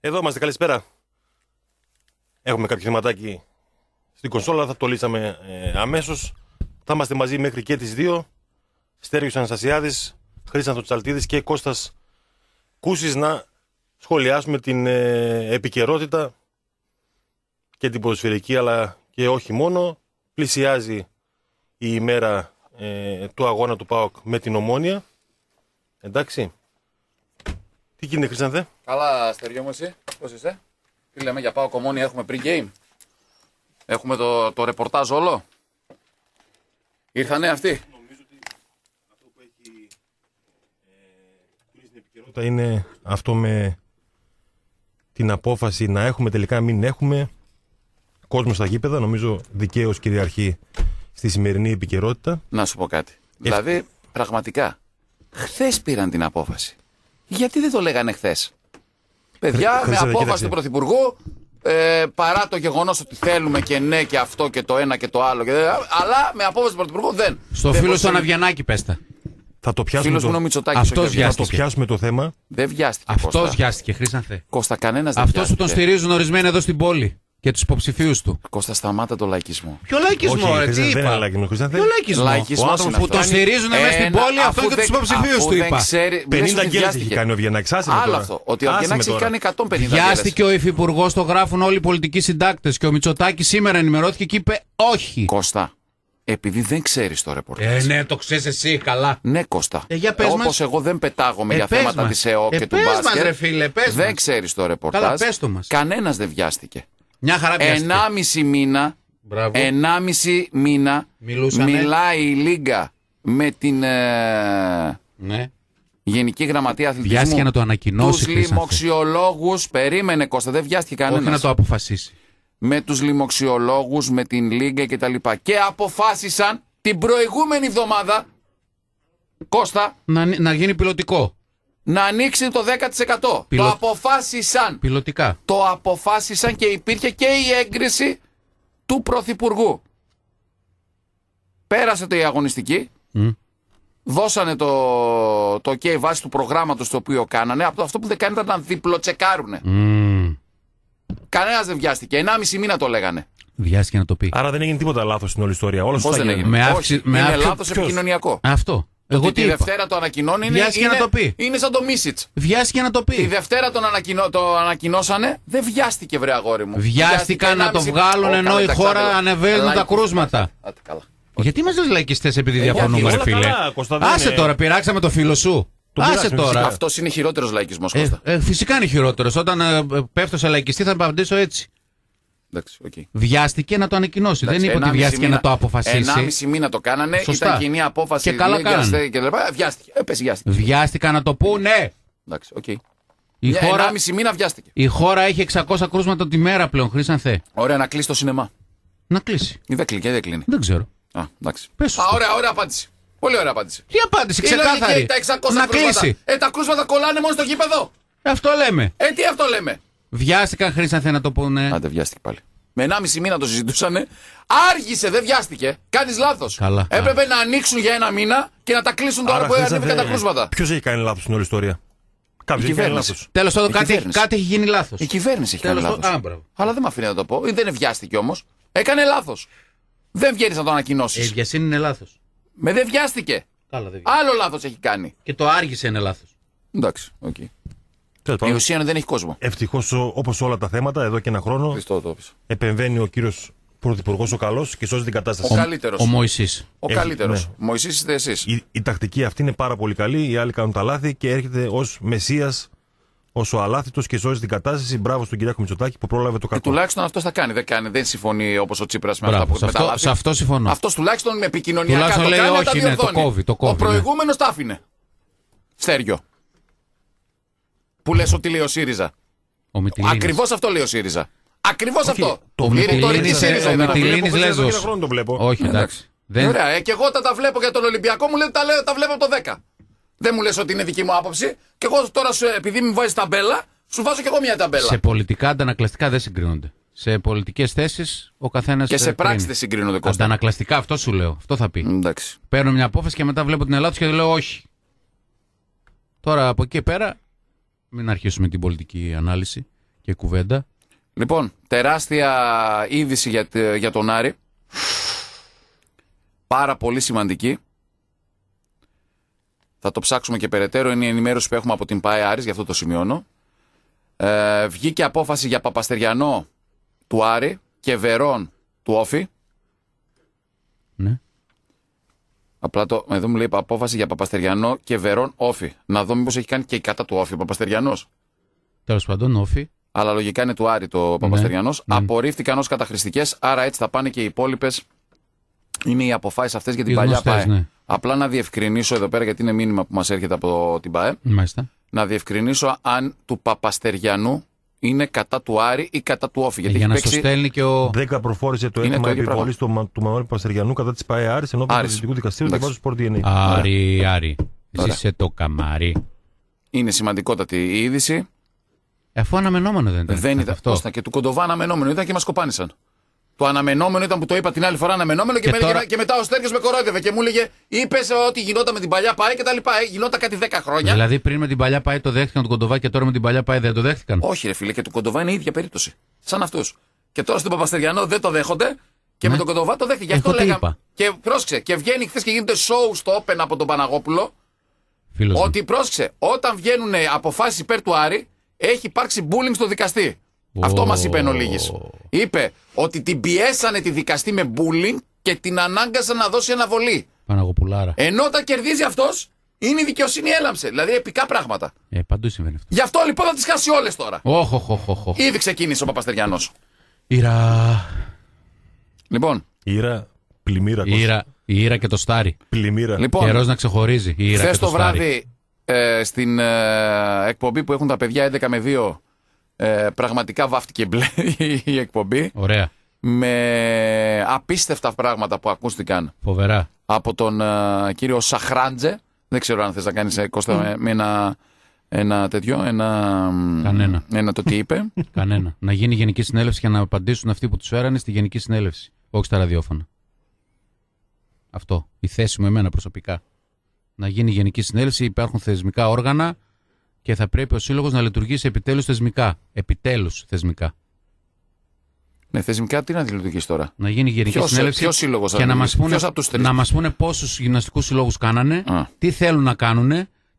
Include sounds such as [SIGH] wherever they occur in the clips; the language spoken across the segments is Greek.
Εδώ είμαστε, καλησπέρα. Έχουμε κάποιο θεματάκι στην κονσόλα, θα το λύσαμε ε, αμέσως. Θα είμαστε μαζί μέχρι και τις 2. Στέργιος Αναστασιάδης, Χρήστανθος Τσαλτίδης και Κώστας Κούσης να σχολιάσουμε την ε, επικαιρότητα και την ποδοσφαιρική αλλά και όχι μόνο. Πλησιάζει η ημέρα ε, του αγώνα του ΠΑΟΚ με την Ομόνια. Εντάξει. Τι γίνεται Χρήστανθε. Καλά, Στεριό μου, εσύ. Πώς είσαι; Τι λέμε για πάω κομμόνι, έχουμε pre-game. Έχουμε το, το ρεπορτάζ όλο; Ήρθανε αυτοί; Νομίζω ότι αυτό που έχει κλείσει την επικαιρότητα είναι αυτό με την απόφαση να έχουμε τελικά μην έχουμε κόσμος στα γήπεδα. Νομίζω δικαίως κυριαρχεί στη σημερινή επικαιρότητα. Να σου πω κάτι. Δηλαδή, πραγματικά, χθες πήραν την απόφαση. Γιατί δεν το λέγανε χθες; Παιδιά, Χρ- με Χρήστο, απόφαση κοίταξε. του Πρωθυπουργού, ε, παρά το γεγονός ότι θέλουμε και ναι και αυτό και το ένα και το άλλο. Και, δε- αλλά με απόφαση του Πρωθυπουργού δεν. Στο δεν φίλο μπορούσε- στον Αβιανάκη πέστα. Θα το πιάσουμε, Φίλος μου είναι ο το, Μητσοτάκης, Αυτός όχι ο θα Αβιανάκης. το βιάστηκε. πιάσουμε το θέμα. Δεν βιάστηκε. Αυτός Κώστα. βιάστηκε, Χρήσανθε. Κώστα, κανένας δεν Αυτός που βιάστηκε. τον στηρίζουν ορισμένοι εδώ στην πόλη και τους υποψηφίους του. Κώστα, σταμάτα το λαϊκισμό. Ποιο λαϊκισμό, Όχι, ρε, τι Χρήστανθε, δεν είναι είπα; λαϊκισμό. Χρήστανθε. Ποιο λαϊκισμό; Λαϊκισμός Ο άνθρωπος είναι που τον αυτό. στηρίζουν μέσα στην Ένα, πόλη, αυτό αφού και τους δεν- υποψηφίους αφού του δεν είπα. ξέρει- 50 λες ότι γκέλες έχει βιάστηκε. κάνει ο Βιανάκης. Άσε με Άλλο τώρα. αυτό. Ότι ο Άσε με Αβγενάκης έχει τώρα. κάνει 150 Βιάστηκε ο υφυπουργός, το γράφουν όλοι οι πολιτικοί συντάκτες. Και ο Μητσοτάκης σήμερα ενημερώθηκε και είπε όχι. Κώστα, επειδή δεν ξέρεις το ρεπορτάζ. Ε, ναι, το ξέρεις εσύ, καλά. Ναι, Κώστα. Ε, για πες Όπως μας. εγώ δεν πετάγομαι Ε, για πες θέματα μας. της ΕΟΚ Ε, και του πες μας, μπάσκετ. ρε φίλε, πες δεν μας. ξέρεις το ρεπορτάζ. Καλά, πες το μας. Κανένας δεν βιάστηκε. Μια χαρά βιάστηκε. Ενάμιση μήνα, Μπράβο. ενάμιση μήνα Μιλούσανε. μιλάει η Λίγκα με την ε, Ναι. Γενική Γραμματεία Αθλητισμού. Βιάστηκε να το ανακοινώσει, Τους Χρήστανθε. λοιμοξιολόγους. Περίμενε, Κώστα, δεν βιάστηκε κανένας. Όχι να το αποφασίσει. με τους λοιμοξιολόγους, με την Λίγκα και τα λοιπά. Και αποφάσισαν την προηγούμενη εβδομάδα, Κώστα, Να, να γίνει πιλωτικό. Να ανοίξει το 10%. Πιλο- Το αποφάσισαν. Πιλωτικά. Το αποφάσισαν και υπήρχε και η έγκριση του Πρωθυπουργού. Πέρασε το η αγωνιστική. Μμ. Δώσανε το, το OK βάση του προγράμματος το οποίο κάνανε. Αυτό, αυτό που δεν κάνανε ήταν να διπλοτσεκάρουνε. Μμμ. Κανένας δεν βιάστηκε. Ενάμιση μήνα το λέγανε. Βιάστηκε να το πει. Άρα δεν έγινε τίποτα λάθος στην όλη ιστορία. Όλα Πώς σωστά δεν γίνανε. έγινε; Με Όχι, αύξηση- με είναι αύξηση- λάθος ποιος; επικοινωνιακό. Αυτό. Εγώ ότι τι τη είπα. Δευτέρα το ανακοινώνει είναι, Βιάστηκε είναι, να το πει. είναι σαν το Μίσιτς. Βιάστηκε να το Τη πει. Δευτέρα τον ανακοινώ, το ανακοινώσανε, δεν βιάστηκε βρε αγόρι μου. Βιάστηκαν να το 1,5 βγάλουν Ω, ενώ καλά, η εντάξει, χώρα άντε, ανεβαίνουν λαϊκ- τα κρούσματα. Άντε, καλά. Γιατί είμαστε λαϊκιστές επειδή διαφωνούμε, γιατί ρε όλα φίλε; καλά, Κώστα, δεν Άσε είναι- τώρα, πειράξαμε το φίλο σου. Τον Άσε πειράξαμε, τώρα. φυσικά. Αυτός είναι χειρότερος λαϊκισμός, Ε, Κώστα. ε, φυσικά είναι χειρότερος. Όταν ε, ε, πέφτω σε λαϊκιστή θα απαντήσω έτσι. Εντάξει, οκ. Βιάστηκε να το ανακοινώσει. Εντάξει, δεν είπε ότι ενάμιση βιάστηκε μήνα- να το αποφασίσει. Ενάμιση μήνα το κάνανε, Σωστά. ήταν κοινή απόφαση. Και καλά Λίγκας, κάνανε. και λοιπά. Βιάστηκε. Ε, πες, βιάστηκε. Βιάστηκαν να το πούνε. Εντάξει, οκ. Η Για χώρα, Ενάμιση μήνα βιάστηκε. η χώρα έχει 600 κρούσματα τη μέρα πλέον, Χρήσανθε. Ωραία, να κλείσει το σινεμά. Να κλείσει. Ή δεν κλείνει, και δεν κλείνει. Δεν ξέρω. Α, εντάξει. Πες σου. Α, ωραία, ωραία απάντηση. Πολύ ωραία απάντηση. Τι απάντηση, Είναι ξεκάθαρη. λογική, τα 600 Να κρούσματα. κλείσει. Ε, τα κρούσματα κολλάνε μόνο στο γήπεδο. Αυτό λέμε. Ε, τι αυτό λέμε. Βιάστηκαν, Χρήσανθε, να το πούνε. Άντε, βιάστηκε πάλι. Με 1,5 μήνα το συζητούσανε. Άργησε, δεν βιάστηκε. Κάνεις λάθος. Καλά, Έπρεπε να ανοίξουν για ένα μήνα και να τα κλείσουν τώρα που ανέβηκαν τα κρούσματα. Ποιος έχει κάνει λάθος στην όλη ιστορία; Κάποιος έχει κάνει κυβέρνηση. λάθος. Τέλος πάντων, Η κάτι, κυβέρνηση. κάτι έχει γίνει λάθος. Η κυβέρνηση έχει κάνει Τέλος λάθος. πάντων- Α, μπράβο. Αλλά δεν με αφήνει να το πω. Δεν βιάστηκε όμως. Έκανε λάθος. Δεν βγαίνεις να το Ε, Η ανακοινώσει. βιασύνη είναι λάθος. Με δεν βιάστηκε. Καλά, δεν Άλλο λάθος έχει κάνει. Και το άργησε είναι λάθος. Εντάξει, οκ. Τέλος Η πάντων, ουσία είναι δεν έχει κόσμο. Ευτυχώς όπως όλα τα θέματα, εδώ και ένα χρόνο Χριστό το έπεισα. επεμβαίνει ο κύριος Πρωθυπουργός ο καλός και σώζει την κατάσταση. Ο καλύτερος. Ο Μωυσής. Ο Έχει- καλύτερος. ναι. Μωυσής είστε εσείς. Η, η τακτική αυτή είναι πάρα πολύ καλή. Οι άλλοι κάνουν τα λάθη και έρχεται ως Μεσσία, ως ο αλάθητος και σώζει την κατάσταση. Μπράβο στον Κυριάκο Μητσοτάκη που πρόλαβε το κακό. Τουλάχιστον αυτό θα κάνει. Δεν, κάνει, δεν συμφωνεί όπως ο Τσίπρας με αυτά Μπράβο, που σε με τα αυτό, λάθη. σε αυτό συμφωνώ. Αυτός τουλάχιστον με επικοινωνιακά Τουλάχιστον το λέει κάνει, όχι, τα ναι, το διορθώνει. κόβει, το κόβει, Ο ναι. προηγούμενος τα άφηνε. Στέριο. Που λες ότι λέει ο ΣΥΡΙΖΑ. Ο Μητυλίνης. Ακριβώς αυτό λέει ο ΣΥΡΙΖΑ. Ακριβώς αυτό. το Η βλέπω. ρητορική Μητυλίνης, ΣΥΡΙΖΑ ε, ήταν ο αυτή. Μητυλίνης Βλέπω, Λέσβος. ένα χρόνο το βλέπω. Όχι, εντάξει. Δεν... Ωραία, ε, και εγώ όταν τα βλέπω για τον Ολυμπιακό μου λέει τα, λέω, τα βλέπω από το 10. Δεν μου λες ότι είναι δική μου άποψη. Και εγώ τώρα σου, επειδή μου βάζεις ταμπέλα, σου βάζω και εγώ μια ταμπέλα. Σε πολιτικά αντανακλαστικά δεν συγκρίνονται. Σε πολιτικές θέσεις ο καθένας. Και σε πράξη δεν συγκρίνονται κόστα. Αντανακλαστικά, αυτό σου λέω. Αυτό θα πει. Εντάξει. Παίρνω μια απόφαση και μετά βλέπω την Ελλάδα και λέω όχι. Τώρα από εκεί και πέρα, μην αρχίσουμε την πολιτική ανάλυση. Και κουβέντα. Λοιπόν, τεράστια είδηση για, τε- για τον Άρη. Πάρα πολύ σημαντική. Θα το ψάξουμε και περαιτέρω. Είναι η ενημέρωση που έχουμε από την ΠΑΕ Άρης, γι' αυτό το σημειώνω. Ε, βγήκε απόφαση για Παπαστεριανό του Άρη και Βερόν του ΟΦΗ. Ναι. Απλά το, εδώ μου λέει απόφαση για Παπαστεριανό και Βερόν ΟΦΗ. Να δω μήπως έχει κάνει και η κατά του ΟΦΗ ο Παπαστεριανός. Τέλος πάντων, ΟΦΗ. Αλλά λογικά είναι του Άρη το Παπαστεριανός. ναι. Απορρίφθηκαν ως καταχρηστικές, άρα έτσι θα πάνε και οι υπόλοιπες. Είναι οι αποφάσεις αυτές για την Οι παλιά γνωστές, ΠΑΕ. ναι. Απλά να διευκρινίσω εδώ πέρα, γιατί είναι μήνυμα που μας έρχεται από την ΠΑΕ, Μάλιστα. να διευκρινίσω αν του Παπαστεριανού είναι κατά του Άρη ή κατά του Όφη. Γιατί Ε, Για έχει να σου παίξει. στέλνει και ο. 10 προφόρησε το Είναι αίτημα το ίδιο επιβολής του, Μα- του Μανώλη Παστεριανού κατά της ΠΑΕ Άρης ενώπιον του Άρης. Δυτικού Δικαστήριου Εντάξει. και βάζω Sport DNA. Άρη, Άρη. Εσύ Ωραία. είσαι το καμάρι. Είναι σημαντικότατη η είδηση. Αφού αναμενόμενο δεν ήταν. Δεν ήταν αυτό. αυτό. Και του κοντοβά αναμενόμενο ήταν και μας κοπάνησαν. Το αναμενόμενο ήταν που το είπα την άλλη φορά αναμενόμενο και, Και με- τώρα- και μετά ο Στέρκο με κορόιδευε και μου έλεγε είπες ότι γινόταν με την παλιά ΠΑΕ και τα λοιπά. Ε, γινόταν κάτι 10 χρόνια. Δηλαδή πριν με την παλιά πάει το δέχτηκαν τον κοντοβά και τώρα με την παλιά πάει δεν το δέχτηκαν; Όχι, ρε φίλε, και του Κοντοβά είναι η ίδια περίπτωση. Σαν αυτούς. Και τώρα στον Παπαστεριανό δεν το δέχονται και Ναι. με τον Κοντοβά το δέχτηκε. Γι' Εγώ αυτό τι λέγαμε. είπα. Και πρόσεξε, και βγαίνει χθες και γίνεται show στο Open από τον Παναγόπουλο. Φίλος μου. Ότι πρόσεξε, όταν βγαίνουν αποφάσεις υπέρ του Άρη, έχει υπάρξει bullying στο δικαστή. Αυτό μας είπε εν ολίγης. Είπε ότι την πιέσανε τη δικαστή με bullying και την ανάγκασαν να δώσει αναβολή. Παναγοπουλάρα. Ενώ όταν κερδίζει αυτός, είναι η δικαιοσύνη έλαμψε. Δηλαδή επικά πράγματα. Ε, παντού συμβαίνει αυτό. Γι' αυτό λοιπόν θα τις χάσει όλες τώρα. Όχ, όχ, όχ, όχ, όχ. Ήδη ξεκίνησε ο Παπαστεριανός. Ήρα. Λοιπόν, Ήρα, πλημμύρα. Η Ήρα, η Ήρα και το Στάρι. Πλημμύρα. λοιπόν Καιρός να ξεχωρίζει. Η Ήρα χθες και το, το Στάρι. βράδυ ε, στην ε, εκπομπή που έχουν τα παιδιά 11 με 2, ε, πραγματικά βάφτηκε μπλε η εκπομπή. Ωραία. Με απίστευτα πράγματα που ακούστηκαν Φοβερά. από τον ε, κύριο Σαχράντζε. Δεν ξέρω αν θες να κάνεις, ε, Κώστα, με, με ένα, ένα τέτοιο, ένα... μ, Κανένα. Ένα το τι είπε. [LAUGHS] Κανένα. να γίνει γενική συνέλευση και να απαντήσουν αυτοί που τους φέρανε στη γενική συνέλευση. Όχι στα ραδιόφωνα. Αυτό. Η θέση μου εμένα προσωπικά. Να γίνει γενική συνέλευση, υπάρχουν θεσμικά όργανα και θα πρέπει ο σύλλογος να λειτουργήσει επιτέλους θεσμικά. Επιτέλους θεσμικά. ναι, θεσμικά τι να τη λειτουργήσει τώρα; Να γίνει γενική Ποιος- συνέλευση ποιος σύλλογος θα και να λειτουργήσει; μας πούνε, Ποιος από τους τρεις; να μας πούνε πόσους γυμναστικούς συλλόγους κάνανε, Α. τι θέλουν να κάνουν,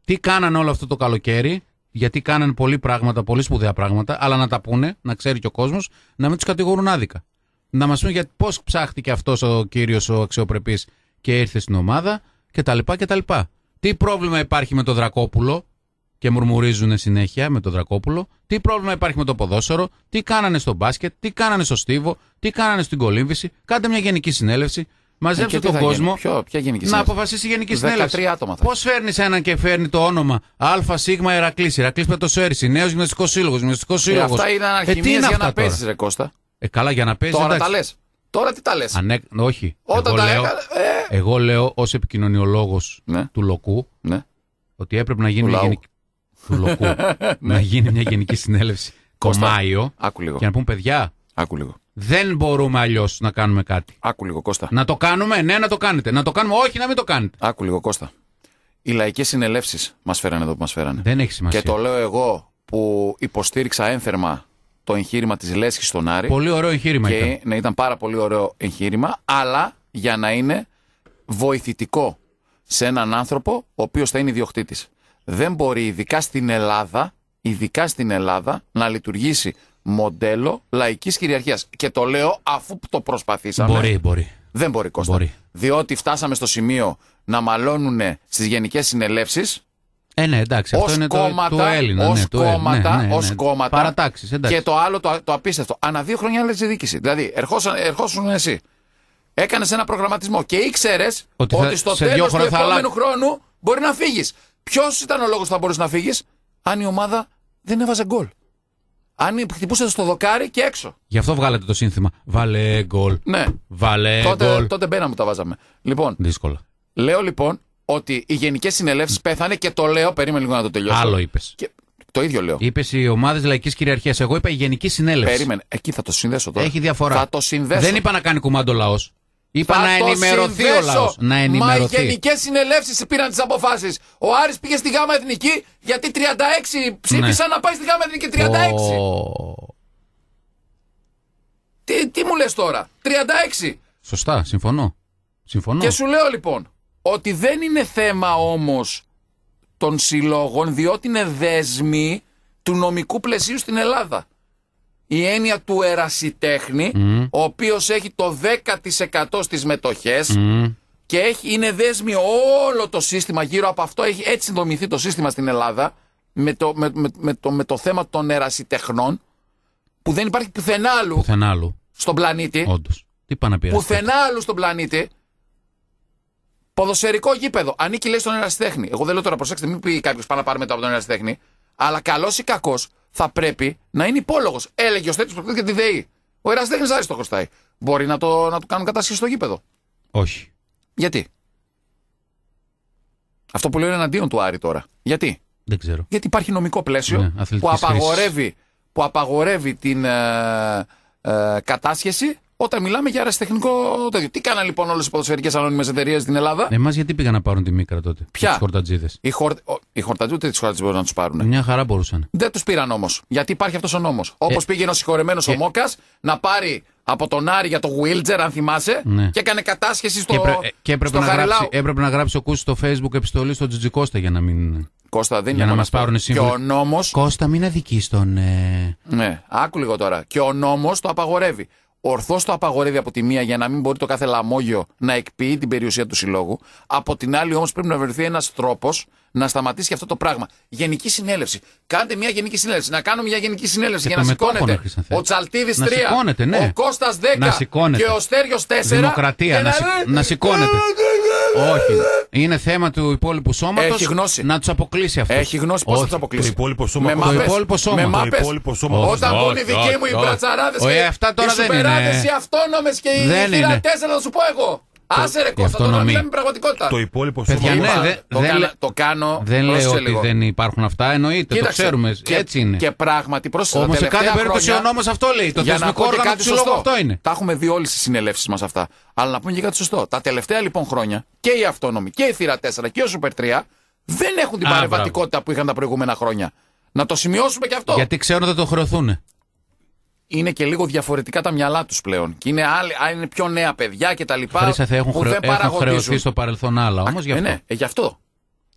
τι κάνανε όλο αυτό το καλοκαίρι, γιατί κάνανε πολλοί πράγματα, πολύ σπουδαία πράγματα, αλλά να τα πούνε, να ξέρει και ο κόσμος, να μην τους κατηγορούν άδικα. Να μας πούνε για πώς ψάχτηκε αυτός ο κύριος ο αξιοπρεπής και ήρθε στην ομάδα κτλ. κτλ. Τι πρόβλημα υπάρχει με τον Δρακόπουλο; Και μουρμουρίζουν συνέχεια με τον Δρακόπουλο. Τι πρόβλημα υπάρχει με το ποδόσφαιρο, τι κάνανε στο μπάσκετ, τι κάνανε στο στίβο, τι κάνανε στην κολύμβηση. Κάντε μια γενική συνέλευση. Ε, Μαζέψτε και τι τον θα γίνει, κόσμο ποιο- ποια γενική να συνέλευση; αποφασίσει η γενική 13 συνέλευση. άτομα θα Πώς φέρνεις έναν και φέρνει το όνομα ΑΣ Ηρακλή, Ηρακλή Πετοσέρηση, Νέος Γυμναστικός Σύλλογος, Γυμναστικός Ε, Σύλλογος. αυτά είναι αναρχημίες για να παίζεις, ρε Κώστα. Ε, καλά, για να παίζεις. Τώρα εντάξει. τα λες. Τώρα τι τα λες; Ανέ... Όχι. Όταν εγώ, τα λέω, έκανα. Ε, εγώ λέω ως επικοινωνιολόγος Ναι. του Λοκού ναι. ότι έπρεπε να γίνει Του μια λαού. γενική. Του Λοκού. [LAUGHS] να γίνει μια γενική συνέλευση το Κώστα, Μάιο Άκου λίγο. και να πούμε παιδιά, Άκου λίγο. δεν μπορούμε αλλιώς να κάνουμε κάτι. Άκου λίγο, Κώστα. Να το κάνουμε, ναι, να το κάνετε. Να το κάνουμε, όχι, να μην το κάνετε. Άκου λίγο, Κώστα. Οι λαϊκές συνελεύσεις μας φέρανε εδώ που μας φέρανε. Δεν έχει σημασία. Και το λέω εγώ που υποστήριξα ένθερμα το εγχείρημα της Λέσχης στον Άρη. Πολύ ωραίο εγχείρημα ήταν. και να ήταν πάρα πολύ ωραίο εγχείρημα, αλλά για να είναι βοηθητικό σε έναν άνθρωπο ο οποίος θα είναι ιδιοκτήτης. Δεν μπορεί, ειδικά στην Ελλάδα, ειδικά στην Ελλάδα, να λειτουργήσει μοντέλο λαϊκής κυριαρχίας. Και το λέω αφού το προσπαθήσαμε. Μπορεί, μπορεί. Δεν μπορεί, Κώστα. Μπορεί. Διότι φτάσαμε στο σημείο να μαλώνουν στις γενικές συνελεύσεις Ε, ναι, εντάξει, αυτό ως είναι το, κόμματα, του Έλληνα. ως ναι, του Έλληνα, κόμματα, ναι, ναι, ως ναι. κόμματα. Παρατάξεις, εντάξει. Και το άλλο το, το απίστευτο. Ανά δύο χρόνια άλλαξε διοίκηση. Δηλαδή, ερχόσουν, ερχόσουν εσύ. Έκανες ένα προγραμματισμό και ήξερες Ότι ότι, θα- στο σε δύο τέλος του χρόνια θα επόμενου αλλάξει. χρόνου μπορεί να φύγεις. Ποιος ήταν ο λόγος που θα μπορούσες να φύγεις, αν η ομάδα δεν έβαζε γκολ; Αν χτυπούσες στο δοκάρι και έξω. Γι' αυτό βγάλετε το σύνθημα. Βάλε γκολ. Ναι. Βάλε τότε, γκολ. τότε μπαίναμε τα βάζαμε. Λοιπόν, Δύσκολα. λέω λοιπόν ότι οι γενικές συνελεύσεις πέθανε και το λέω. Περίμενε λίγο να το τελειώσω. Άλλο είπες. Και, το ίδιο λέω. Είπες οι ομάδες λαϊκής κυριαρχίας. Εγώ είπα η γενική συνέλευση. Περίμενε. Εκεί θα το συνδέσω τώρα. Έχει διαφορά. Θα το συνδέσω. Δεν είπα να κάνει κουμάντο λαός. Είπα να ενημερωθεί ο λαός. Να ενημερωθεί. Μα οι γενικές συνελεύσεις πήραν τις αποφάσεις. Ο Άρης πήγε στη Γάμα Εθνική γιατί 36 ψήφισαν ναι. να πάει στη Γάμα Εθνική. 36. Τι, μου λες τώρα, 36. Σωστά, συμφωνώ. συμφωνώ. Και σου λέω λοιπόν ότι δεν είναι θέμα όμως των συλλόγων διότι είναι δέσμοι του νομικού πλαισίου στην Ελλάδα. Η έννοια του ερασιτέχνη, ο οποίος έχει το 10% στις μετοχές Μμ. και έχει, είναι δέσμη όλο το σύστημα γύρω από αυτό. Έχει έτσι δομηθεί το σύστημα στην Ελλάδα με το, με, με, με το, με το θέμα των ερασιτεχνών που δεν υπάρχει πουθενά άλλου Πουθενά άλλου. στον πλανήτη. Όντως. Τι πάνε να πει. Πουθενά άλλου στον πλανήτη. Ποδοσφαιρικό γήπεδο. Ανήκει λέει στον ερασιτέχνη. Εγώ δεν λέω τώρα, προσέξτε, μην πει κάποιος πάνω να πάρει μετά από τον ερασιτέχνη. Αλλά καλός ή κακός θα πρέπει να είναι υπόλογος. Έλεγε ο Στέτος προχθέ για τη ΔΕΗ. Ο ερασιτέχνη άριστο χρωστάει. Μπορεί να, το, να του κάνουν κατάσχεση στο γήπεδο. Όχι. Γιατί; Αυτό που λέω είναι εναντίον του Άρη τώρα. Γιατί; Δεν ξέρω. Γιατί υπάρχει νομικό πλαίσιο Ναι, που, αθλητικής απαγορεύει, που απαγορεύει την ε, ε, κατάσχεση όταν μιλάμε για αεραστεχνικό τέτοιο. Τι κάναν λοιπόν όλες οι ποδοσφαιρικές ανώνυμες εταιρείες στην Ελλάδα; Εμάς γιατί πήγαν να πάρουν τη μίκρα τότε. Ποια; Τις χορτατζίδες; Οι, χορ... ο- οι χορτατζοί ούτε τις χορτατζοί μπορούν να τους πάρουν. Μια χαρά μπορούσαν. Δεν τους πήραν όμως. Γιατί υπάρχει αυτός ο νόμος. Όπως Ε, πήγαινε ο συγχωρεμένος ο ε, Μόκας να πάρει από τον Άρη για το Wheelchair, αν θυμάσαι, Ναι. και έκανε κατάσχεση στο, Και, έπρε- ε, και έπρεπε, στο να γράψει, Χαριλάου. έπρεπε να γράψει ο Κούση στο facebook επιστολή στον Τζιτζικώστα για να μην. Κώστα, δεν για είναι να μόνο μας πάρουν αυτό. Και σύμβουλο. ο νόμο. Κώστα, μην αδικείς τον. Ε... Ναι, άκου λίγο τώρα. Και ο νόμος το απαγορεύει. Ορθώς το απαγορεύει από τη μία για να μην μπορεί το κάθε λαμόγιο να εκποιεί την περιουσία του συλλόγου. Από την άλλη όμως πρέπει να βρεθεί ένας τρόπος να σταματήσει αυτό το πράγμα. Γενική συνέλευση. Κάντε μια γενική συνέλευση. Να κάνουμε μια γενική συνέλευση Και για το να μετόχωνο, σηκώνεται. Χρυσανθέ. Ο Τσαλτίδης 3. Να σηκώνεται, ναι. Ο Κώστας 10. Να σηκώνεται. Και ο Στέριος 4. Δημοκρατία, και να, σηκ- να σηκώνεται. Όχι. Είναι θέμα του υπόλοιπου σώματος Έχει γνώση. να τους αποκλείσει αυτό. Έχει γνώση πώς θα τους Το αποκλείσει. υπόλοιπο σώμα. Με πώς- Το μάπες. υπόλοιπο σώμα. Με Το μάπες. υπόλοιπο σώμα. Όταν Όχι, μπουν οι δικοί όχι, μου οι όχι. μπρατσαράδες Όχι, και αυτά τώρα οι δεν σουπεράδες, είναι. οι αυτόνομες και οι Δεν θύρα είναι. τέσσερα θα σου πω εγώ. Άσε ρε Κώστα, τώρα αυτονομή. μιλάμε πραγματικότητα. Το υπόλοιπο Παιδιά, σώμα. ναι, πώς- δε- το, δεν κάνω, λέ- το κάνω. Δεν λέω πρόσεξε ότι λίγο. δεν υπάρχουν αυτά. Εννοείται, το Κοίταξε, ξέρουμε. Και, Έτσι είναι. Και πράγματι, πρόσεξε. Όμως τα σε κάθε τελευταία περίπτωση χρόνια, ο νόμος αυτό λέει. Το για να θεσμικό πω και όργανο του κάτι συλλόγου σωστό. αυτό είναι. Τα έχουμε δει όλε τι συνελεύσεις μας αυτά. Αλλά να πούμε και κάτι σωστό. Τα τελευταία λοιπόν χρόνια και οι αυτόνομοι και η θύρα 4 και ο Super 3 δεν έχουν την Α, παρεμβατικότητα που είχαν τα προηγούμενα χρόνια. Να το σημειώσουμε και αυτό. Γιατί ξέρουν ότι θα το χρεωθούν. Είναι και λίγο διαφορετικά τα μυαλά τους πλέον. Και είναι, άλλοι, α, είναι πιο νέα παιδιά και τα λοιπά. Χρήσα θα έχουν, που χρεω... δεν έχουν παραγωνίζουν. χρεωθεί στο παρελθόν άλλα. Όμως γι' Ε, αυτό. ναι, ε, γι' αυτό.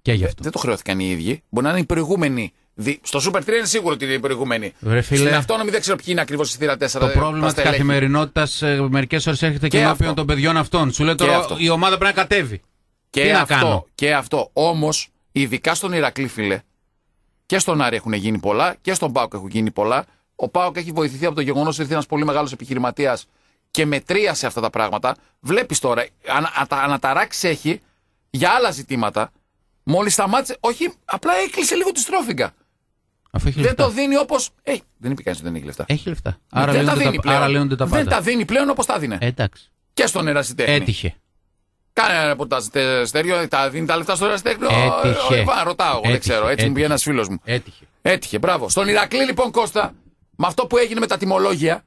Και γι' αυτό. Δεν το χρεώθηκαν οι ίδιοι. Μπορεί να είναι οι προηγούμενοι. Δι- Στο Super 3 είναι σίγουρο ότι είναι οι προηγούμενοι. Ρε φίλε, Στην αυτόνομη δεν ξέρω ποιοι είναι ακριβώς στη θύρα 4. Το πρόβλημα της καθημερινότητας μερικές ώρες έρχεται και, Και ενώπιον αυτό. των παιδιών αυτών. Σου λέει τώρα αυτό. η ομάδα πρέπει να κατέβει. Και Τι να αυτό, κάνω; και αυτό. Όμως, ειδικά στον Ηρακλή, φίλε, και στον Άρη έχουν γίνει πολλά και στον Πάοκ έχουν γίνει πολλά. Ο Πάοκ έχει βοηθηθεί από το γεγονός ότι ήρθε ένας πολύ μεγάλος επιχειρηματίας και μετρίασε αυτά τα πράγματα. Βλέπεις τώρα, ανα, ατα- αναταράξει έχει για άλλα ζητήματα. Μόλις σταμάτησε, όχι, απλά έκλεισε λίγο τη στρόφιγγα. Αφού έχει Δεν λεφτά. το δίνει όπω. Ε, δεν είπε κανείς ότι δεν έχει λεφτά. Έχει λεφτά. Άρα, δεν τα λύνονται δίνει τα, πλέον. άρα λύνονται τα δεν πάντα. τα δίνει πλέον όπως τα δίνει. Ε, εντάξει. Και στον ερασιτέχνη. Έτυχε. Κάνε ένα ρεπορτάζ τε- στέριο, τα δίνει τα λεφτά στο ερασιτέχνη. Έτυχε. Ε, πά, ρωτάω, εγώ δεν Έτυχε, ξέρω. Έτσι μου πει έτυχε. ένας φίλος μου. Έτυχε. Έτυχε, μπράβο. Στον Ηρακλή λοιπόν Κώστα, με αυτό που έγινε με τα τιμολόγια,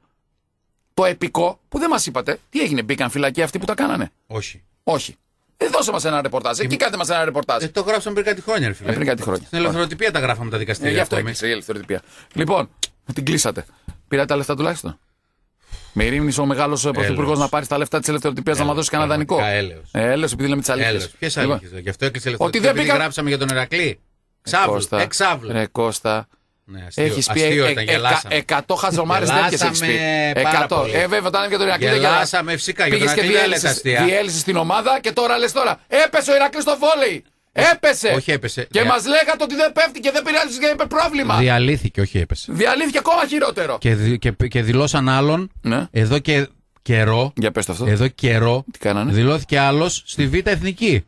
το επικό, που δεν μας είπατε, τι έγινε, μπήκαν φυλακοί αυτοί που τα κάνανε; Όχι. Όχι. Ε, δώσε μας ένα ρεπορτάζ. Εκεί κάντε μας ένα ρεπορτάζ. Ε, το γράψαμε πριν κάτι χρόνια, ρε φίλε. Ε, πριν κάτι χρόνια. Στην ελευθεροτυπία τα γράφαμε τα Ε, δικαστήρια. γι' αυτό ακόμη. έκλεισε η ελευθεροτυπία. Λοιπόν, την κλείσατε. Πήρατε τα λεφτά τουλάχιστον; Με ειρήνης ο μεγάλος πρωθυπουργό Έλεος. να πάρει τα λεφτά της ελευθεροτυπία να μας Έλεος, δώσει κανένα δανεικό; πραγματικά έλεος. Ε, έλεος, επειδή λέμε τις αλήθειες. Έλεος. Ποιες αλήθειες, Γι' αυτό έκλεισε η Ότι ελευθεροτυπία. δεν επειδή πήγα- γράψαμε για τον Ερακλή. Ξάβλου. Εξάβλου. Ρε Κώστα. Ναι, αστείο, Έχεις πει αστείο ε- ήταν, ε- γελάσαμε. εκα- 100 χαζομάρες τέτοιε έχεις πει. Γελάσαμε πάρα 100. πολύ. Ε, βέβαια, όταν έβγαινε τον Ηρακλή δεν Γελάσαμε φυσικά, για τον Πήγες και Ηρακλή δεν λέτε διέλυσες- αστεία. διέλυσες την ομάδα και τώρα λες τώρα. Έπεσε ο Ηρακλής στο βόλεϊ. Έπεσε. όχι έπεσε. Και Δια- μας λέγατε ότι δεν πέφτει και δεν πειράζει και είπε πρόβλημα. Διαλύθηκε, όχι έπεσε. Διαλύθηκε ακόμα χειρότερο. Και, δι- και, και δηλώσαν άλλον Ναι. εδώ και καιρό. Για πες το αυτό. Εδώ καιρό Τι κάνανε; δηλώθηκε άλλος στη Β' Εθνική.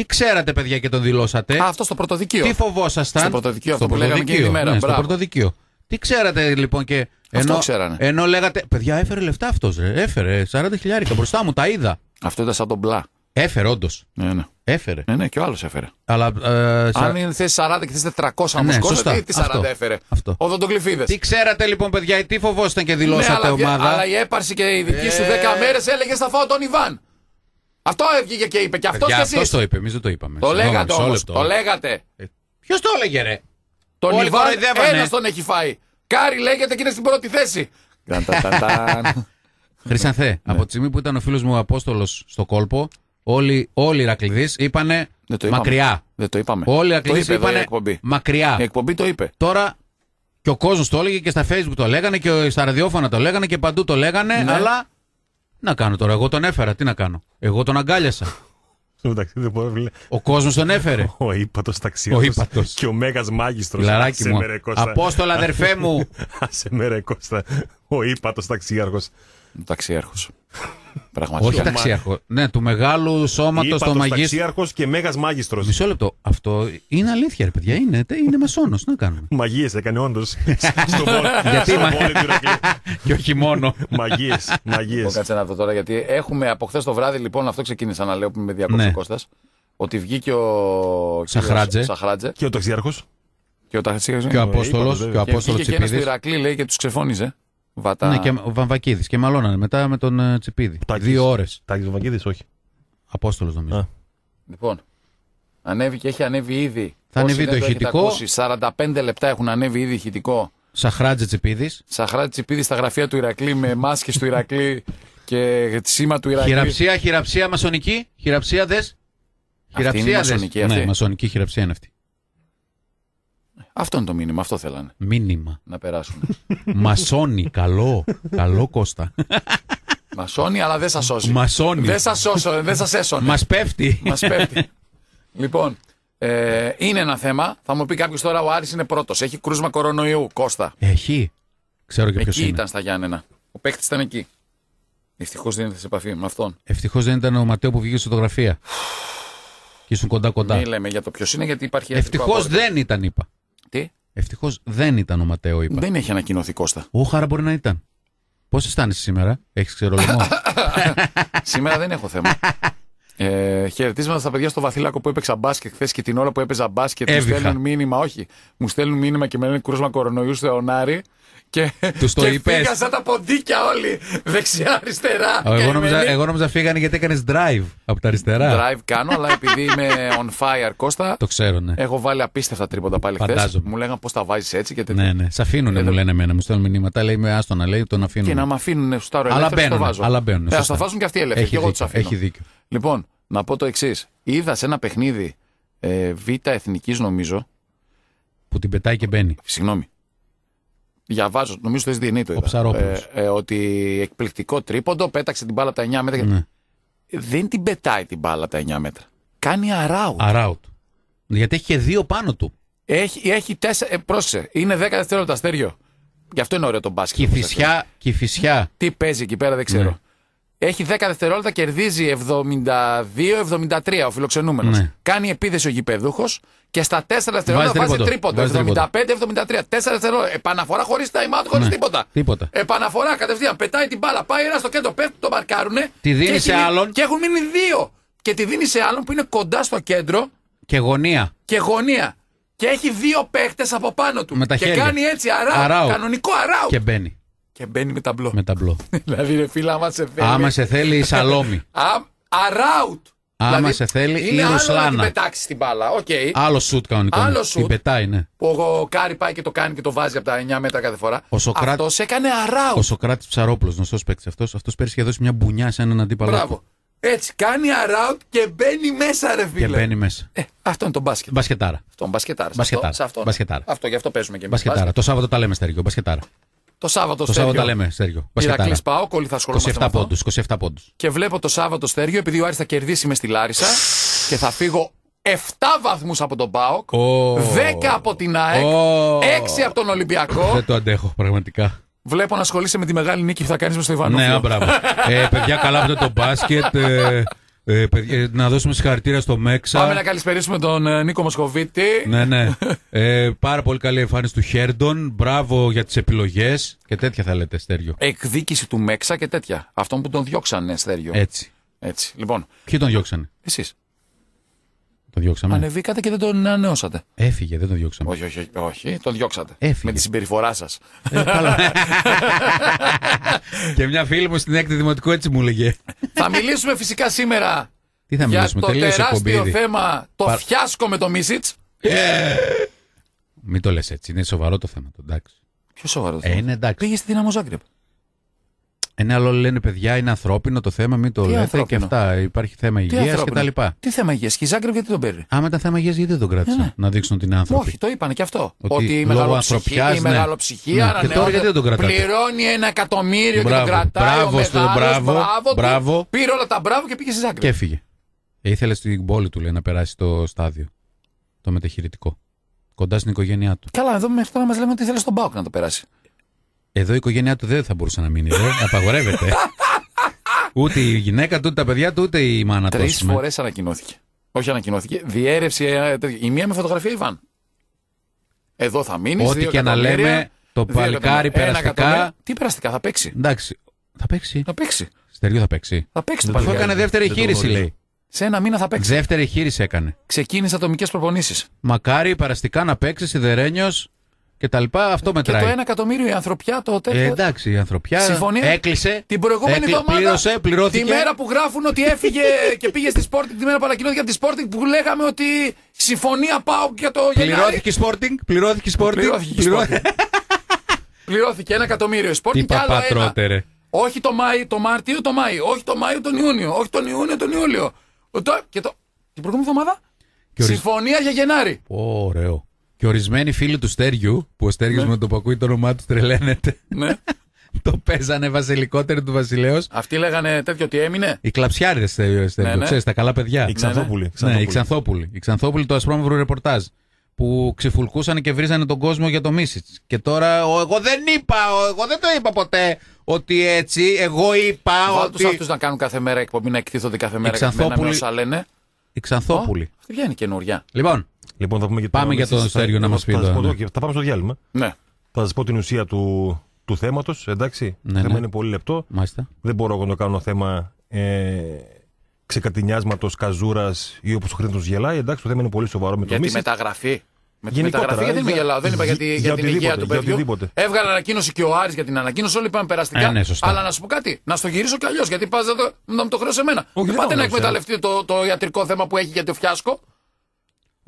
Τι ξέρατε, παιδιά, και τον δηλώσατε; Α, αυτό στο πρωτοδικείο. Τι φοβόσασταν; Στο πρωτοδικείο, αυτό που λέγαμε εκείνη τη μέρα. Ναι, στο Μπράβο. πρωτοδικείο. Τι ξέρατε λοιπόν και. Αυτό ενώ, ξέρανε. ενώ λέγατε. Παιδιά, έφερε λεφτά αυτός. Έφερε 40 χιλιάρικα μπροστά μου, τα είδα. Αυτό ήταν σαν τον μπλα. Έφερε, όντως. Ναι, ναι. Έφερε. Ναι, ναι, και ο άλλος έφερε. Αλλά. ε, σα- Αν είναι θέση 40 και θέση 400 Ναι, όμως σωστά. τι, τι 40 Αυτό. έφερε. Αυτό. Οδοντογλυφίδες. Τι ξέρατε λοιπόν, παιδιά, τι φοβόσασταν και Ναι, δηλώσατε αλλά, ομάδα; αλλά η έπαρση και η δική σου Ε. 10 μέρες έλεγε θα φάω τον Ιβάν. Αυτό έβγηκε και είπε. Και αυτός Παιδιά, και αυτός εσείς. το είπε, εμείς δεν το είπαμε. Το Συγγνώμη, λέγατε μισό όμως. λεπτό. Το λέγατε. Ποιος το έλεγε, ρε; Τον Όλοι Ιβάν κοροϊδεύανε. ένας τον έχει φάει. Κάρι λέγεται και είναι στην πρώτη θέση. Ταν, ταν, ταν, ταν. [LAUGHS] Χρυσανθέ, από τη στιγμή που ήταν ο φίλος μου ο Απόστολος στο κόλπο, όλοι, όλοι οι Ηρακλειδείς είπανε Δεν το είπαμε. μακριά. Δεν το είπαμε. Όλοι οι το Ηρακλειδείς είπε εδώ η είπανε εκπομπή. μακριά. Η εκπομπή το είπε. Τώρα και ο κόσμος το έλεγε και στα facebook το λέγανε και στα ραδιόφωνα το λέγανε και παντού το λέγανε, Ναι. αλλά. Να κάνω τώρα, εγώ τον έφερα, τι να κάνω. Εγώ τον αγκάλιασα. Εντάξει, δεν μπορώ, φίλε. Ο κόσμος τον έφερε. [LAUGHS] Ο ύπατος ταξιάρχο. Ο ύπατος. Και ο μέγας μάγιστρος. Φιλαράκι μου. Απόστολα, αδερφέ μου. [LAUGHS] Άσε με ρε Κώστα. Ο ύπατος ταξιάρχο. Ταξιάρχο. Όχι Πραγματικά. ταξιάρχο. Ναι, του μεγάλου σώματος το Ύπατο μαγίστρο. ταξιάρχο και μέγας μάγιστρος. Μισό λεπτό. Αυτό είναι αλήθεια, ρε παιδιά. Είναι, είναι μεσόνος. Τι να κάνουμε. Μαγείες έκανε όντως. [LAUGHS] Στο βόλ. Γιατί, στο μα- βόλε του Ηρακλείου. [LAUGHS] και όχι μόνο. Μαγείες. Μαγείες. Λοιπόν, κάτσε να δω τώρα, γιατί έχουμε από χθες το βράδυ, λοιπόν, αυτό ξεκίνησα να λέω που με διακόψει Ναι. ο Κώστας, ότι βγήκε ο Σαχράτζε. κύριος Σαχράτζε Και ο ταξιάρχος. και ο Ταξιάρχος Και ο είπατε, Απόστολος. βέβαια. Και ο και Απόστολος βγήκε και ένας στο Τσιπίδης. Ηρακλή, λέει, και τους ξεφώνιζε. Βατά. Ναι, και ο Βαμβακίδης. Και μαλώνανε μετά με τον ε, Τσιπίδη. Τάκης. Δύο ώρες. Τάκης Βαγγίδη, όχι. Απόστολος νομίζω. Α. Λοιπόν, ανέβηκε, έχει ανέβει ήδη. Θα Όσοι ανέβει δεν το έχετε ηχητικό; ακούσει, 45 λεπτά έχουν ανέβει ήδη ηχητικό. Σαχράτζε Τσιπίδης. Σαχράτη Τσιπίδης στα γραφεία του Ηρακλή με μάσκες του Ηρακλή και σήμα του Ηρακλή. Χειραψία, χειραψία μασονική. Χειραψία δες. είναι η μασονική αυτή. Ναι, μασονική χειραψία είναι αυτή. Αυτό είναι το μήνυμα, αυτό θέλανε Μήνυμα. να περάσουν. [LAUGHS] Μασόνι, καλό. καλό Κώστα. Μασόνι, αλλά δεν σας σώζει. Μασόνι. Δεν σας σώσω, δεν σας έσωνε. Μας πέφτει. Μας πέφτει. λοιπόν, ε, είναι ένα θέμα. Θα μου πει κάποιος τώρα ο Άρης είναι πρώτος. Έχει κρούσμα κορονοϊού. Κώστα. Έχει. Ξέρω και ποιος Εκεί είναι. ήταν στα Γιάννενα. Ο παίκτης ήταν εκεί. Ευτυχώς δεν ήρθε σε επαφή με αυτόν. Ευτυχώς δεν ήταν ο Ματέο που βγήκε στη φωτογραφία. Και ήσουν κοντά-κοντά. Μην λέμε για το ποιος είναι, γιατί υπάρχει. ιατρικό Ευτυχώ απόρριτο. δεν ήταν, είπα. Τι; Ευτυχώς δεν ήταν ο Ματέο, είπα. Δεν έχει ανακοινωθεί Κώστα. Ο Χάρα μπορεί να ήταν. Πώς αισθάνεσαι σήμερα, έχεις ξερολιμό; [LAUGHS] Σήμερα δεν έχω θέμα. Ε, χαιρετίσματα στα παιδιά στο Βαθύλακο που έπαιξα μπάσκετ χθες και την ώρα που έπαιζα μπάσκετ μου Έβηχα. στέλνουν μήνυμα. Όχι, μου στέλνουν μήνυμα και με λένε κρούσμα κορονοϊούς στο Ονάρι. Και, Τους το και είπες. φύγα σαν τα ποντίκια όλοι. Δεξιά-αριστερά. εγώ, νόμιζα, εγώ νόμιζα φύγανε γιατί έκανες drive από τα αριστερά. Drive κάνω, αλλά επειδή είμαι on fire, Κώστα, Το ξέρω, ναι. έχω βάλει απίστευτα τρίποτα πάλι χθες. Φαντάζομαι. Μου λέγανε πώς τα βάζεις έτσι και τέτοια. Ναι, ναι. Σε αφήνουνε, Ε, μου δεν- λένε εμένα. Μου στέλνουν μηνύματα. Λέει με άστονα, λέει τον αφήνουν. Και να με αφήνουν στου Αλλά ελεύθερου, το μπαίνουνε, βάζω. αλλά μπαίνουνε, Ε, ας σωστά. τα βάζουν και αυτοί οι ελεύθεροι. Έχει Και εγώ τους δίκιο, αφήνω. έχει δίκιο. Λοιπόν, να πω το εξής. Είδα σε ένα παιχνίδι ε, Β' Εθνικής, νομίζω. Που την πετάει και μπαίνει. Συγγνώμη. Διαβάζω, νομίζω το SDNA το είδα. Ψαρόπουλος. Ε, ε, ότι εκπληκτικό τρίποντο, πέταξε την μπάλα από τα 9 μέτρα. Ναι. Δεν την πετάει την μπάλα από τα 9 μέτρα. Κάνει αράου. Αράουτ. Γιατί έχει και δύο πάνω του. Έχει, έχει τέσσερα. Ε, πρόσεξε, είναι 10 δευτερόλεπτα αστέριο. Γι' αυτό είναι ωραίο το μπάσκετ. Και η όπως έφερε. φυσιά, και η φυσιά. Τι παίζει εκεί πέρα δεν ξέρω. Ναι. Έχει 10 δευτερόλεπτα, κερδίζει 72-73 ο φιλοξενούμενος. Ναι. Κάνει επίδεση ο γηπεδούχο και στα 4 δευτερόλεπτα Βάζει βάζει τρίποντο. τρίποντο. Βάζει 75-73. 4 δευτερόλεπτα. Επαναφορά χωρίς time out, χωρίς Ναι. τίποτα. Τίποτα. Επαναφορά κατευθείαν. Πετάει την μπάλα. Πάει ένα στο κέντρο, πέφτει, το μαρκάρουνε. Τη δίνει και σε έχει- άλλον. Και έχουν μείνει δύο. Και τη δίνει σε άλλον που είναι κοντά στο κέντρο Και γωνία. και γωνία. Και έχει δύο παίχτες από πάνω του. Με τα και χέρια. κάνει έτσι αράου. Αράου. Κανονικό αράου. Και Και... μπαίνει. μπαίνει με ταμπλό. Με ταμπλό. [LAUGHS] δηλαδή, ρε φίλα, άμα σε θέλει. Άμα σε θέλει η Σαλόμη. Α- Αράουτ. Άμα σε θέλει, είναι η άλλο Ρουσλάνα. να την πετάξεις την μπάλα. Οκ. Άλλο σουτ κανονικό. Άλλο είναι. σουτ. Την πετάει, ναι. Που ο Κάρι πάει και το κάνει και το βάζει από τα 9 μέτρα κάθε φορά. Ο Σοκράτη- Αυτός έκανε αράουτ. Ο Σοκράτης Ψαρόπουλος, γνωστός παίκτης αυτός. Αυτός πέρυσι είχε δώσει μια μπουνιά σε έναν αντίπαλο. Μπράβο. Έτσι, κάνει αράουτ και μπαίνει μέσα, ρε φίλε. Και μπαίνει μέσα. Ε, αυτό είναι το μπάσκετ. Μπασκετάρα. Αυτό είναι μπασκετάρα. Μπασκετάρα. Αυτό, σε αυτό, Μπασκετάρα. αυτό, γι' αυτό παίζουμε και εμείς. Μπασκετάρα. Το Σάββατο τα λέμε, Στέργιο. Μπασκετάρα. Το Σάββατο Το Σάββατο τα λέμε, Στέργιο. Μπασκετάρα. Ηρακλής ΠΑΟΚ, όλοι θα ασχολούμαστε με 27 αυτό. πόντους. 27 πόντους. Και βλέπω το Σάββατο Στέργιο, επειδή ο Άρης θα κερδίσει με στη Λάρισα και θα φύγω 7 βαθμούς από τον Πάοκ, Ω. 10 από την ΑΕΚ, Ω. 6 από τον Ολυμπιακό. Δεν το αντέχω, πραγματικά. Βλέπω να ασχολείσαι με τη μεγάλη νίκη που θα κάνεις με στο Ιβανόφιλο. Ναι, α, μπράβο. [LAUGHS] ε, παιδιά, καλά από το μπάσκετ. Ε, ε, παιδιά, ε, να δώσουμε συγχαρητήρια στο Μέξα. Πάμε να καλησπερίσουμε τον ε, Νίκο Μοσχοβίτη. Ναι, ναι. [LAUGHS] Ε, πάρα πολύ καλή εμφάνιση του Χέρντον. Μπράβο για τις επιλογές και τέτοια θα λέτε, Στέργιο. Εκδίκηση του Μέξα και τέτοια. Αυτόν που τον διώξανε, Στέργιο. Έτσι. Έτσι. Λοιπόν, Ποιοι τον διώξανε; εσείς Τον διώξαμε. ανεβήκατε και δεν τον ανανεώσατε. Έφυγε, δεν τον διώξαμε. Όχι, όχι, όχι, όχι, τον διώξατε. Έφυγε. Με τη συμπεριφορά σας. Ε, καλά. [LAUGHS] και μια φίλη μου στην έκτη δημοτικού έτσι μου έλεγε. θα μιλήσουμε φυσικά σήμερα Τι θα για μιλήσουμε, το τελείωσε η εκπομπή. τεράστιο ήδη. θέμα, το Πα- φιάσκο με το Μίσιτς. Μην το λες έτσι, είναι σοβαρό το θέμα. Το, εντάξει. Ποιος σοβαρός. Ε, είναι εντάξει. Πήγε στη Δύναμο Ζάγκρεπ. Ε, ναι, αλλά όλοι λένε παιδιά, είναι ανθρώπινο το θέμα, μην το Τι λέτε ανθρώπινο; και αυτά. Υπάρχει θέμα Τι υγείας ανθρώπινο; κτλ. Τι θέμα υγείας; Και η Ζάγκρεπ γιατί τον παίρνει; Άμα ήταν θέμα υγείας, γιατί δεν τον κράτησαν. Ε, ναι. Να δείξουν ότι είναι άνθρωποι; Όχι, το είπανε και αυτό. Ότι Ότι, η λόγω μεγαλοψυχία, ανθρωπιάς, η ναι. μεγαλοψυχία Ναι. Και ανανεώνεται. τώρα γιατί δεν τον κρατάτε; Πληρώνει ένα εκατομμύριο και Μπράβο. τον κρατάει. Μπράβο ο στο- μεγάλος, μπράβο. του. Μπράβο. Πήρε όλα τα μπράβο και πήγε στη Ζάγκρεπ. Και έφυγε. Ε, Ήθελε στην πόλη του λέει, να περάσει το στάδιο. Το μετεχειρητικό. Κοντά στην οικογένειά του. Καλά, εδώ μέχρι τώρα μας λέμε ότι ήθελε στον Μπάουκ να το περάσει. Εδώ η οικογένειά του δεν θα μπορούσε να μείνει. Δε. Απαγορεύεται. [LAUGHS] ούτε η γυναίκα του, ούτε τα παιδιά του, ούτε η μάνα του. Τρεις ας πούμε. φορές ανακοινώθηκε. Όχι ανακοινώθηκε. Διέρευσε ε, τέτοιο. η μία με φωτογραφία Ιβάν. Εδώ θα μείνεις. Ό,τι και να λέμε, το παλικάρι περαστικά. Τι περαστικά θα παίξει. Εντάξει. Θα παίξει. Θα παίξει. Στεριό θα παίξει. Θα παίξει το Δεν το Αφού παλικάρι. έκανε δεύτερη δεν το εγχείρηση, γνωρίζω. λέει. Σε ένα μήνα θα παίξει. Δεύτερη εγχείρηση έκανε. Ξεκίνησε ατομικές προπονήσεις. Μακάρι περαστικά να παίξει σιδερένιος και τα λοιπά. Αυτό Και το μετράει. ένα εκατομμύριο η ανθρωπιά το τέτοιο. Ε, εντάξει, η ανθρωπιά Συμφωνία. έκλεισε. Την προηγούμενη έκλει- εβδομάδα. Πλήρωσε, πληρώθηκε. Τη μέρα που γράφουν ότι έφυγε [LAUGHS] και πήγε στη Sporting, τη μέρα που ανακοινώθηκε από τη Sporting που λέγαμε ότι συμφωνία πάω για το Γενάρη. Πληρώθηκε η Sporting. Πληρώθηκε η Sporting. Πληρώθηκε η πληρώ- Sporting. [LAUGHS] Πληρώθηκε ένα εκατομμύριο η Sporting Τι και άλλο ένα. παπατρότερε. Όχι το Μάιο, το Μάρτιο, το Μάιο. Όχι το Μάιο, τον Ιούνιο. Όχι τον Ιούνιο, τον Ιούλιο. Το- Και το... Την προηγούμενη εβδομάδα; Και ορισ- Συμφωνία για Γενάρη. Ωραίο. Και ορισμένοι φίλοι του Στέριου, που ο Στέργιος με το που ακούει το όνομά τους τρελαίνεται, ναι. [LAUGHS] το παίζανε βασιλικότερο του βασιλέως. Αυτοί λέγανε τέτοιο ότι έμεινε. Οι κλαψιάριδες Στέργιο, Ναι, ναι. ξέρεις, τα καλά παιδιά. Η Ξανθόπουλη. Ναι, οι Ξανθόπουλοι. Οι Ξανθόπουλοι το ασπρόμαυρο ρεπορτάζ. Που ξυφουλκούσαν και βρίζανε τον κόσμο για το Μίσιτς. Και τώρα, ο, εγώ δεν είπα, ο, εγώ δεν το είπα ποτέ ότι έτσι. Εγώ είπα Βάλ τους ότι. αυτούς να κάνουν κάθε μέρα εκπομπή, να εκτίθονται κάθε μέρα Ξανθόπουλοι- καθημερινά με όσα λένε. Οι Ξανθόπουλοι. Αυτή ποια είναι καινούρια. Λοιπόν, Λοιπόν, θα πούμε για Πάμε για τον Μίσης. Στέργιο να Θα- μας πει θα σας το- πω ναι. το- Θα πάμε στο διάλειμμα. Ναι. Θα σας πω την ουσία του, του θέματος. Εντάξει. Ναι, το θέμα ναι. είναι πολύ λεπτό. μάλιστα. Δεν μπορώ εγώ να το κάνω θέμα ε, ξεκατηνιάσματος, καζούρας ή όπως ο Χρήστος γελάει. Εντάξει, το θέμα είναι πολύ σοβαρό με το Για τη Μίσης. μεταγραφή. Με τη Γενικότερα, μεταγραφή γιατί είμαι για- γελάω. Δεν είπα για, τη- για για την υγεία οτιδήποτε, του για παιδιού. οτιδήποτε. Έβγαλε ανακοίνωση και ο Άρης για την ανακοίνωση. Όλοι είπαμε περαστικά. Ε, ναι, σωστά. Αλλά να σου πω κάτι. Να στο γυρίσω κι αλλιώς. Γιατί πας να, το- να μου το χρεώσει εμένα. Όχι, δεν δεν πάτε το να χρεώσει, εκμεταλλευτείτε το, το ιατρικό θέμα που έχει για το φιάσκο.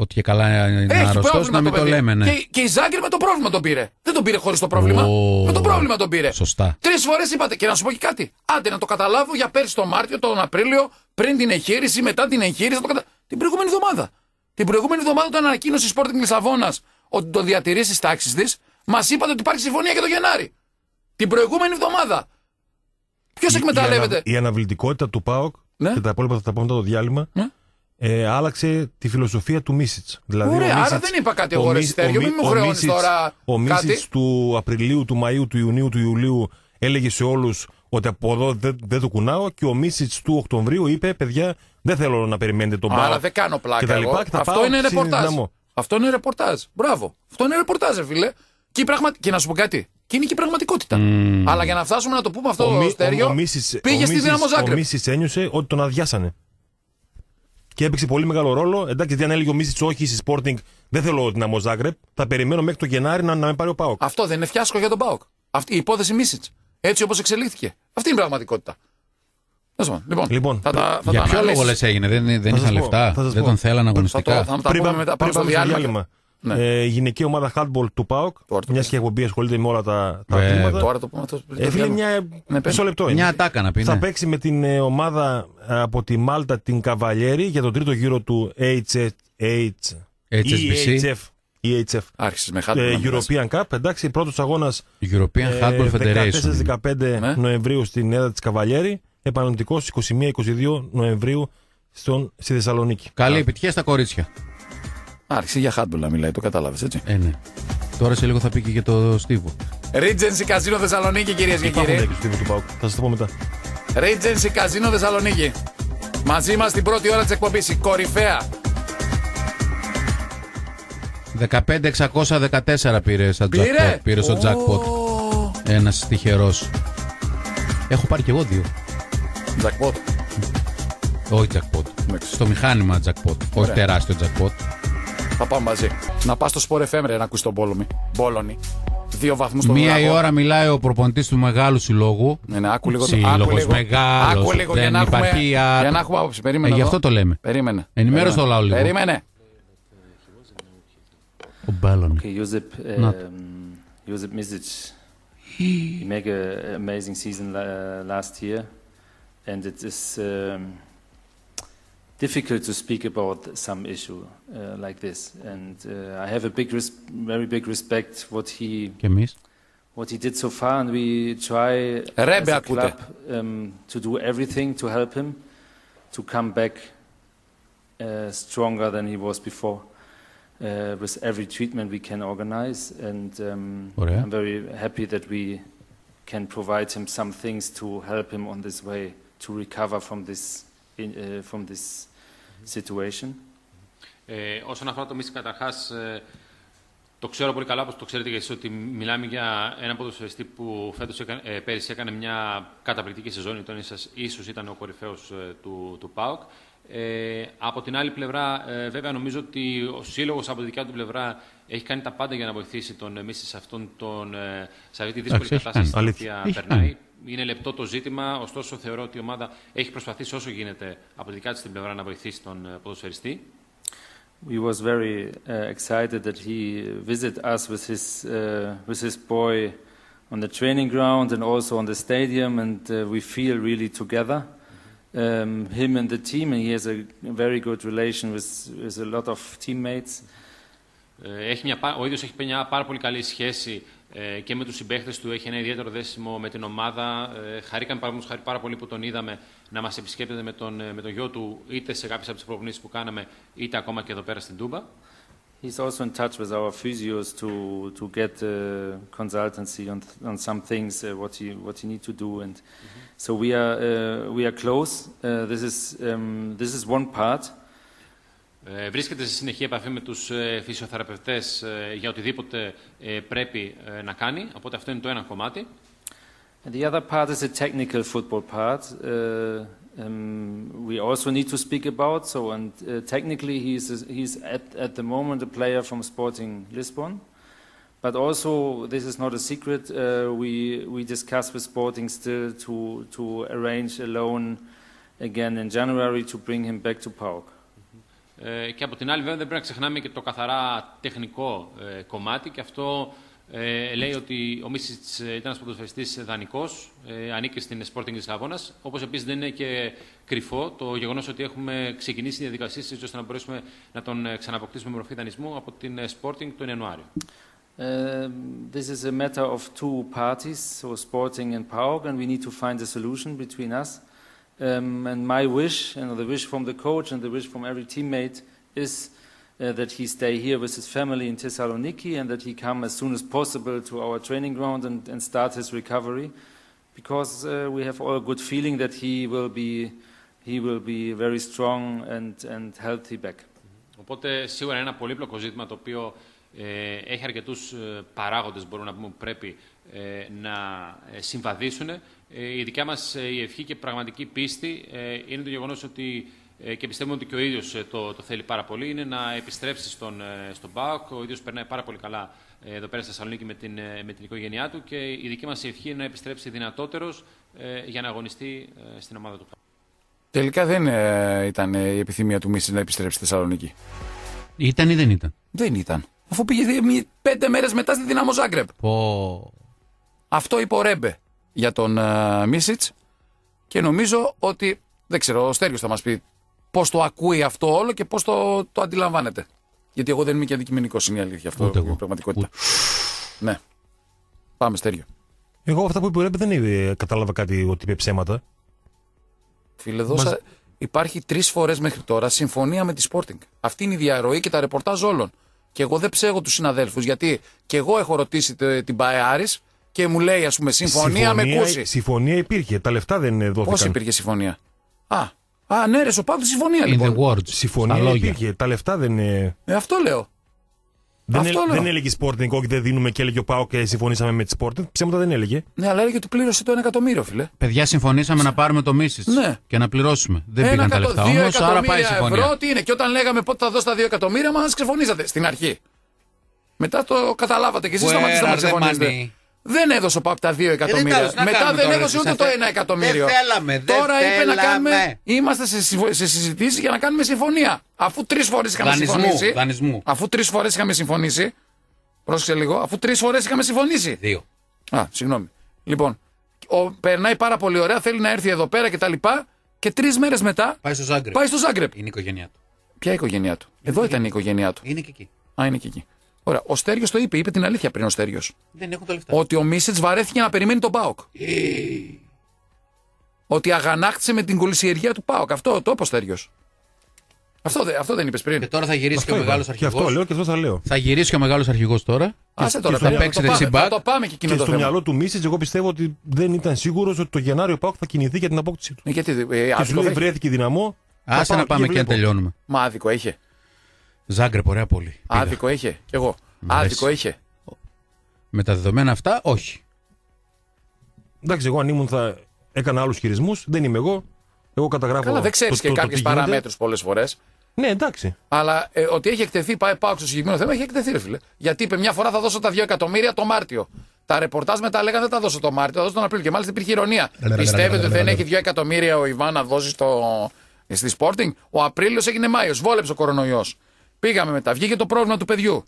Ότι και καλά είναι Έχει αρρωστό, πρόβλημα να μην το παιδί. λέμε, ναι. Και, και η Ζάγκρη με το πρόβλημα τον πήρε. Δεν τον πήρε χωρίς το πρόβλημα. Ω, Με το πρόβλημα τον πήρε. Σωστά. Τρεις φορές είπατε και να σου πω και κάτι. Άντε να το καταλάβω για πέρσι τον Μάρτιο, τον Απρίλιο, πριν την εγχείρηση, μετά την εγχείρηση. να Το κατα... Την προηγούμενη εβδομάδα. Την προηγούμενη εβδομάδα όταν ανακοίνωσε η Sporting Λισαβόνας ότι το διατηρεί στι τάξεις της, μας είπατε ότι υπάρχει συμφωνία για το Γενάρη. Την προηγούμενη εβδομάδα. Ποιος Η- εκμεταλλεύεται; Η, ανα- η αναβλητικότητα του ΠΑΟΚ Ναι. και τα υπόλοιπα θα τα πούμε μετά το διάλειμμα. Ναι. Ε, άλλαξε τη φιλοσοφία του Μίσιτς. Δηλαδή, Ωραία, ο άρα Μίσιτς- δεν είπα κάτι ο εγώ, ρε Μίσ- Στέργιο, ο μην Μί- μου ο χρεώνεις Μίσιτς- τώρα Ο κάτι. Μίσιτς του Απριλίου, του Μαΐου, του Ιουνίου, του Ιουλίου έλεγε σε όλους ότι από εδώ δεν, δεν το κουνάω και ο Μίσιτς του Οκτωβρίου είπε: Παιδιά, δεν θέλω να περιμένετε τον Άρα ΠΑΟΚ. δεν κάνω και πλάκα. τα εγώ. λοιπά και θα Αυτό πάω είναι στη ρεπορτάζ. Δυναμό. Αυτό είναι ρεπορτάζ. Μπράβο. Αυτό είναι ρεπορτάζ, ρε φίλε. Και, η πραγμα... και να σου πω κάτι. Και είναι και η πραγματικότητα. Αλλά για να φτάσουμε να το πούμε αυτό Ο το Μι- στέριο, ο- ο Μίσιτς- πήγε ο στη Μίσιτς- Δύναμο Ο Ζάγκρεπ. Μίσιτς ένιωσε ότι τον αδειάσανε. Και έπαιξε πολύ μεγάλο ρόλο. Εντάξει, γιατί αν έλεγε ο Μίσιτς όχι στη Sporting, δεν θέλω την Δυναμό Ζάγκρεπ, θα περιμένω μέχρι το Γενάρη να, να με πάρει ο ΠΑΟΚ. Αυτό δεν είναι φιάσκο για τον Πάοκ. Αυτή η υπόθεση Μίσιτς. Έτσι όπως εξελίχθηκε. Αυτή είναι η πραγματικότητα. Τέλος πάντων, Λοιπόν, Λοιπόν, θα τα, θα Για τα ποιο λόγο αναλύσεις. λες έγινε, δεν, δεν Θα σας είχαν πω, λεφτά, θα σας δεν πω. τον θέλαν Θα, το, αγωνιστικά; θα τα Πριν πούμε πάμε- μετά πριν πάνω στο πάμε στο διάλειμμα. Διάλειμμα. Ναι. Ε, η γυναικεία ομάδα handball του ΠΑΟΚ, Τώρα το μιας πες. και η εκπομπή ασχολείται με όλα τα, τα Βέβαια. αθλήματα. Τώρα το πούμε αυτό. πριν το Ε, φίλε, διάλειμμα. μια. Ναι, πες. μισό λεπτό είναι. Μια ατάκα να πει. Θα ναι. παίξει με την ε, ομάδα ε, από τη Μάλτα την Καβαλιέρη για τον τρίτο γύρο του HF, H, HSBC. EHF, EHF Άρχισες με ε, χάτο. να μιλάς. European Cup. Εντάξει, πρώτος αγώνας European Handball Federation. 14-15 Ναι. Νοεμβρίου στην έδρα της Καβαλιέρη. Επαναληπτικός 21-22 Νοεμβρίου στον, στη Θεσσαλονίκη. Καλή επιτυχία στα κορίτσια. Άρχισε για χάντμπολ να μιλάει, το κατάλαβες έτσι. Ε, ναι. Τώρα σε λίγο θα πει και για το Στίβο. Regency Casino Θεσσαλονίκη, κυρίες και Υπάρχουν κύριοι. και του τύπου του ΠΑΟΚ. Θα σας το πω μετά. Regency Casino Θεσσαλονίκη. Μαζί μας την πρώτη ώρα της εκπομπής, η κορυφαία. 15.614 πήρε σαν Πήρε! jackpot. Πήρε; Στο Ω, jackpot. Ένας τυχερός. Έχω πάρει κι εγώ δύο. Jackpot. Όχι jackpot. Εντάξει. Στο μηχάνημα jackpot. Όχι τεράστιο jackpot. Θα πάμε μαζί. Να πας στο Sport FM ρε, να ακούσεις τον Πόλωμη. Μπόλωνη. Δύο βαθμούς στο Μία η Δράκο. ώρα μιλάει ο προπονητής του μεγάλου συλλόγου. Ναι, ναι, άκου λίγο. το- Σύλλογος άκου λίγο. μεγάλος, Άκου λίγο δεν για να, έχουμε, υπάρχει α- για να έχουμε άποψη. Ε, Περίμενε. γι' εδώ. αυτό το λέμε. Περίμενε. Ενημέρωσε Περίμενε. το λαό λίγο. Περίμενε. Ο Μπάλον. Okay, Josip, Not. um, Josip Misic, he made an amazing season uh, last year, and it is um, difficult to speak about some issue uh, like this. And uh, I have a big, very big respect what he what he did so far, and we try as a club um, to do everything to help him to come back uh, stronger than he was before. Uh, with every treatment we can organize, and um, I'm very happy that we can provide him some things to help him on this way to recover from this uh, from this situation; Ε, όσον αφορά το Μίση, καταρχάς, ε, το ξέρω πολύ καλά, όπως το ξέρετε και εσείς, ότι μιλάμε για έναν ποδοσφαιριστή που φέτος έκανε, ε, πέρυσι έκανε μια καταπληκτική σεζόν, ήταν ίσως, ίσως ήταν ο κορυφαίος του, του ΠΑΟΚ. Ε, από την άλλη πλευρά, ε, βέβαια, νομίζω ότι ο σύλλογος από τη δικιά του πλευρά έχει κάνει τα πάντα για να βοηθήσει τον ε, Μίση σε, αυτόν τον, ε, σε αυτή τη δύσκολη Εντάξει, έχει κατάσταση στην κάνει. Αλήθεια. οποία Έχει περνάει. Κάνει. Είναι λεπτό το ζήτημα, ωστόσο θεωρώ ότι η ομάδα έχει προσπαθήσει όσο γίνεται από τη δικιά τη την πλευρά να βοηθήσει τον ε, ποδοσφαιριστή. We was very uh, excited that he visited us with his uh, with his boy on the training ground and also on the stadium, and uh, we feel really together. Um, him and the team, and he has a very good relation with with a lot of teammates. Ε, Έχει μια, πά- ο ίδιος έχει μια πάρα πολύ καλή σχέση ε, και με τους συμπαίχτες του, έχει ένα ιδιαίτερο δέσιμο με την ομάδα. Ε, χαρήκαμε παραδείγματος χάρη πάρα πολύ που τον είδαμε να μας επισκέπτεται με τον, ε, με τον γιο του είτε σε κάποιες από τις προπονήσεις που κάναμε είτε ακόμα και εδώ πέρα στην Τούμπα. He's also in touch with our physios to to get uh, consultancy on on some things uh, what he what he need to do, and so we are uh, we are close. Uh, this is um, this is one part. Ε, βρίσκεται σε συνεχή επαφή με τους ε, φυσιοθεραπευτές ε, για οτιδήποτε ε, πρέπει ε, να κάνει, οπότε αυτό είναι το ένα κομμάτι. And the other part is the technical football part. Uh, um, we also need to speak about. So, and uh, technically, he's he's at at the moment a player from Sporting Lisbon. But also, this is not a secret. Uh, we we discuss with Sporting still to to arrange a loan again in January to bring him back to PAOK. Ε, και από την άλλη, βέβαια, δεν πρέπει να ξεχνάμε και το καθαρά τεχνικό ε, κομμάτι. Και αυτό ε, λέει ότι ο Μίσιτ ήταν ένας ποδοσφαιριστή δανεικός, ε, ανήκει στην Sporting τη Λαβόνα. Όπως επίσης δεν είναι και κρυφό το γεγονός ότι έχουμε ξεκινήσει διαδικασίε ώστε να μπορέσουμε να τον ε, ξαναποκτήσουμε με μορφή δανεισμού από την ε, Sporting τον Ιανουάριο. Um, this is a matter of two parties, so Sporting and PAOK, and we need to find a solution between us. Um, and my wish, and the wish from the coach and the wish from every teammate, is uh, that he stay here with his family in Thessaloniki and that he come as soon as possible to our training ground and, and start his recovery, because uh, we have all a good feeling that he will be he will be very strong and, and healthy back. Οπότε σίγουρα είναι ένα πολύπλοκο ζήτημα το οποίο ε, έχει αρκετού ε, παράγοντε, μπορούμε να πούμε, που πρέπει ε, να ε, συμβαδίσουν. Ε, η δικιά μας η ευχή και πραγματική πίστη ε, είναι το γεγονός ότι ε, και πιστεύουμε ότι και ο ίδιος το, το θέλει πάρα πολύ, είναι να επιστρέψει στον, ε, στον ΠΑΟΚ. Ο ίδιος περνάει πάρα πολύ καλά ε, εδώ πέρα στη Θεσσαλονίκη με την, ε, με την οικογένειά του και η δική μας ευχή είναι να επιστρέψει δυνατότερος ε, για να αγωνιστεί ε, στην ομάδα του ΠΑΟΚ. Τελικά δεν ε, ήταν ε, η επιθυμία του Μίσης να επιστρέψει στη Θεσσαλονίκη. Ήταν ή δεν ήταν; Δεν ήταν. Αφού πήγε δι- μη- πέντε μέρες μετά στη Δυναμό Ζάγκρεπ. Πω. Αυτό είπε ο Ρέμπε για τον uh, Μίσιτς και νομίζω ότι. Δεν ξέρω, ο Στέργιος θα μας πει πώς το ακούει αυτό όλο και πώς το, το αντιλαμβάνεται. Γιατί εγώ δεν είμαι και αντικειμενικός, είναι η αλήθεια αυτό. Ούτε η εγώ. πραγματικότητα. Ναι. Πάμε, Στέργιο. Εγώ αυτά που είπε ο Ρέμπε δεν ε, κατάλαβα κάτι ότι είπε ψέματα. Φίλε, δώσα... υπάρχει τρεις φορές μέχρι τώρα συμφωνία με τη Sporting. Αυτή είναι η διαρροή και τα ρεπορτάζ όλων. Και εγώ δεν ψέγω τους συναδέλφους γιατί και εγώ έχω ρωτήσει τε- την Μπαεάρη και μου λέει, ας πούμε, συμφωνία, με κούση. Συμφωνία υπήρχε. Τα λεφτά δεν ε, Πώς δόθηκαν. υπήρχε συμφωνία; Α, α ναι, ρε, σοπάκου συμφωνία In λοιπόν. the words. Συμφωνία Στα λόγια. υπήρχε. Τα λεφτά δεν. ε, Ε, αυτό λέω. Δεν, Αυτό έλε- λέω. δεν έλεγε Sporting, όχι δεν δίνουμε και έλεγε ο Πάο και συμφωνήσαμε με τη Sporting. Ψέματα δεν έλεγε. Ναι, αλλά έλεγε ότι πλήρωσε το 1 εκατομμύριο, φίλε. Παιδιά, συμφωνήσαμε να πάρουμε το Μίσιτ Ναι. και να πληρώσουμε. Δεν Ένα πήγαν τα εκατο- λεφτά δύο όμως, άρα πάει η εκατομμύρια συμφωνία. ευρώ, τι είναι. Και όταν λέγαμε πότε θα δώσει τα 2 εκατομμύρια, μας ξεφωνήσατε στην αρχή. Μετά το καταλάβατε και εσείς Where σταματήσατε να are the ξεφωνήσετε. Money? Δεν έδωσε ο Παπ τα 2 εκατομμύρια. τέλος, να Μετά κάνουμε δεν τώρα, έδωσε εσείς ούτε το θα- 1 εκατομμύριο. Δεν θέλαμε, δεν Τώρα είπε να θέλαμε. κάνουμε. Είμαστε σε, συμφω- σε συζητήσεις για να κάνουμε συμφωνία. Αφού τρεις φορές είχαμε Δανεισμού, συμφωνήσει. δανεισμού. Αφού τρεις φορές είχαμε συμφωνήσει. Πρόσεξε λίγο. Αφού τρεις φορές είχαμε συμφωνήσει. Δύο. Α, συγγνώμη. Λοιπόν, ο, περνάει πάρα πολύ ωραία, θέλει να έρθει εδώ πέρα και τα λοιπά. Και τρεις μέρες μετά Πάει στο Ζάγκρεπ. πάει στο Ζάγκρεπ. Είναι η οικογένειά του. Ποια η οικογένειά του; Εδώ ήταν η οικογένειά του. Είναι και εκεί. Α, είναι και εκεί. Ωραία. Ο Στέριο το είπε, είπε την αλήθεια πριν ο Στέριο. Δεν έχουν τα λεφτά. Ότι ο Μίσετ βαρέθηκε να περιμένει τον Πάοκ. ότι αγανάκτησε με την κολυσιεργία του Πάοκ. Αυτό το είπε ο Στέριο. Αυτό, δε- αυτό δεν είπες πριν. Και τώρα θα γυρίσει και ο είπα. μεγάλος Και αυτό αρχηγός. λέω και αυτό θα λέω. Θα γυρίσει και ο μεγάλος αρχηγός τώρα. Άσε τώρα, στο θα, μυαλό- παίξει το πάμε, δεξιμπάκ. θα το πάμε και εκείνο Και το στο θέμα. μυαλό του Μίσιτς, εγώ πιστεύω ότι δεν ήταν σίγουρος ότι το Γενάριο Πάοκ θα κινηθεί για την απόκτησή του. Ε, Γιατί, ε, Και σου άδικο λέει έχει. βρέθηκε δυναμό. θα Άσε πάω να εκεί πάμε και να βλέπω. τελειώνουμε. Μα άδικο είχε. Ζάγκρεπ, ωραία πολύ. Πήγα. Άδικο είχε. Κι εγώ. Μ' αρέσει. Άδικο είχε. Με τα δεδομένα αυτά, όχι. Εντάξει, εγώ αν ήμουν θα έκανα άλλους χειρισμούς. Δεν είμαι εγώ. Εγώ καταγράφω. Καλά, δεν ξέρεις το- και το- το κάποιες τι γίνεται. παραμέτρους πολλές φορές. Ναι, εντάξει. Αλλά ε, ότι έχει εκτεθεί, πάει πάω στο συγκεκριμένο θέμα, έχει εκτεθεί, ρε φίλε. Γιατί είπε μια φορά θα δώσω τα 2 εκατομμύρια το Μάρτιο. Τα ρεπορτάζ μετά λέγανε δεν τα δώσω το Μάρτιο, θα δώσω τον Απρίλιο. Και μάλιστα υπήρχε ηρωνία. Πιστεύετε ότι δεν έχει 2 εκατομμύρια ο Ιβάν να δώσει στο... στη Sporting; Ο Απρίλιος έγινε Μάιος, βόλεψε ο κορονοϊός. Πήγαμε μετά, βγήκε το πρόβλημα του παιδιού.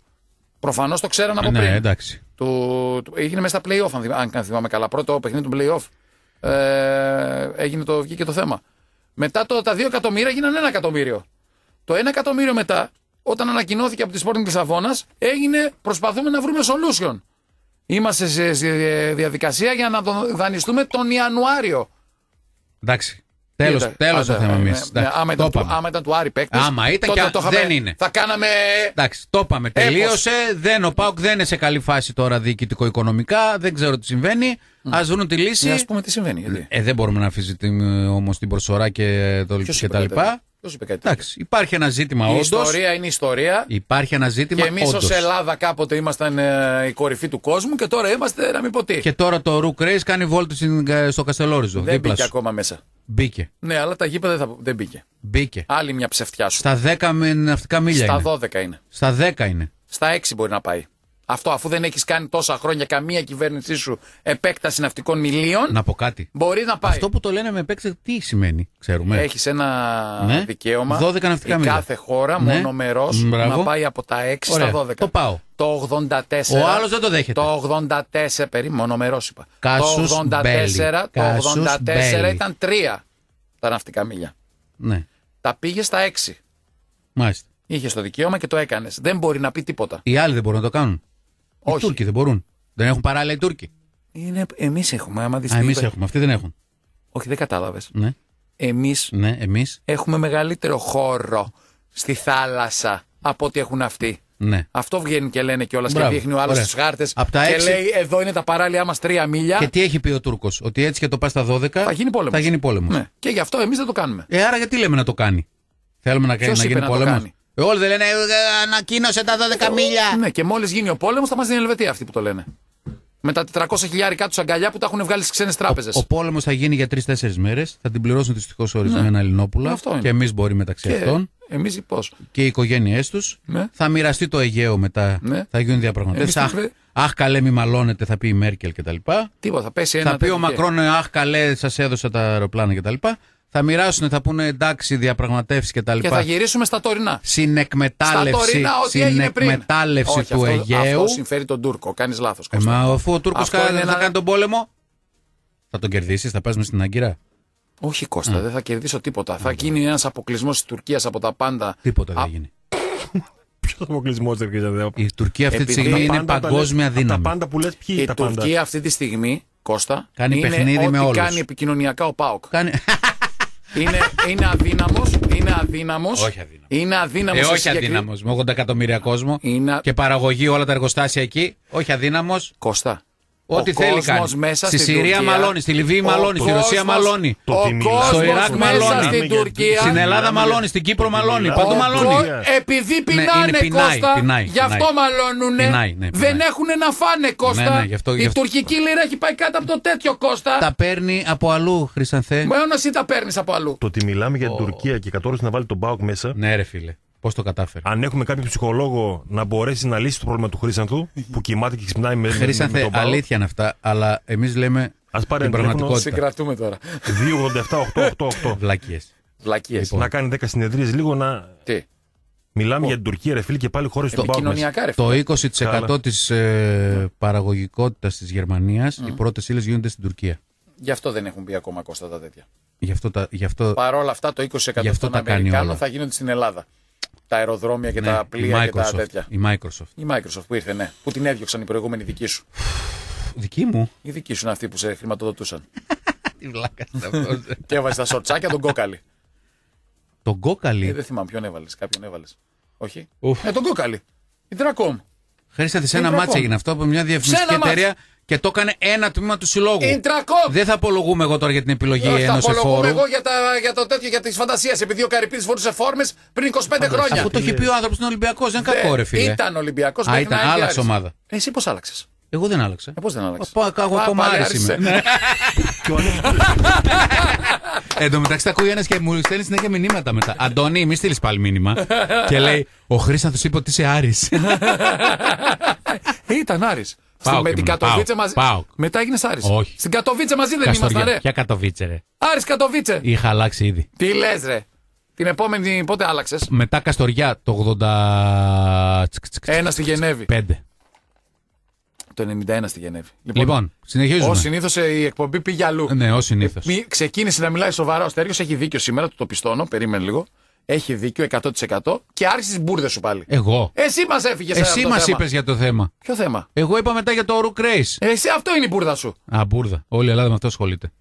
Προφανώς το ξέραν από ναι, πριν. εντάξει. Του, του- έγινε μέσα στα playoff, αν, θυμά- αν θυμάμαι καλά. Πρώτο παιχνίδι του playoff. Ε, έγινε το, βγήκε το θέμα. Μετά το, τα 2 εκατομμύρια έγιναν 1 εκατομμύριο. Το 1 εκατομμύριο μετά, όταν ανακοινώθηκε από τη Sporting Λισαβόνας, έγινε προσπαθούμε να βρούμε solution. Είμαστε σε, σε διαδικασία για να τον δανειστούμε τον Ιανουάριο. Εντάξει. Τέλο Κοίτα, τέλος το άντε, θέμα ε, εμείς. ε, ε, άμα, ήταν του- άμα ήταν του Άρη παίκτης. Άμα ήταν και α- δεν είναι. Θα κάναμε. Εντάξει, το είπαμε. Τελείωσε. Δεν, ο Πάουκ δεν είναι σε καλή φάση τώρα διοικητικό-οικονομικά. Δεν ξέρω τι συμβαίνει. Α βρουν τη λύση. Α πούμε τι συμβαίνει. Γιατί. Ε, δεν μπορούμε να αφήσουμε όμως την προσφορά και, το, Ποιος και είπε τα κάτι λοιπά. Τέτοιο; Ποιος είπε κάτι τέτοιο; Εντάξει, υπάρχει ένα ζήτημα Η όντως. ιστορία είναι ιστορία. Υπάρχει ένα ζήτημα Και εμείς όντως. ω Ελλάδα κάποτε ήμασταν ε, η κορυφή του κόσμου και τώρα είμαστε να μην πω τι. Και τώρα το Ρουκ Ρέις κάνει βόλτα στην- ε, στο Καστελόριζο. δεν δίπλα μπήκε σου. ακόμα μέσα. Μπήκε. Ναι, αλλά τα γήπεδα δεν, θα... δεν μπήκε. Μπήκε. Άλλη μια ψευτιά σου. Στα 10 με ναυτικά μίλια Στα είναι. 12 είναι. Στα 10 είναι. Στα 6 μπορεί να πάει. Αυτό αφού δεν έχεις κάνει τόσα χρόνια καμία κυβέρνησή σου επέκταση ναυτικών μιλίων, Να πω κάτι. μπορείς να πάει. Αυτό που το λένε με παίξτε τι σημαίνει, ξέρουμε. Έχεις ένα Ναι. δικαίωμα 12 ναυτικά η μίλια. κάθε χώρα Ναι. μονομερός Μπράβο. να πάει από τα 6 Ωραία. στα 12. Το πάω. Το 84. Ο άλλος δεν το δέχεται. Το 84, περίπου, μονομερός είπα. Κάσους το 84, Μπέλι. το Κάσους 84 Μπέλι. ήταν 3 τα ναυτικά μίλια. Ναι, Τα πήγε στα 6. μάλιστα. Είχε το δικαίωμα και το έκανες. Δεν μπορεί να πει τίποτα. Οι άλλοι δεν μπορούν να το κάνουν. Οι Όχι. Τούρκοι δεν μπορούν. Δεν έχουν παράλληλα οι Τούρκοι. Είναι... Εμείς έχουμε. Άμα δεις Α, τι εμείς είπε- έχουμε. Αυτοί δεν έχουν. Όχι, δεν κατάλαβες. Ναι, Εμείς ναι, εμείς. έχουμε μεγαλύτερο χώρο στη θάλασσα από ό,τι έχουν αυτοί. Ναι. Αυτό βγαίνει και λένε κιόλας και Μπράβο. δείχνει ο άλλος Ωραία. στου χάρτες. Απ' τα Και έξι- λέει: Εδώ είναι τα παράλια μας τρία μίλια. Και τι έχει πει ο Τούρκος, Ότι έτσι και το πας στα 12 Θα γίνει πόλεμος. Θα γίνει πόλεμος. Ναι. Και γι' αυτό εμείς δεν το κάνουμε. Ε, άρα γιατί λέμε να το κάνει; Θέλουμε να, Ποιος να είπε γίνει να το πόλεμος; Κάνει; Ε, όλοι δεν λένε ε, ε, ανακοίνωσε τα 12 μίλια. Ναι, και μόλις γίνει ο πόλεμος θα μας δίνει Ελβετία αυτοί που το λένε. Με τα 400 χιλιάρικα τους αγκαλιά που τα έχουν βγάλει στις ξένες τράπεζες. Ο πόλεμος θα γίνει για 3-4 μέρες. Θα την πληρώσουν δυστυχώς ορισμένα Ελληνόπουλα. Ναι. Αυτό είναι. Και εμείς μπορεί μεταξύ αυτών. εμείς πώς. Και οι οικογένειές τους. Ναι. Θα μοιραστεί το Αιγαίο μετά. Ναι. Θα γίνουν διαπραγματεύσεις. Εμείς Αχ, τι- αχ, καλέ, μη μαλώνετε, θα πει η Μέρκελ κτλ. Τίποτα, θα πέσει ένα. Θα πει ο τέτοιο. Μακρόν, αχ, καλέ, σας έδωσα τα αεροπλάνα κτλ. Θα μοιράσουν, θα πούνε εντάξει, διαπραγματεύσεις κτλ. Και θα γυρίσουμε στα τωρινά. Στα Συνεκμετάλλευση, τωρινά, ό,τι έγινε πριν. συνεκμετάλλευση Όχι, του αυτό, Αιγαίου. Αυτό συμφέρει τον Τούρκο. Κάνεις λάθος. Ε, μα αφού ο Τούρκος Αυτό θα είναι ένα- κάνει τον πόλεμο, θα τον κερδίσεις, θα πας με στην Άγκυρα; Όχι, Κώστα, δεν θα κερδίσω τίποτα. Θα γίνει ένας αποκλεισμός της Τουρκίας από τα πάντα. Τίποτα Α, δεν γίνει. [LAUGHS] Ποιος αποκλεισμός έρχεται. Η Τουρκία αυτή τη Επειδή στιγμή τα είναι πάντα τα παγκόσμια λες- Τα δύναμη. πάντα που λες, ποιοι Η τα πάντα; Τουρκία αυτή τη στιγμή, Κώστα, Κάνει είναι παιχνίδι ό,τι με όλους. κάνει επικοινωνιακά ο ΠΑΟΚ. [LAUGHS] Κάνει... είναι, είναι αδύναμος, είναι αδύναμος. Όχι αδύναμος. Είναι αδύναμος. Ε, σε όχι συγκεκρι- αδύναμος. Με 80 εκατομμύρια κόσμο Είναι... και παραγωγή όλα τα εργοστάσια εκεί. Όχι αδύναμος. Κώστα. Ό,τι ο θέλει κόσμος κάνει. Μέσα Στη στην Συρία Τουρκία, μαλώνει, στη Λιβύη ο μαλώνει, στη Ρωσία κόσμος- μαλώνει. Το ο τι μιλάμε. κόσμος Στο Ιράκ μέσα μαλώνει. στην Μιλάμε για- Τουρκία. Στην Ελλάδα Μιλάμε μαλώνει, για- στην Κύπρο Μιλάμε μαλώνει. για- Παντού Ο μαλώνει. κο- Ναι, Επειδή πεινάνε, είναι πεινάει, Κώστα, πεινάει, γι' αυτό πεινάει. μαλώνουνε. Πεινάει, ναι, Δεν πεινάει. έχουν να φάνε, Κώστα. Ναι, ναι, γι' αυτό- Η γι' αυτό- τουρκική λίρα έχει πάει κάτω από το τέτοιο, Κώστα. Τα παίρνει από αλλού, Χρυσανθέ. Μόνο εσύ τα παίρνεις από αλλού. Το ότι μιλάμε για την Τουρκία και κατόρθωσε να βάλει τον Μπάουκ μέσα. Ναι, ρε φίλε. Πώς το κατάφερε; Αν έχουμε κάποιο ψυχολόγο να μπορέσει να λύσει το πρόβλημα του Χρήσανθου, που κοιμάται και ξυπνάει με, με, με Χρήσανθε, τον Πάοκ. αλήθεια είναι αυτά, αλλά εμείς λέμε Ας πάρει την ένα τηλέφωνο. πραγματικότητα. Συγκρατούμε τώρα. 287-888. Βλακίες. Βλακίες. Λοιπόν. να κάνει 10 συνεδρίες λίγο να. Τι; Μιλάμε για την Τουρκία, ρε φίλε, και πάλι χώρε του Πάουκ. μέσα. Επικοινωνιακά, ρε φίλε. Το 20% Καλά. της ε, παραγωγικότητας της Γερμανίας, οι πρώτες ύλες γίνονται στην Τουρκία. Γι' αυτό δεν έχουν μπει ακόμα Κώστα τα τέτοια. Γι' αυτό, τα, γι αυτό Παρ' όλα αυτά, το 20% Γι' αυτό των τα κάνει Αμερικάνων όλα. θα γίνονται στην Ελλάδα. Τα αεροδρόμια και ναι, τα η, πλοία και τα Microsoft, τέτοια. η Microsoft. Η Microsoft που ήρθε, ναι. Που την έδιωξαν οι προηγούμενοι δικοί σου. Δική μου. Οι δικοί σου είναι αυτοί που σε χρηματοδοτούσαν. [LAUGHS] Τι βλάκας αυτός. [LAUGHS] και έβαζε τα σορτσάκια τον κόκαλη. Τον Ε, κόκαλη. δεν θυμάμαι ποιον έβαλες. Κάποιον έβαλες. Όχι; Ουφ. Ε, τον κόκαλη. Η Dracom. Χρήσατε σε ένα Intracom. μάτσα έγινε αυτό από μια διαφημιστική Σε ένα εταιρεία και το έκανε ένα τμήμα του συλλόγου. Intracom. Δεν θα απολογούμε εγώ τώρα για την επιλογή Όχι, θα ενός απολογούμε εφόρου. εγώ για, τα, για το τέτοιο για τη φαντασία. Επειδή ο Καρυπίδης φορούσε φόρμες πριν 25 χρόνια. Αφού το έχει πει ο άνθρωπος είναι Ολυμπιακός, δεν είναι κακό, ρε φίλε. Ήταν Ολυμπιακός. Α, ήταν, άλλαξε ομάδα. Εσύ πώς άλλαξες; Εγώ δεν άλλαξα. Ε, πώς δεν άλλαξε; Πάω εγώ ακόμα άρεσε είμαι. Ναι. Εν τω μεταξύ τα ακούει ένας και μου στέλνει συνέχεια μηνύματα μετά. Αντώνη, μη στείλεις πάλι μήνυμα. και λέει: Ο Χρήστανθο είπε ότι είσαι Άρης. Ε, ήταν Άρης. Πάοκ με την ήμουν, Κατοβίτσε Πάοκ, μαζί. Πάοκ. Μετά έγινες Άρης. Όχι. Στην Κατοβίτσε μαζί δεν ήμασταν, ρε. Ποια κατοβίτσε, ρε; Άρης Κατοβίτσε. Είχα αλλάξει ήδη. Τι λες, ρε. Την επόμενη πότε άλλαξες; Μετά Καστοριά το 85. Ένα στη Γενέβη. Το 91 στη Γενέβη. Λοιπόν, συνεχίζουμε. Ω συνήθως η εκπομπή πήγε αλλού. Ναι, ως συνήθως. Μη- Ξεκίνησε να μιλάει σοβαρά ο Στέργιος, έχει δίκιο σήμερα, του το πιστώνω, περίμενε λίγο. Έχει δίκιο 100% και άρχισε τις μπουρδες σου πάλι. Εγώ. Εσύ μας έφυγες Εσύ μας είπες για το θέμα. Ποιο θέμα; Εγώ είπα μετά για το Ορου Race. Εσύ αυτό είναι η μπουρδα σου. Α, μπουρδα. Όλη η Ελλάδα με αυτό ασχολείται.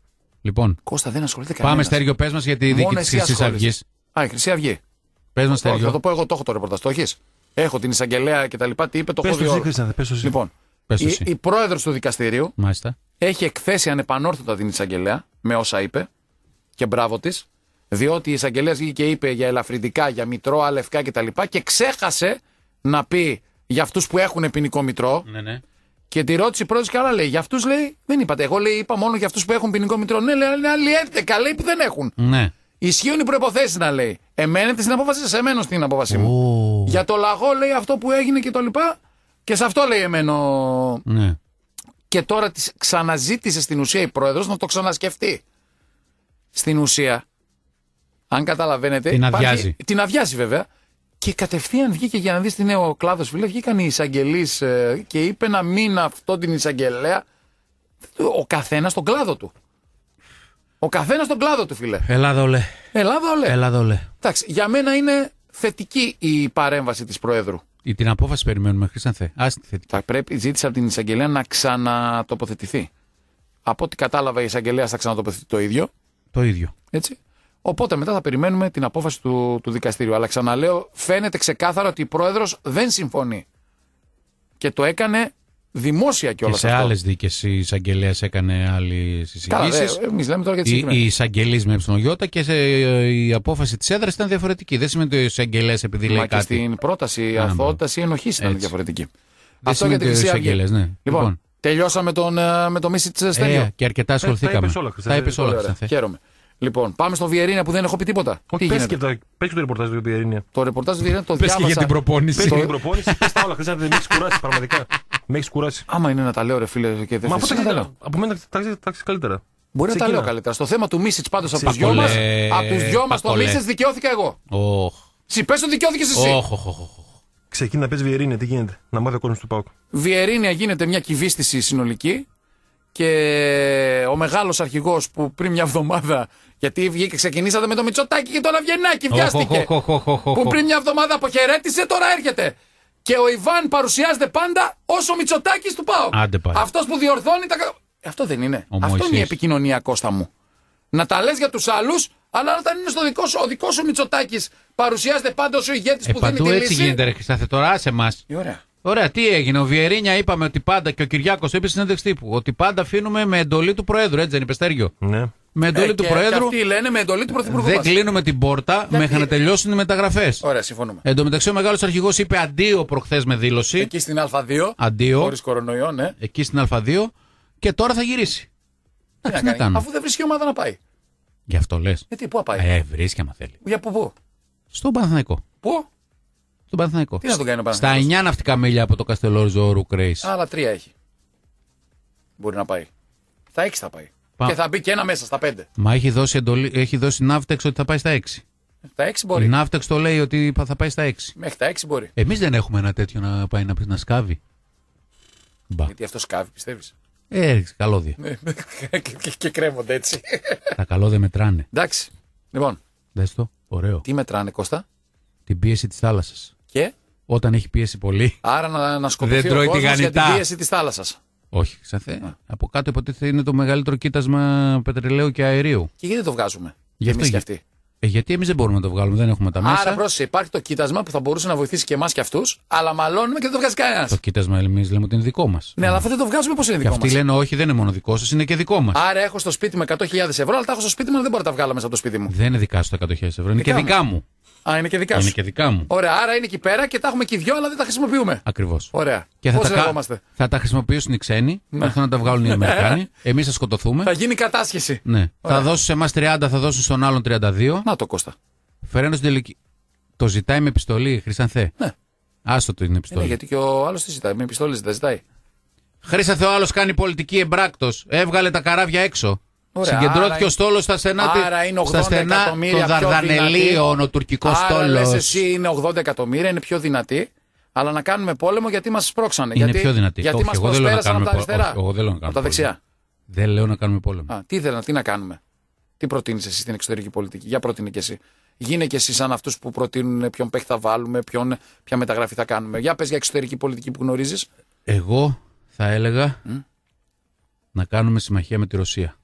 Λοιπόν, Κώστα δεν ασχολείται κανένας. πάμε Στέργιο, πες μας για τη δίκη Μόνο τη εσύ Χρυσής ασχολείσαι. Αυγής. Α, η Χρυσή Αυγή. Πες μας, Όχι, θα Στέργιο. το πω εγώ, το έχω το ρεπορτάζ. Το έχεις; Έχω την εισαγγελέα και τα λοιπά. Τι είπε, το Πες έχω το δει εσύ, όλο. Χρήστανθε, πες το εσύ. Λοιπόν, Πες το η, εσύ. η πρόεδρος του δικαστηρίου Μάλιστα. έχει εκθέσει ανεπανόρθωτα την εισαγγελέα με όσα είπε και μπράβο της. Διότι η εισαγγελέας βγήκε και είπε για ελαφρυντικά, για μητρό, λευκά κτλ. Και, και ξέχασε να πει για αυτούς που έχουν ποινικό μητρό. Ναι, ναι. Και τη ρώτησε η πρόεδρος και άλλα λέει. Για αυτούς λέει, δεν είπατε. Εγώ λέει, είπα μόνο για αυτούς που έχουν ποινικό μητρό. Ναι, λέει, είναι άλλοι 11 λέει που δεν έχουν. Ναι. Ισχύουν οι προποθέσει να λέει. Εμένετε στην απόφαση, σε εμένω στην απόφαση μου. Ω, Για το λαγό λέει αυτό που έγινε και το λοιπά. Και σε αυτό λέει εμένω. Ναι. Και τώρα της ξαναζήτησε στην ουσία η πρόεδρος να το ξανασκεφτεί. Στην ουσία, αν καταλαβαίνετε. Την αδειάζει. Την αδειάζει βέβαια. Και κατευθείαν βγήκε για να δεις τι νέο κλάδος, φίλε. Βγήκαν οι εισαγγελείς και είπε να μην αυτό την εισαγγελέα. Ο καθένας στον κλάδο του. Ο καθένας στον κλάδο του, φίλε. Ελλάδα ολέ. Ελλάδα, ολέ. Ελλάδα ολέ. Εντάξει, για μένα είναι θετική η παρέμβαση της Προέδρου. Ή την απόφαση περιμένουμε, Χρήστανθε. Άσε τη θετική. Θα πρέπει, ζήτησε από την εισαγγελέα να ξανατοποθετηθεί. Από ό,τι κατάλαβα, η εισαγγελέα θα ξανατοποθετεί το ίδιο. Το ίδιο. Έτσι. Οπότε μετά θα περιμένουμε την απόφαση του, του δικαστήριου. Αλλά ξαναλέω, φαίνεται ξεκάθαρα ότι η πρόεδρος δεν συμφωνεί. Και το έκανε δημόσια Και κιόλα σε αυτό. άλλες δίκες η εισαγγελέας έκανε άλλες Καλά, εισηγήσει. εμείς λέμε τώρα για τη Οι, συγκεκριμένη. οι εισαγγελεί με εψνογιώτα και σε, ε, η απόφαση της έδρας ήταν διαφορετική. Δεν σημαίνει ότι ο εισαγγελέας επειδή λέει Μα και κάτι. στην πρόταση Α, αθωότητας ή ενοχή ήταν Έτσι. διαφορετική. Δεν Αυτό για τη σημαίνει ότι ο Χρυσή Αυγή. εισαγγελέας, ναι. Λοιπόν, Λοιπόν. τελειώσαμε τον, ε, με το Μίσιτ Στέλιο. Ε, και αρκετά ασχοληθήκαμε. είπες όλα, Τα Χρήστανθε. είπες όλα, Πολύ ωραία. Χρήστανθε. Χαίρομαι. Λοιπόν, πάμε στο Βιερίνια που δεν έχω πει τίποτα. Τι Όχι, πες γίνεται; και, τα, πες και το ρεπορτάζ του Βιερίνια. Το ρεπορτάζ του Βιερίνια το Πες και διάβασα. για την προπόνηση. Πες και την προπόνηση, πες τα όλα, Χρήστανθε, με έχεις κουράσει, πραγματικά. Με έχεις κουράσει. Άμα είναι να τα λέω, ρε φίλε, και δεν Μα θες, από να τα λέω. τα από μένα τα τα ξέρεις καλύτερα. Μπορεί να τα Ξεκίνα. λέω καλύτερα. Στο θέμα του Μίσιτς πάντως από τους Πακολέ. δυο μας, από τους δυο μας το Πακολέ. Μίσιτς δικαιώθηκα εγώ. Όχ. Τσι πες το δικαιώθηκες εσύ. Όχ, όχ, όχ, όχ. Ξεκίνα να πες Βιερίνια, τι γίνεται. Να μάθει ο κόσμος του ΠΑΟΚ. Βιερίνια γίνεται μια κυβίστηση συνολική και ο μεγάλος αρχηγός που πριν μια εβδομάδα. Γιατί βγήκε, ξεκινήσατε με το Μητσοτάκι και τον Αυγενάκη, βιάστηκε. Όχ, όχ, όχ, όχ, όχ, Που όχ. πριν μια εβδομάδα αποχαιρέτησε, τώρα έρχεται. Και ο Ιβάν παρουσιάζεται πάντα όσο ο Μητσοτάκης του πάω. Άντε πάλι. Αυτός που διορθώνει τα. κα- Αυτό δεν είναι. Ο Αυτό Μωυσής. είναι η επικοινωνία, Κώστα μου. Να τα λες για τους άλλους, αλλά όταν είναι στο δικό σου, ο δικός σου Μητσοτάκης παρουσιάζεται πάντα ως ο ηγέτης Ε, που δίνει παντού τη έτσι λύση. γίνεται, ρε Χρυστάθε. Τώρα άσε μα. Ε, Ωραία. Ωραία, τι έγινε. Ο Βιερίνια είπαμε ότι πάντα και ο Κυριάκος είπε στην συνέντευξη τύπου ότι πάντα αφήνουμε με εντολή του Προέδρου. Έτσι δεν είπε Στέργιο; Ναι. Με εντολή Ε, του και- Προέδρου; Και αυτοί λένε με εντολή του Πρωθυπουργού. δεν μας. κλείνουμε την πόρτα μέχρι να τελειώσουν οι μεταγραφές. Ωραία, συμφωνούμε. Εν τω μεταξύ, ο μεγάλος αρχηγός είπε αντίο προχθές με δήλωση. Εκεί στην Α2. Αντίο. Χωρίς κορονοϊό, ναι. Εκεί στην Α2 και τώρα θα γυρίσει. Τι να Εντάξει, να κάνει. κάνουμε. Αφού δεν βρίσκει ομάδα να πάει. Γι' αυτό λες. Ε, τι, πού να πάει; Ε, βρίσκει άμα θέλει. Για πού, πού; Στον Παναθηναϊκό. Πού; Στον Παναθηναϊκό. Τι να τον κάνει ο Στα Παναθηναϊκός; 9 ναυτικά μίλια από το Καστελόριζο Ρουκ Race. Άλλα τρία έχει. Μπορεί να πάει. Στα έξι θα πάει. Πα- Και θα μπει και ένα μέσα στα πέντε. Μα έχει δώσει, εντολή, έχει δώσει ναύτεξ ότι θα πάει στα 6. Τα 6 Η μπορεί. Ναύτεξ το λέει ότι θα πάει στα 6. Μέχρι τα 6 μπορεί. Εμείς δεν έχουμε ένα τέτοιο να πάει να, να σκάβει. Μπα. Γιατί αυτό σκάβει, πιστεύεις; Ε, ρίξε καλώδια. και, και κρέμονται έτσι. Τα καλώδια μετράνε. Εντάξει. Λοιπόν, Δες το. Ωραίο. τι μετράνε Κώστα; Την πίεση της θάλασσας. Και; Όταν έχει πίεση πολύ. άρα να, να σκοτωθεί Δεν ο τρώει κόσμος για την τηγανιτά. πίεση της θάλασσας. Όχι, ξαθέ. Από κάτω υποτίθεται είναι το μεγαλύτερο κοίτασμα πετρελαίου και αερίου. Και γιατί δεν το βγάζουμε. Γι' αυτό Εμείς και γι- αυτοί; Ε, γιατί εμείς δεν μπορούμε να το βγάλουμε, δεν έχουμε τα μέσα. Άρα πρόσεχε, υπάρχει το κοίτασμα που θα μπορούσε να βοηθήσει και εμάς και αυτούς, αλλά μαλώνουμε και δεν το βγάζει κανένας. Το κοίτασμα εμείς λέμε ότι είναι δικό μας. Ναι, αλλά αυτό δεν το βγάζουμε πώς είναι Και δικό αυτοί μας; λένε όχι, δεν είναι μόνο δικό σας, είναι και δικό μας. Άρα έχω στο σπίτι με 100.000 ευρώ, αλλά τα έχω στο σπίτι μου, αλλά δεν μπορώ να τα βγάλω μέσα από το σπίτι μου. Δεν είναι δικά σου τα 100.000 ευρώ, είναι και Δικά μου. δικά μου. Α, είναι και δικά Είναι σου. και δικά μου. Ωραία, άρα είναι εκεί πέρα και τα έχουμε και οι δυο, αλλά δεν τα χρησιμοποιούμε. Ακριβώς. Ωραία. Και θα Πώς τα, κα- λεγόμαστε. θα τα χρησιμοποιήσουν οι ξένοι, Ναι. θα έρθουν να τα βγάλουν οι [LAUGHS] Αμερικάνοι. Εμείς θα σκοτωθούμε. Θα γίνει κατάσχεση. Ναι. Ωραία. Θα δώσουν σε εμάς 30, θα δώσουν στον άλλον 32. Να το Κώστα. Φεραίνω στην τελική. Το ζητάει με επιστολή, Χρυσανθέ. Ναι. Άστο το είναι Ε, ναι, επιστολή. γιατί και ο άλλος τι ζητάει; Με επιστολή δεν ζητάει. Χρήσαθε ο άλλος κάνει πολιτική εμπράκτος. Έβγαλε τα καράβια έξω. Ωραία, άρα Συγκεντρώθηκε είναι- ο στόλος στα στενά, τη- Άρα είναι 80 στα στενά εκατομμύρια των πιο Δαρδανελίων, δυνατοί. ο τουρκικός Άρα λες στόλο. εσύ είναι 80 εκατομμύρια, είναι πιο δυνατή. Αλλά να κάνουμε πόλεμο γιατί μας σπρώξανε. Είναι γιατί, πιο δυνατή. Γιατί Όχι, μας εγώ δεν λέω να προσπέρασαν από τα κάνουμε πόλεμο. αριστερά. Όχι, εγώ δεν λέω να κάνουμε από τα δεξιά. Δεν λέω να κάνουμε πόλεμο. Α, τι ήθελα, τι να κάνουμε; Τι προτείνεις εσύ στην εξωτερική πολιτική; Για προτείνει και εσύ. Γίνε και εσύ σαν αυτούς που προτείνουν ποιον παίχτη θα βάλουμε, ποιον, ποια μεταγραφή θα κάνουμε. Για πες για εξωτερική πολιτική που γνωρίζεις. Εγώ θα έλεγα να κάνουμε συμμαχία με τη Ρωσία.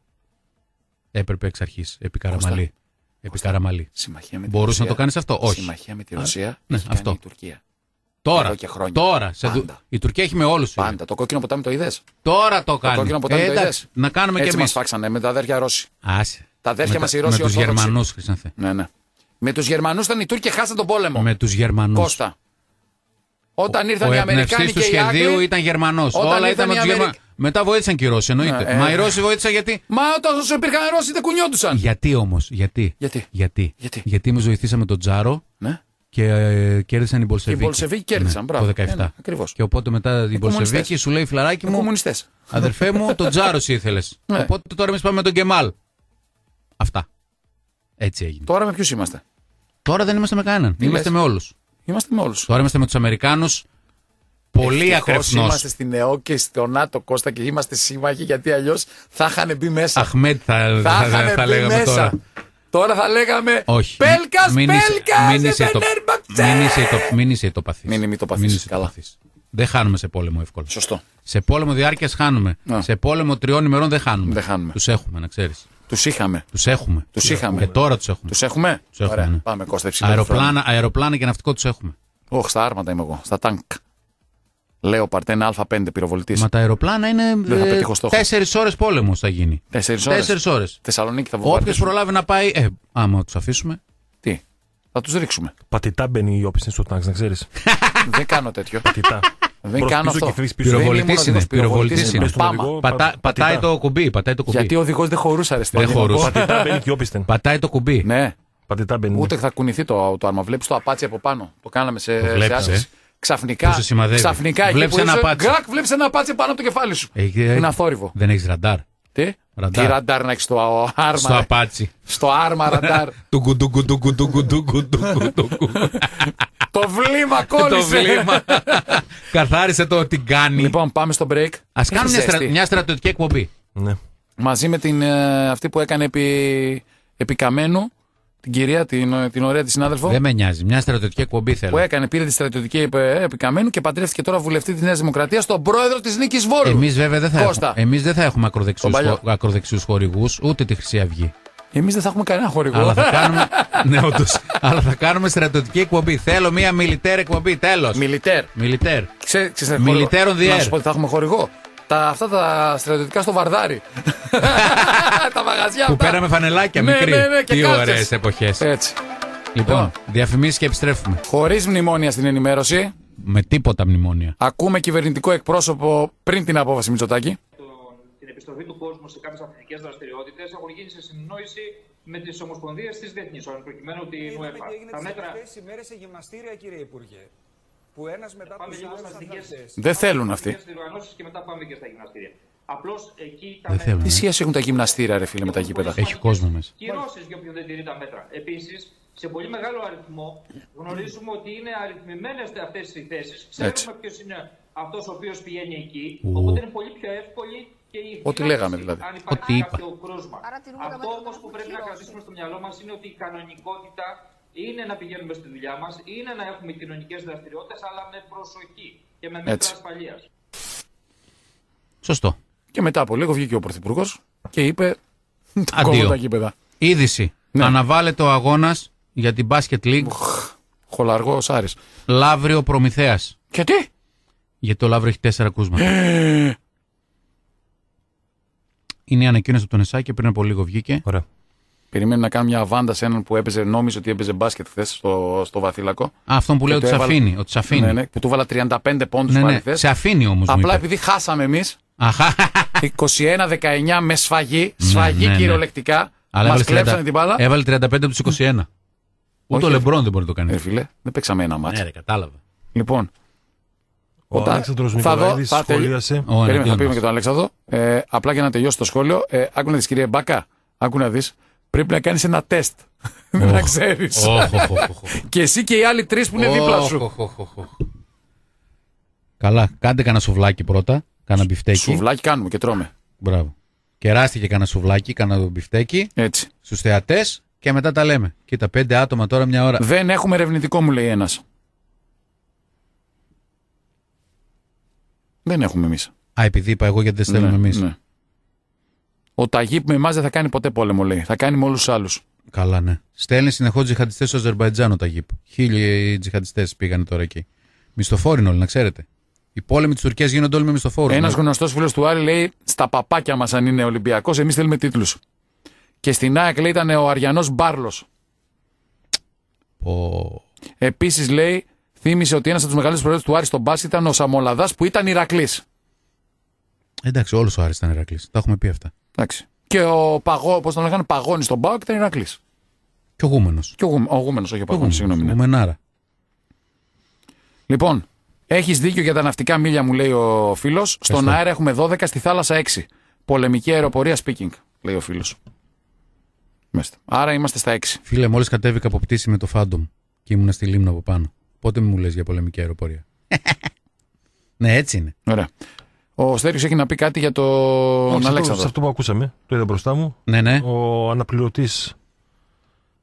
Έπρεπε εξ αρχής, επί Καραμαλή. Επί Καραμαλή. Συμμαχία με τη Μπορούσες Ρωσία. να το κάνεις αυτό, όχι. Συμμαχία με τη Ρωσία. ναι, έχει αυτό. κάνει η Τουρκία. Τώρα, Εδώ και χρόνια. τώρα σε δου- Πάντα. η Τουρκία έχει με όλους. Πάντα. Το κόκκινο ποτάμι το είδες; Τώρα το κάνει. κόκκινο ποτάμι το εντάξει, είδες; να κάνουμε Έτσι κι μας εμείς. φάξανε με τα αδέρφια Ρώσοι. Άσε. Τα αδέρφια με, μας τα- οι Ρώσοι Με του Ορθόδοξοι. Γερμανούς, Χρυσανθέ. Ναι, ναι. Με τους Γερμανούς ήταν οι Τούρκοι και χάσαν τον πόλεμο. Με τους Γερμανούς. Κώστα. Όταν ήρθαν Ο οι Αμερικάνοι εμπνευστή και του οι σχεδίου Άγγλοι. ήταν Γερμανός. Όταν Όλα ήρθαν ήταν με οι του Γερμανού. Αμερικ- Μετά βοήθησαν και οι Ρώσοι, εννοείται. Ναι, ε, Μα οι ε. Ρώσοι βοήθησαν γιατί. Μα όταν όσο υπήρχαν Ρώσοι δεν κουνιόντουσαν. Γιατί όμως, γιατί; Γιατί; Γιατί; Γιατί; Γιατί εμεί βοηθήσαμε τον Τζάρο Ναι. και ε, κέρδισαν οι Και οι Μπολσεβίκοι. Μπολσεβίκοι κέρδισαν. Ναι, μπράβο. Το 17. Ναι, ναι, ακριβώς. Και οπότε μετά οι κομμουνιστές. Μπολσεβίκοι σου λέει φιλαράκι Οι μου, κομμουνιστές. αδερφέ μου, τον Τζάρο ήθελες. Ναι. Οπότε τώρα εμείς πάμε με τον Κεμάλ. Αυτά. Έτσι έγινε. Τώρα με ποιους είμαστε; Τώρα δεν είμαστε με κανέναν. Τι Είμαστε λες; με όλους. Είμαστε με όλους. Τώρα είμαστε με τους Αμερικάνους. Πολύ ακρεφνός. Είμαστε στην ΕΟ και στο ΝΑΤΟ Κώστα και είμαστε σύμμαχοι γιατί αλλιώς θα είχαν μπει μέσα. Αχμέτ θα, θα θα, είχαν θα, θα μπει λέγαμε μέσα. τώρα. Τώρα θα λέγαμε Όχι. Πέλκας, Μην είσαι- Πέλκας, μην είσαι το- μην είσαι το- Μην είσαι ητοπαθής. Μην είμαι ητοπαθής. Μην είσαι Καλά. ητοπαθής. Δεν χάνουμε σε πόλεμο εύκολα. Σωστό. Σε πόλεμο διάρκειας χάνουμε. Α. Σε πόλεμο τριών ημερών δεν χάνουμε. Δεν χάνουμε. Τους έχουμε, να ξέρεις. Τους είχαμε. Τους έχουμε. Τους είχαμε. Και τώρα τους έχουμε. Τους έχουμε; Τους έχουμε, Ωραία. ναι. Πάμε Κώστα υψηλό. Αεροπλάνα, αεροπλάνα και ναυτικό τους έχουμε. Όχι, στα άρματα είμαι εγώ. Στα τάγκ. Λέω παρτένα Α5 πυροβολητής. Μα τα αεροπλάνα είναι. Δεν θα πετύχω στόχο. Τέσσερις ώρες πόλεμος θα γίνει. Τέσσερις ώρε. Τέσσερις ώρες. Θεσσαλονίκη θα Όποιος βομβαρδίσουμε. προλάβει να πάει. Ε, άμα τους αφήσουμε. Τι. Θα τους ρίξουμε. Πατητά μπαίνει η όπισθεν στο τάγκ, να ξέρεις. [LAUGHS] Δεν κάνω τέτοιο. Πατητά. Δεν Προς κάνω πίσω αυτό. και τρεις πίσω. Δεν Πυροβολητής ήμουν είναι, οδηγός, πυροβολητής είναι. Μες στον Πάμα. οδηγό, Πατά- πα- πατάει πατητά. το κουμπί. Πατάει το κουμπί. Γιατί ο οδηγός δεν χωρούσε αριστερά. Δεν χωρούσε. Πατητά μπαίνει και η όπισθεν. Πατάει το κουμπί. Ναι. Πατητά μπαίνει. Ούτε θα κουνηθεί το, το άρμα. Βλέπεις το απάτσι από πάνω. Το κάναμε σε, Το σε βλέπεις, άσκηση. Ε. Ξαφνικά, Που σε σημαδεύει. ξαφνικά εκεί Βλέπεις που ένα είσαι, απάτσι. γκρακ, βλέπεις ένα απάτσι πάνω από το κεφάλι σου. Ε, ε, Είναι αθόρυβο. Δεν έχεις ραντάρ. Τι; Ραντάρ. Τι ραντάρ να έχεις στο άρμα. Στο ρε. απάτσι. Στο άρμα ραντάρ. [LAUGHS] Τουκου, τουκου, τουκου, τουκου, τουκου, τουκου, τουκου. [LAUGHS] το βλήμα Το κόλλησε. βλήμα. [LAUGHS] Καθάρισε το τι κάνει. Λοιπόν, πάμε στο break. Α κάνουμε μια, Έχει στρα- ζέστη. μια στρατιωτική εκπομπή. Ναι. Μαζί με την, ε, αυτή που έκανε επί, επί Καμένου, την κυρία, την, την ωραία τη συνάδελφο. Δεν με νοιάζει. Μια στρατιωτική εκπομπή που θέλω. έκανε, πήρε τη στρατιωτική επ- επικαμένου και παντρεύτηκε τώρα βουλευτή της Νέας Δημοκρατίας, τον πρόεδρο της Νίκης Βόλου. Εμείς βέβαια δεν θα, Κώστα. έχουμε, εμείς δεν θα έχουμε ακροδεξιούς, Τον παλιό. χω- ακροδεξιούς χορηγούς, ούτε τη Χρυσή Αυγή. Εμείς δεν θα έχουμε κανένα χορηγό. Αλλά θα [LAUGHS] κάνουμε. ναι, όντως. Αλλά θα κάνουμε στρατιωτική εκπομπή. Θέλω μια μιλιτέρ εκπομπή. Τέλος. Μιλιτέρ. Μιλιτέρ. Ξέ, ξέρεις, Μιλιτέρων χορηγό. διέρ. Να σου πω ότι θα έχουμε χορηγό. Τα, αυτά τα στρατιωτικά στο βαρδάρι. [LAUGHS] τα μαγαζιά Που αυτά. πέραμε φανελάκια Ναι, μικρή. ναι, ναι, και Τι κάλτσες. ωραίες εποχές. Έτσι. Λοιπόν, διαφημίσεις και επιστρέφουμε. Χωρίς μνημόνια στην ενημέρωση, Με τίποτα μνημόνια. ακούμε κυβερνητικό εκπρόσωπο πριν την απόφαση Μητσοτάκη. τον- την επιστροφή του κόσμου σε κάποιες αθλητικές δραστηριότητες έχουν γίνει σε συνεννόηση με τις ομοσπονδίες της διεθνής, προκειμένου την Είδαμε UEFA. τι έγινε Τα τις μέτρα. τελευταίες ημέρες σε γυμναστήρια, κύριε Υπουργέ. Που ένας μετά Πάμε τους λίγο άλλους στα εθνικές- αθλητές. Δεν θέλουν αυτοί. στις διοργανώσεις και μετά πάμε και στα γυμναστήρια. Απλώς εκεί τα Δεν θέλουν. Τι σχέση έχουν τα γυμναστήρια, ρε φίλε, με τα γήπεδα; Έχει κόσμο μέσα. Κυρώσεις για όποιον δεν τηρεί τα μέτρα. Επίσης, σε πολύ μεγάλο αριθμό. Γνωρίζουμε ότι είναι αριθμημένες αυτές οι θέσεις. Ξέρουμε ποιος είναι αυτός ο οποίος πηγαίνει εκεί. Οπότε είναι πολύ πιο εύκολη και η Ό,τι φυλάκιση, λέγαμε δηλαδή. Αν υπάρχει Ό,τι είπα. κάποιο κρούσμα. Άρα τηρούμε τα Αυτό μέτρα όμως των που πρέπει να χειρός. κρατήσουμε στο μυαλό μας είναι ότι η κανονικότητα είναι να πηγαίνουμε στη δουλειά μας, είναι να έχουμε κοινωνικές δραστηριότητες, αλλά με προσοχή και με μέτρα Έτσι. ασφαλείας. Σωστό. Και μετά από λίγο βγήκε ο Πρωθυπουργός και είπε. Αντίο. Κόβω τα γήπεδα. Είδηση. Ναι. Αναβάλλεται ο αγώνας για την Basket League Χολαργό Άρη. Λαύριο Προμηθέας. Γιατί; Γιατί το Λαύριο έχει τέσσερα κούσματα. Ε, Είναι η ανακοίνωση από τον Εσάκη πριν από λίγο βγήκε. Ωραία. Περίμενε να κάνω μια βάντα σε έναν που έπαιζε, νόμιζε ότι έπαιζε μπάσκετ χθες στο, στο βαθύλακο. Α, αυτόν που Και λέει ότι το σε έβαλα- αφήνει. Ότι σε αφήνει. Ναι, ναι, που του βάλα 35 πόντους Ναι, πάλι ναι. χθες. Σε αφήνει όμω. Απλά επειδή χάσαμε εμείς Αχά. 21-19 με σφαγή, σφαγή ναι, ναι. κυριολεκτικά. Αλλά Μας έβαλε 30 κλέψανε την μπάλα. Έβαλε 35 από τους 21. Ούτε ο Όχι, Λεμπρόν δεν μπορεί να το κάνει. Ε, φίλε, δεν παίξαμε ένα μάτσο. Ναι, ρε, κατάλαβα. Λοιπόν, Ο Όταν- Αλέξανδρος θα δω- Νικολαίδης θα τελει- σχολίασε. Ο περίμενε, θα εναντίον πούμε μας. και τον Αλέξανδρο. Ε, απλά για να τελειώσει το σχόλιο, ε, άκου να δεις, κύριε Μπάκα, άκου να δεις. Πρέπει να κάνεις ένα τεστ. [LAUGHS] να ξέρεις. Οχ, οχ, οχ, οχ. Και εσύ και οι άλλοι τρεις που είναι δίπλα σου. Οχ, οχ, οχ, οχ. Καλά, κάντε κανένα σουβλάκι πρώτα. Κάνα μπιφτέκι. Σουβλάκι κάνουμε και τρώμε. Μπράβο. Κεράστε κανένα σουβλάκι, κάνα μπιφτέκι Έτσι. στους θεατές και μετά τα λέμε. Κοίτα, πέντε άτομα τώρα μια ώρα. Δεν έχουμε ερευνητικό, μου λέει ένας. Δεν έχουμε εμείς. Α, επειδή είπα εγώ γιατί δεν στέλνουμε εμείς. Ναι. Ο Ταγίπ με εμάς δεν θα κάνει ποτέ πόλεμο, λέει. Θα κάνει με όλους τους άλλους. Καλά, ναι. Στέλνει συνεχώς τζιχαντιστές στο Αζερβαϊτζάν ο Ταγίπ. Χίλιοι τζιχαντιστές πήγαν τώρα εκεί. Μισθοφόροι είναι όλοι, να ξέρετε. Οι πόλεμοι της Τουρκίας γίνονται όλοι με μισθοφόρους. Ένας γνωστός φίλος του Άρη λέει: Στα παπάκια μας, αν είναι Ολυμπιακός, εμείς θέλουμε τίτλους. Και στην ΑΕΚ λέει ήταν ο Αριανός Μπάρλος. Ο... Επίσης λέει: Θύμισε ότι ένας από τους μεγαλύτερους προϊόντε του Άρη στον μπάσκετ ήταν ο Σαμολαδάς που ήταν Ηρακλής. Εντάξει, όλος ο Άρης ήταν Ηρακλής. Τα έχουμε πει αυτά. Εντάξει. Και ο Παγό, πώς τον λέγανε, Παγώνης στον Μπάουκ ήταν Ηρακλής. Και ο Γούμενος. Και ο, Γου- ο Γούμενος, όχι ο Παγώνης, συγγνώμη. ναι. Γουμενάρα. Λοιπόν, έχεις δίκιο για τα ναυτικά μίλια, μου λέει ο φίλος. Στον Ευχαριστώ. αέρα έχουμε 12, στη θάλασσα 6. Πολεμική αεροπορία speaking, λέει ο φίλος. Μάλιστα. Άρα είμαστε στα 6. Φίλε, μόλις κατέβηκα από πτήση με το Phantom και ήμουν στη λίμνη από πάνω. Πότε μου λες για πολεμική αεροπορία; [LAUGHS] ναι, έτσι είναι. Ωραία. Ο Στέριος έχει να πει κάτι για τον Όχι, σε αυτό- Αλέξανδρο. Σε αυτό που ακούσαμε, το είδα μπροστά μου. Ναι, ναι. Ο αναπληρωτής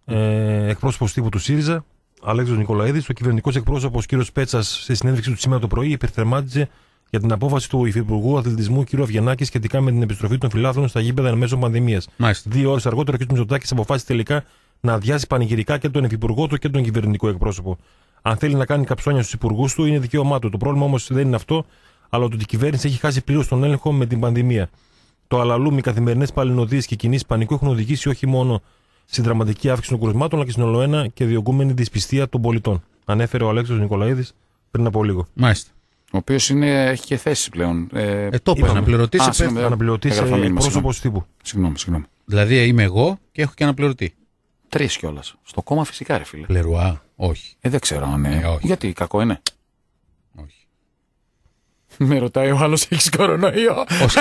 ε, εκπρόσωπος τύπου του ΣΥΡΙΖΑ, Αλέξανδρος Νικολαίδης, ο κυβερνητικός εκπρόσωπος κ. Πέτσας, σε συνέντευξή του σήμερα το πρωί, υπερθερμάτιζε για την απόφαση του Υφυπουργού Αθλητισμού κ. Αυγενάκη σχετικά με την επιστροφή των φιλάθλων στα γήπεδα εν μέσω πανδημίας. Μάλιστα. Δύο ώρες αργότερα, ο κ. Μητσοτάκης αποφάσισε τελικά να αδειάσει πανηγυρικά και τον Υφυπουργό του και τον κυβερνητικό εκπρόσωπο. Αν θέλει να κάνει καψόνια στους υπουργούς του, είναι δικαίωμά του. Το πρόβλημα όμως δεν είναι αυτό, αλλά ότι η κυβέρνηση έχει χάσει πλήρως τον έλεγχο με την πανδημία. Το αλαλούμι, οι καθημερινές παλινοδίε και κινήσεις πανικού έχουν οδηγήσει όχι μόνο στην δραματική αύξηση των κρουσμάτων, αλλά και στην ολοένα και διωγγούμενη δυσπιστία των πολιτών. Ανέφερε ο Αλέξος Νικολαίδης πριν από λίγο. Μάλιστα. Ο οποίος έχει και θέση πλέον. Ε, Ε, το είπα, είπαμε. αναπληρωτής. Α, σε συγγνώμη. πέφτει. Αναπληρωτής έγραφα μήνυμα, πρόσωπο τύπου. Συγγνώμη, συγγνώμη. Δηλαδή είμαι εγώ και έχω και αναπληρωτή. Τρεις κιόλας. Στο κόμμα φυσικά, ρε φίλε. Πλερουά, όχι. Ε, δεν ξέρω αν είναι. Ε, όχι. Γιατί, κακό είναι. Όχι. Με ρωτάει ο άλλος, έχεις κορονοϊό; Ως-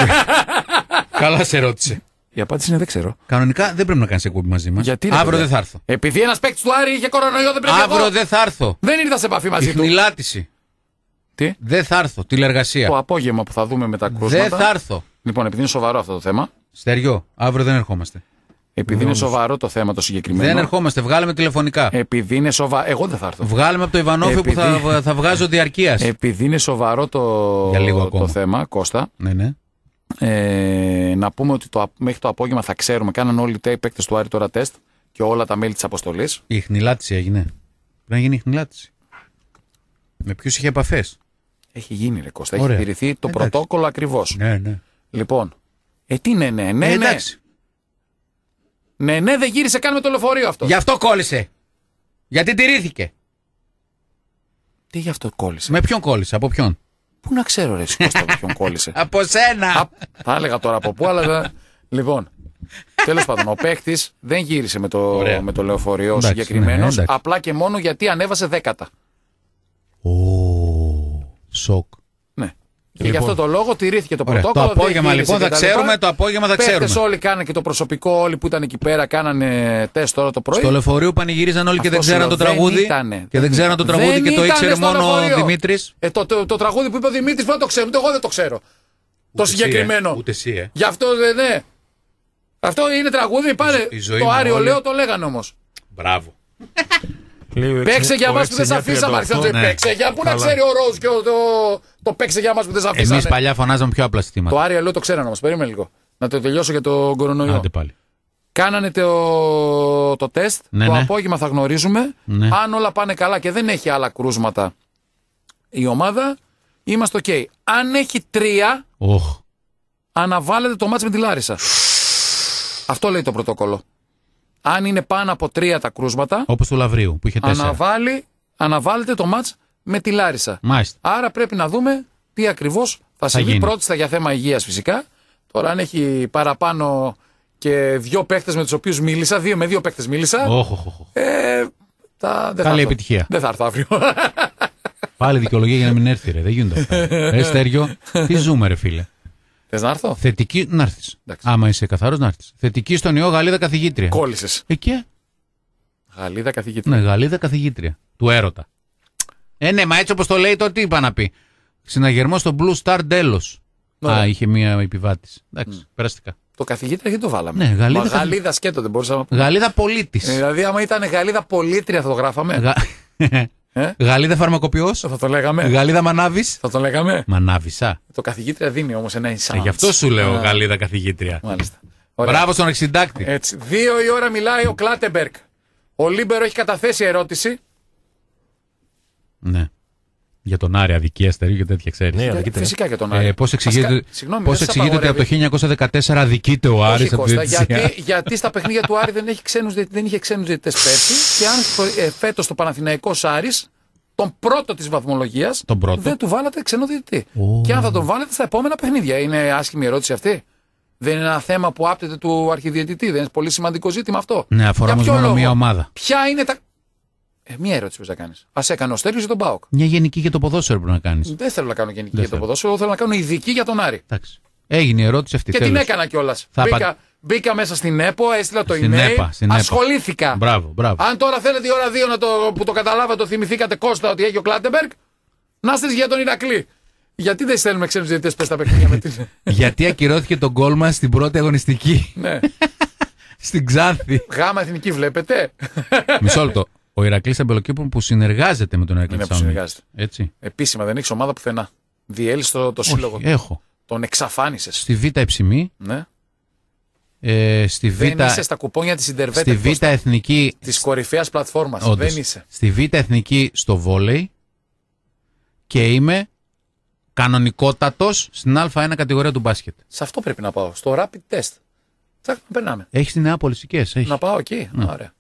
Καλά σε ρώτησε. Η απάντηση είναι δεν ξέρω. Κανονικά δεν πρέπει να κάνεις εκπομπή μαζί μας. Γιατί, ρε Αύριο παιδιά; δεν θα έρθω. Επειδή ένας παίκτης του Άρη είχε κορονοϊό, δεν πρέπει Αύριο εγώ. δεν θα έρθω. Δεν ήρθα σε επαφή μαζί του. Ιχνηλάτηση. Τι; Δεν θα έρθω. Τηλεργασία. Το απόγευμα που θα δούμε με τα κρούσματα. Δεν θα έρθω. Λοιπόν, επειδή είναι σοβαρό αυτό το θέμα, Στεριό, αύριο δεν ερχόμαστε. Επειδή είναι σοβαρό το θέμα το συγκεκριμένο. Δεν ερχόμαστε. Βγάλαμε τηλεφωνικά. Επειδή είναι σοβαρό. Εγώ δεν θα έρθω. Βγάλαμε από το Ιβανόφι που θα, Επειδή- θα βγάζω διαρκείας. Επειδή είναι σοβαρό το, Για λίγο το ακόμα. θέμα, Κώστα, Ναι, ναι. ε, να πούμε ότι το, μέχρι το απόγευμα θα ξέρουμε. Κάναν όλοι οι παίκτες του Άρη τώρα τεστ και όλα τα μέλη της αποστολής. Η χνηλάτηση έγινε. Πρέπει να γίνει η χνηλάτηση. Με ποιους είχε επαφές; Έχει γίνει ρε Κώστα. Έχει Ωραία. τηρηθεί το Εντάξει. πρωτόκολλο ακριβώς. Ναι, ναι. Λοιπόν, ε, τι ναι, ναι, ναι, Ε, ναι. εντάξει. Ναι, ναι, δεν γύρισε καν με το λεωφορείο αυτός. Γι' αυτό κόλλησε. Γιατί τηρήθηκε. Τι γι' αυτό κόλλησε; Με ποιον κόλλησε, από ποιον; Πού να ξέρω, ρε, εσύ, Κώστα, από ποιον κόλλησε; [LAUGHS] Από σένα. Α, θα έλεγα τώρα από πού, αλλά. δεν- Λοιπόν, τέλος πάντων, ο παίχτης δεν γύρισε με το, Ωραία. με το λεωφορείο Εντάξει, συγκεκριμένος, ναι, εντάξει. απλά και μόνο γιατί ανέβασε δέκατα. Ω, σοκ. Ναι. Και γι' αυτό το λόγο τηρήθηκε το Ωραία. Το πρωτόκολλο. απόγευμα δεν λοιπόν θα γύρισε κτλ. ξέρουμε, το απόγευμα θα Παίχτες ξέρουμε. όλοι κάνανε και το προσωπικό, όλοι που ήταν εκεί πέρα, κάνανε τεστ τώρα το πρωί. Στο λεωφορείο πανηγύριζαν όλοι και δεν Αυτό ξέραν σου το λέω, δεν τραγούδι. ήτανε. Και δεν ξέραν το τραγούδι Δεν και το ήτανε ήξερε στο μόνο ο λεωφορείο. Δημήτρης. Ε, το, το, το τραγούδι που είπε ο Δημήτρης δεν το ξέρω, ούτε εγώ δεν το ξέρω. το συγκεκριμένο. Ούτε εσύ, ε. Γι' αυτό δεν ναι. Αυτό είναι τραγούδι, πάρε. η ζωή το μου Άριο όλη. Λέω το λέγανε όμως. Μπράβο. Παίξε για μας που δεν σε αφήσαμε. Άρχισε να το Ναι. παίξε για πού να ξέρει ο Ρόζ και ο- το, το παίξε για μας που δεν σε Εμείς αφήσαμε. παλιά φωνάζαμε πιο απλά Το συστήματα. Άριο Λέω το ξέρανε όμως. Περίμενε λίγο. Να το τελειώσω για τον κορονοϊό. Άντε πάλι. Κάνανε το, το τεστ. Ναι, το ναι. απόγευμα θα γνωρίζουμε. Ναι. Αν όλα πάνε καλά και δεν έχει άλλα κρούσματα η ομάδα, είμαστε οκ. Αν έχει τρία, Οχ. αναβάλλεται το ματς με τη Λάρισα. Αυτό λέει το πρωτόκολλο. Αν είναι πάνω από τρία τα κρούσματα, Όπως του Λαβρίου που είχε τέσσερα. αναβάλει, αναβάλλεται το μάτς με τη Λάρισα. Μάλιστα. Άρα πρέπει να δούμε τι ακριβώς θα συμβεί. γίνει. Πρώτη στα για θέμα υγείας φυσικά. Τώρα αν έχει παραπάνω και δύο παίχτες με τους οποίους μίλησα, δύο με δύο παίχτες μίλησα, Οχ, οχ, οχ. ε, θα, δεν θα Καλή έρθω. επιτυχία. Δεν θα έρθω αύριο. Πάλι δικαιολογία για να μην έρθει, ρε. Δεν γίνονται αυτά. [LAUGHS] Ε, Στέργιο, τι ζούμε, ρε φίλε. Θες να έρθω; Θετική. Να έρθεις. Εντάξει. Άμα είσαι καθαρός, να έρθεις. Θετική στον ιό Γαλλίδα καθηγήτρια. Κόλλησες. Εκεί. Γαλλίδα καθηγήτρια. Ναι, Γαλλίδα καθηγήτρια. Του έρωτα. Ε, ναι, μα έτσι όπως το λέει, το τι είπα να πει. Συναγερμό στο Blue Star Delos. Ωραία. Α, είχε μία επιβάτη. Εντάξει, περαστικά. Το καθηγήτρια γιατί το βάλαμε. Ναι, Γαλλίδα Μα καθη- Γαλλίδα σκέτο δεν μπορούσαμε να πούμε. Γαλλίδα πολίτης. Ε, Δηλαδή, άμα ήταν Γαλλίδα πολίτρια θα το γράφαμε. [LAUGHS] Ε; Γαλλίδα φαρμακοποιός. Θα το λέγαμε. Γαλλίδα μανάβης. Θα το λέγαμε. Μανάβησα. Το καθηγήτρια δίνει όμως ένα Ε, εισάγμα. γι' αυτό σου λέω Γαλλίδα καθηγήτρια. Μάλιστα. Ωραία. Μπράβο στον εξυντάκτη. Έτσι. Δύο η ώρα μιλάει ο Κλάτεμπεργκ. Ο Λίμπερο έχει καταθέσει ερώτηση. Ναι. Για τον Άρη αδικία στερείου και τέτοια ξέρεις. Ναι, Για- αδικείται. Φυσικά και τον Ε, Άρη. Πώς εξηγείται, Βασικά, συγγνώμη, πώς δεν σας εξηγείται ότι από το απαγορεύει. 1914 αδικείται ο Άρης Όχι, από τη Κώστα, διαιτησία. γιατί, γιατί στα παιχνίδια του Άρη δεν, έχει ξένους, διαιτητές- δεν είχε ξένους διαιτητές πέρσι και αν ε, φέτος το Παναθηναϊκός Άρης, τον πρώτο της βαθμολογίας, Τον πρώτο. δεν του βάλατε ξένο διαιτητή. Ω. Και αν θα τον βάλετε στα επόμενα παιχνίδια. Είναι άσχημη ερώτηση αυτή. Δεν είναι ένα θέμα που άπτεται του αρχιδιαιτητή. Δεν είναι πολύ σημαντικό ζήτημα αυτό. Ναι, αφορά Για όμως ποιο μόνο λόγο; μία ομάδα. Ποια είναι τα. Ε, μία ερώτηση που θα κάνεις. Α έκανε ο Στέλιος για τον Πάοκ. Μια γενική για το ποδόσφαιρο πρέπει να κάνεις. Δεν θέλω να κάνω γενική Δεν για το θέλω. ποδόσφαιρο, θέλω να κάνω ειδική για τον Άρη. Εντάξει. Έγινε η ερώτηση αυτή. Και τέλος. την έκανα κιόλας. Θα Μπήκα, απα- μπήκα μέσα στην ΕΠΟ, έστειλα το Στην email. ΕΠΑ, στην ΕΠΑ. ασχολήθηκα. Μπράβο, μπράβο. Αν τώρα θέλετε η ώρα 2 να το, που το καταλάβατε, το θυμηθήκατε Κώστα ότι έχει ο Κλάτεμπεργκ, να είστε για τον Ηρακλή. Γιατί δεν στέλνουμε ξένους διαιτητές πες τα παιχνίδια με την. [LAUGHS] Γιατί ακυρώθηκε το γκολ μας στην πρώτη αγωνιστική. ναι. [LAUGHS] στην Ξάνθη. Γάμα εθνική βλέπετε. Μισό λεπτό. Ο Ηρακλής Αμπελοκήπων που συνεργάζεται με τον Ηρακλή Είναι που Θεσσαλονίκη. συνεργάζεται. Έτσι. Επίσημα δεν έχεις ομάδα πουθενά. Διέλυσε το, το σύλλογο. Όχι, έχω. Τον εξαφάνισες. Στη Β' Εψημή, Ναι. ε, στη Β' Δεν είσαι στα κουπόνια της στη Ιντερβέτε. Β' Εθνική Της κορυφαίας πλατφόρμας. Όντως. Δεν είσαι. Στη Β' Εθνική στο βόλεϊ και είμαι κανονικότατος στην Α1 κατηγορία του μπάσκετ. Σε αυτό πρέπει να πάω. Στο rapid test. Τσακ, περνάμε. Έχεις στη Νέα Πολυσικές, έχεις. Να πάω εκεί. Ωραία.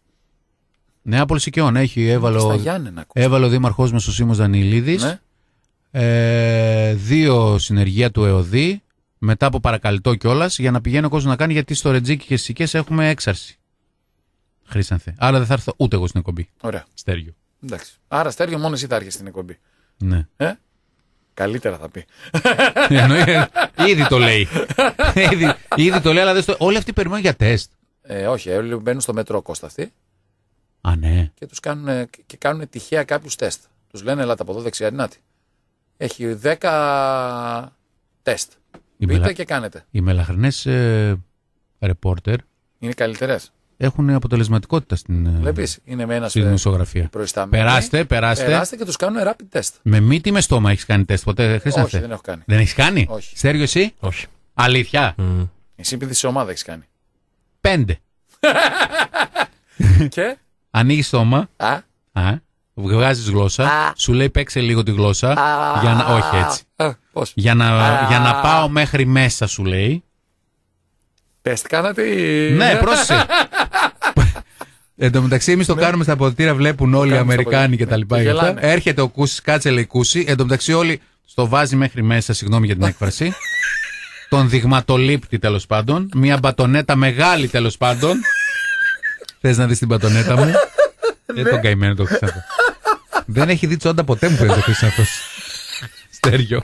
Νέα Πολυσικαιών έχει, έβαλε Στα ο, Γιάννενα. Κώστα. έβαλε ο δήμαρχός μας ο Σίμος Δανιλίδης. Ναι. Ε, δύο συνεργεία του ΕΟΔΗ, μετά από παρακαλυτό κιόλας, για να πηγαίνει ο κόσμος να κάνει, γιατί στο Ρετζίκι και στις Σικές έχουμε έξαρση. Χρήσανθε. Άρα δεν θα έρθω ούτε εγώ στην εκπομπή. Ωραία. Στέργιο. Εντάξει. Άρα στέργιο μόνος εσύ θα έρχεσαι στην εκπομπή. Ναι. Ε; Καλύτερα θα πει. Εννοεί, ε, ήδη το λέει. [LAUGHS] ήδη, ήδη το λέει, αλλά δεν στο... όλοι αυτοί περιμένουν για τεστ. Ε, όχι, ε, μπαίνουν στο μετρό Κώστα αυτοί Α, ναι. και τους κάνουν, και κάνουν τυχαία κάποιους τεστ. Τους λένε, ελάτε από εδώ δεξιά, νάτι. Έχει 10 τεστ. Η Μπείτε μελα- και κάνετε. Οι μελαχρινές ε, ρεπόρτερ Είναι καλύτερες. έχουν αποτελεσματικότητα στην, ε, Βλέπεις, είναι με ένας στη δημοσιογραφία. προϊσταμένη. Περάστε, περάστε. Περάστε και τους κάνουν rapid test. Με μύτη ή με στόμα έχεις κάνει τεστ ποτέ, Χρήσανθε. Όχι, δεν έχω κάνει. Δεν έχεις κάνει; Όχι. Στέργιο εσύ; Όχι. Αλήθεια; Εσύ επειδή σε ομάδα έχεις κάνει. Πέντε. [LAUGHS] και; Ανοίγει στόμα. Α, Α, βγάζεις γλώσσα. Α. Σου λέει παίξε λίγο τη γλώσσα. για να, όχι έτσι. Α, πώς; Για να, Α. για να πάω μέχρι μέσα σου λέει. Τεστ κάνατε ή. ναι, πρόσεχε. [LAUGHS] Εν τω μεταξύ, εμείς το κάνουμε στα αποδητήρια, βλέπουν όλοι οι Ναι. κάνουμε στα Αμερικάνοι αποδυτήρια. κτλ. Ναι, γελάνε. Έρχεται ο Κούση, κάτσε λέει Κούση. Εν τω μεταξύ, όλοι στο βάζει μέχρι μέσα, συγγνώμη για την έκφραση. [LAUGHS] τον δειγματολήπτη τέλος πάντων. Μια μπατονέτα μεγάλη τέλος πάντων. Θες να δεις την μπατονέτα μου; Δεν [LAUGHS] τον καημένο το Χρυσάνθο. Δεν έχει δει τσόντα ποτέ μου, παιδί το Χρυσάνθος. Στέριο.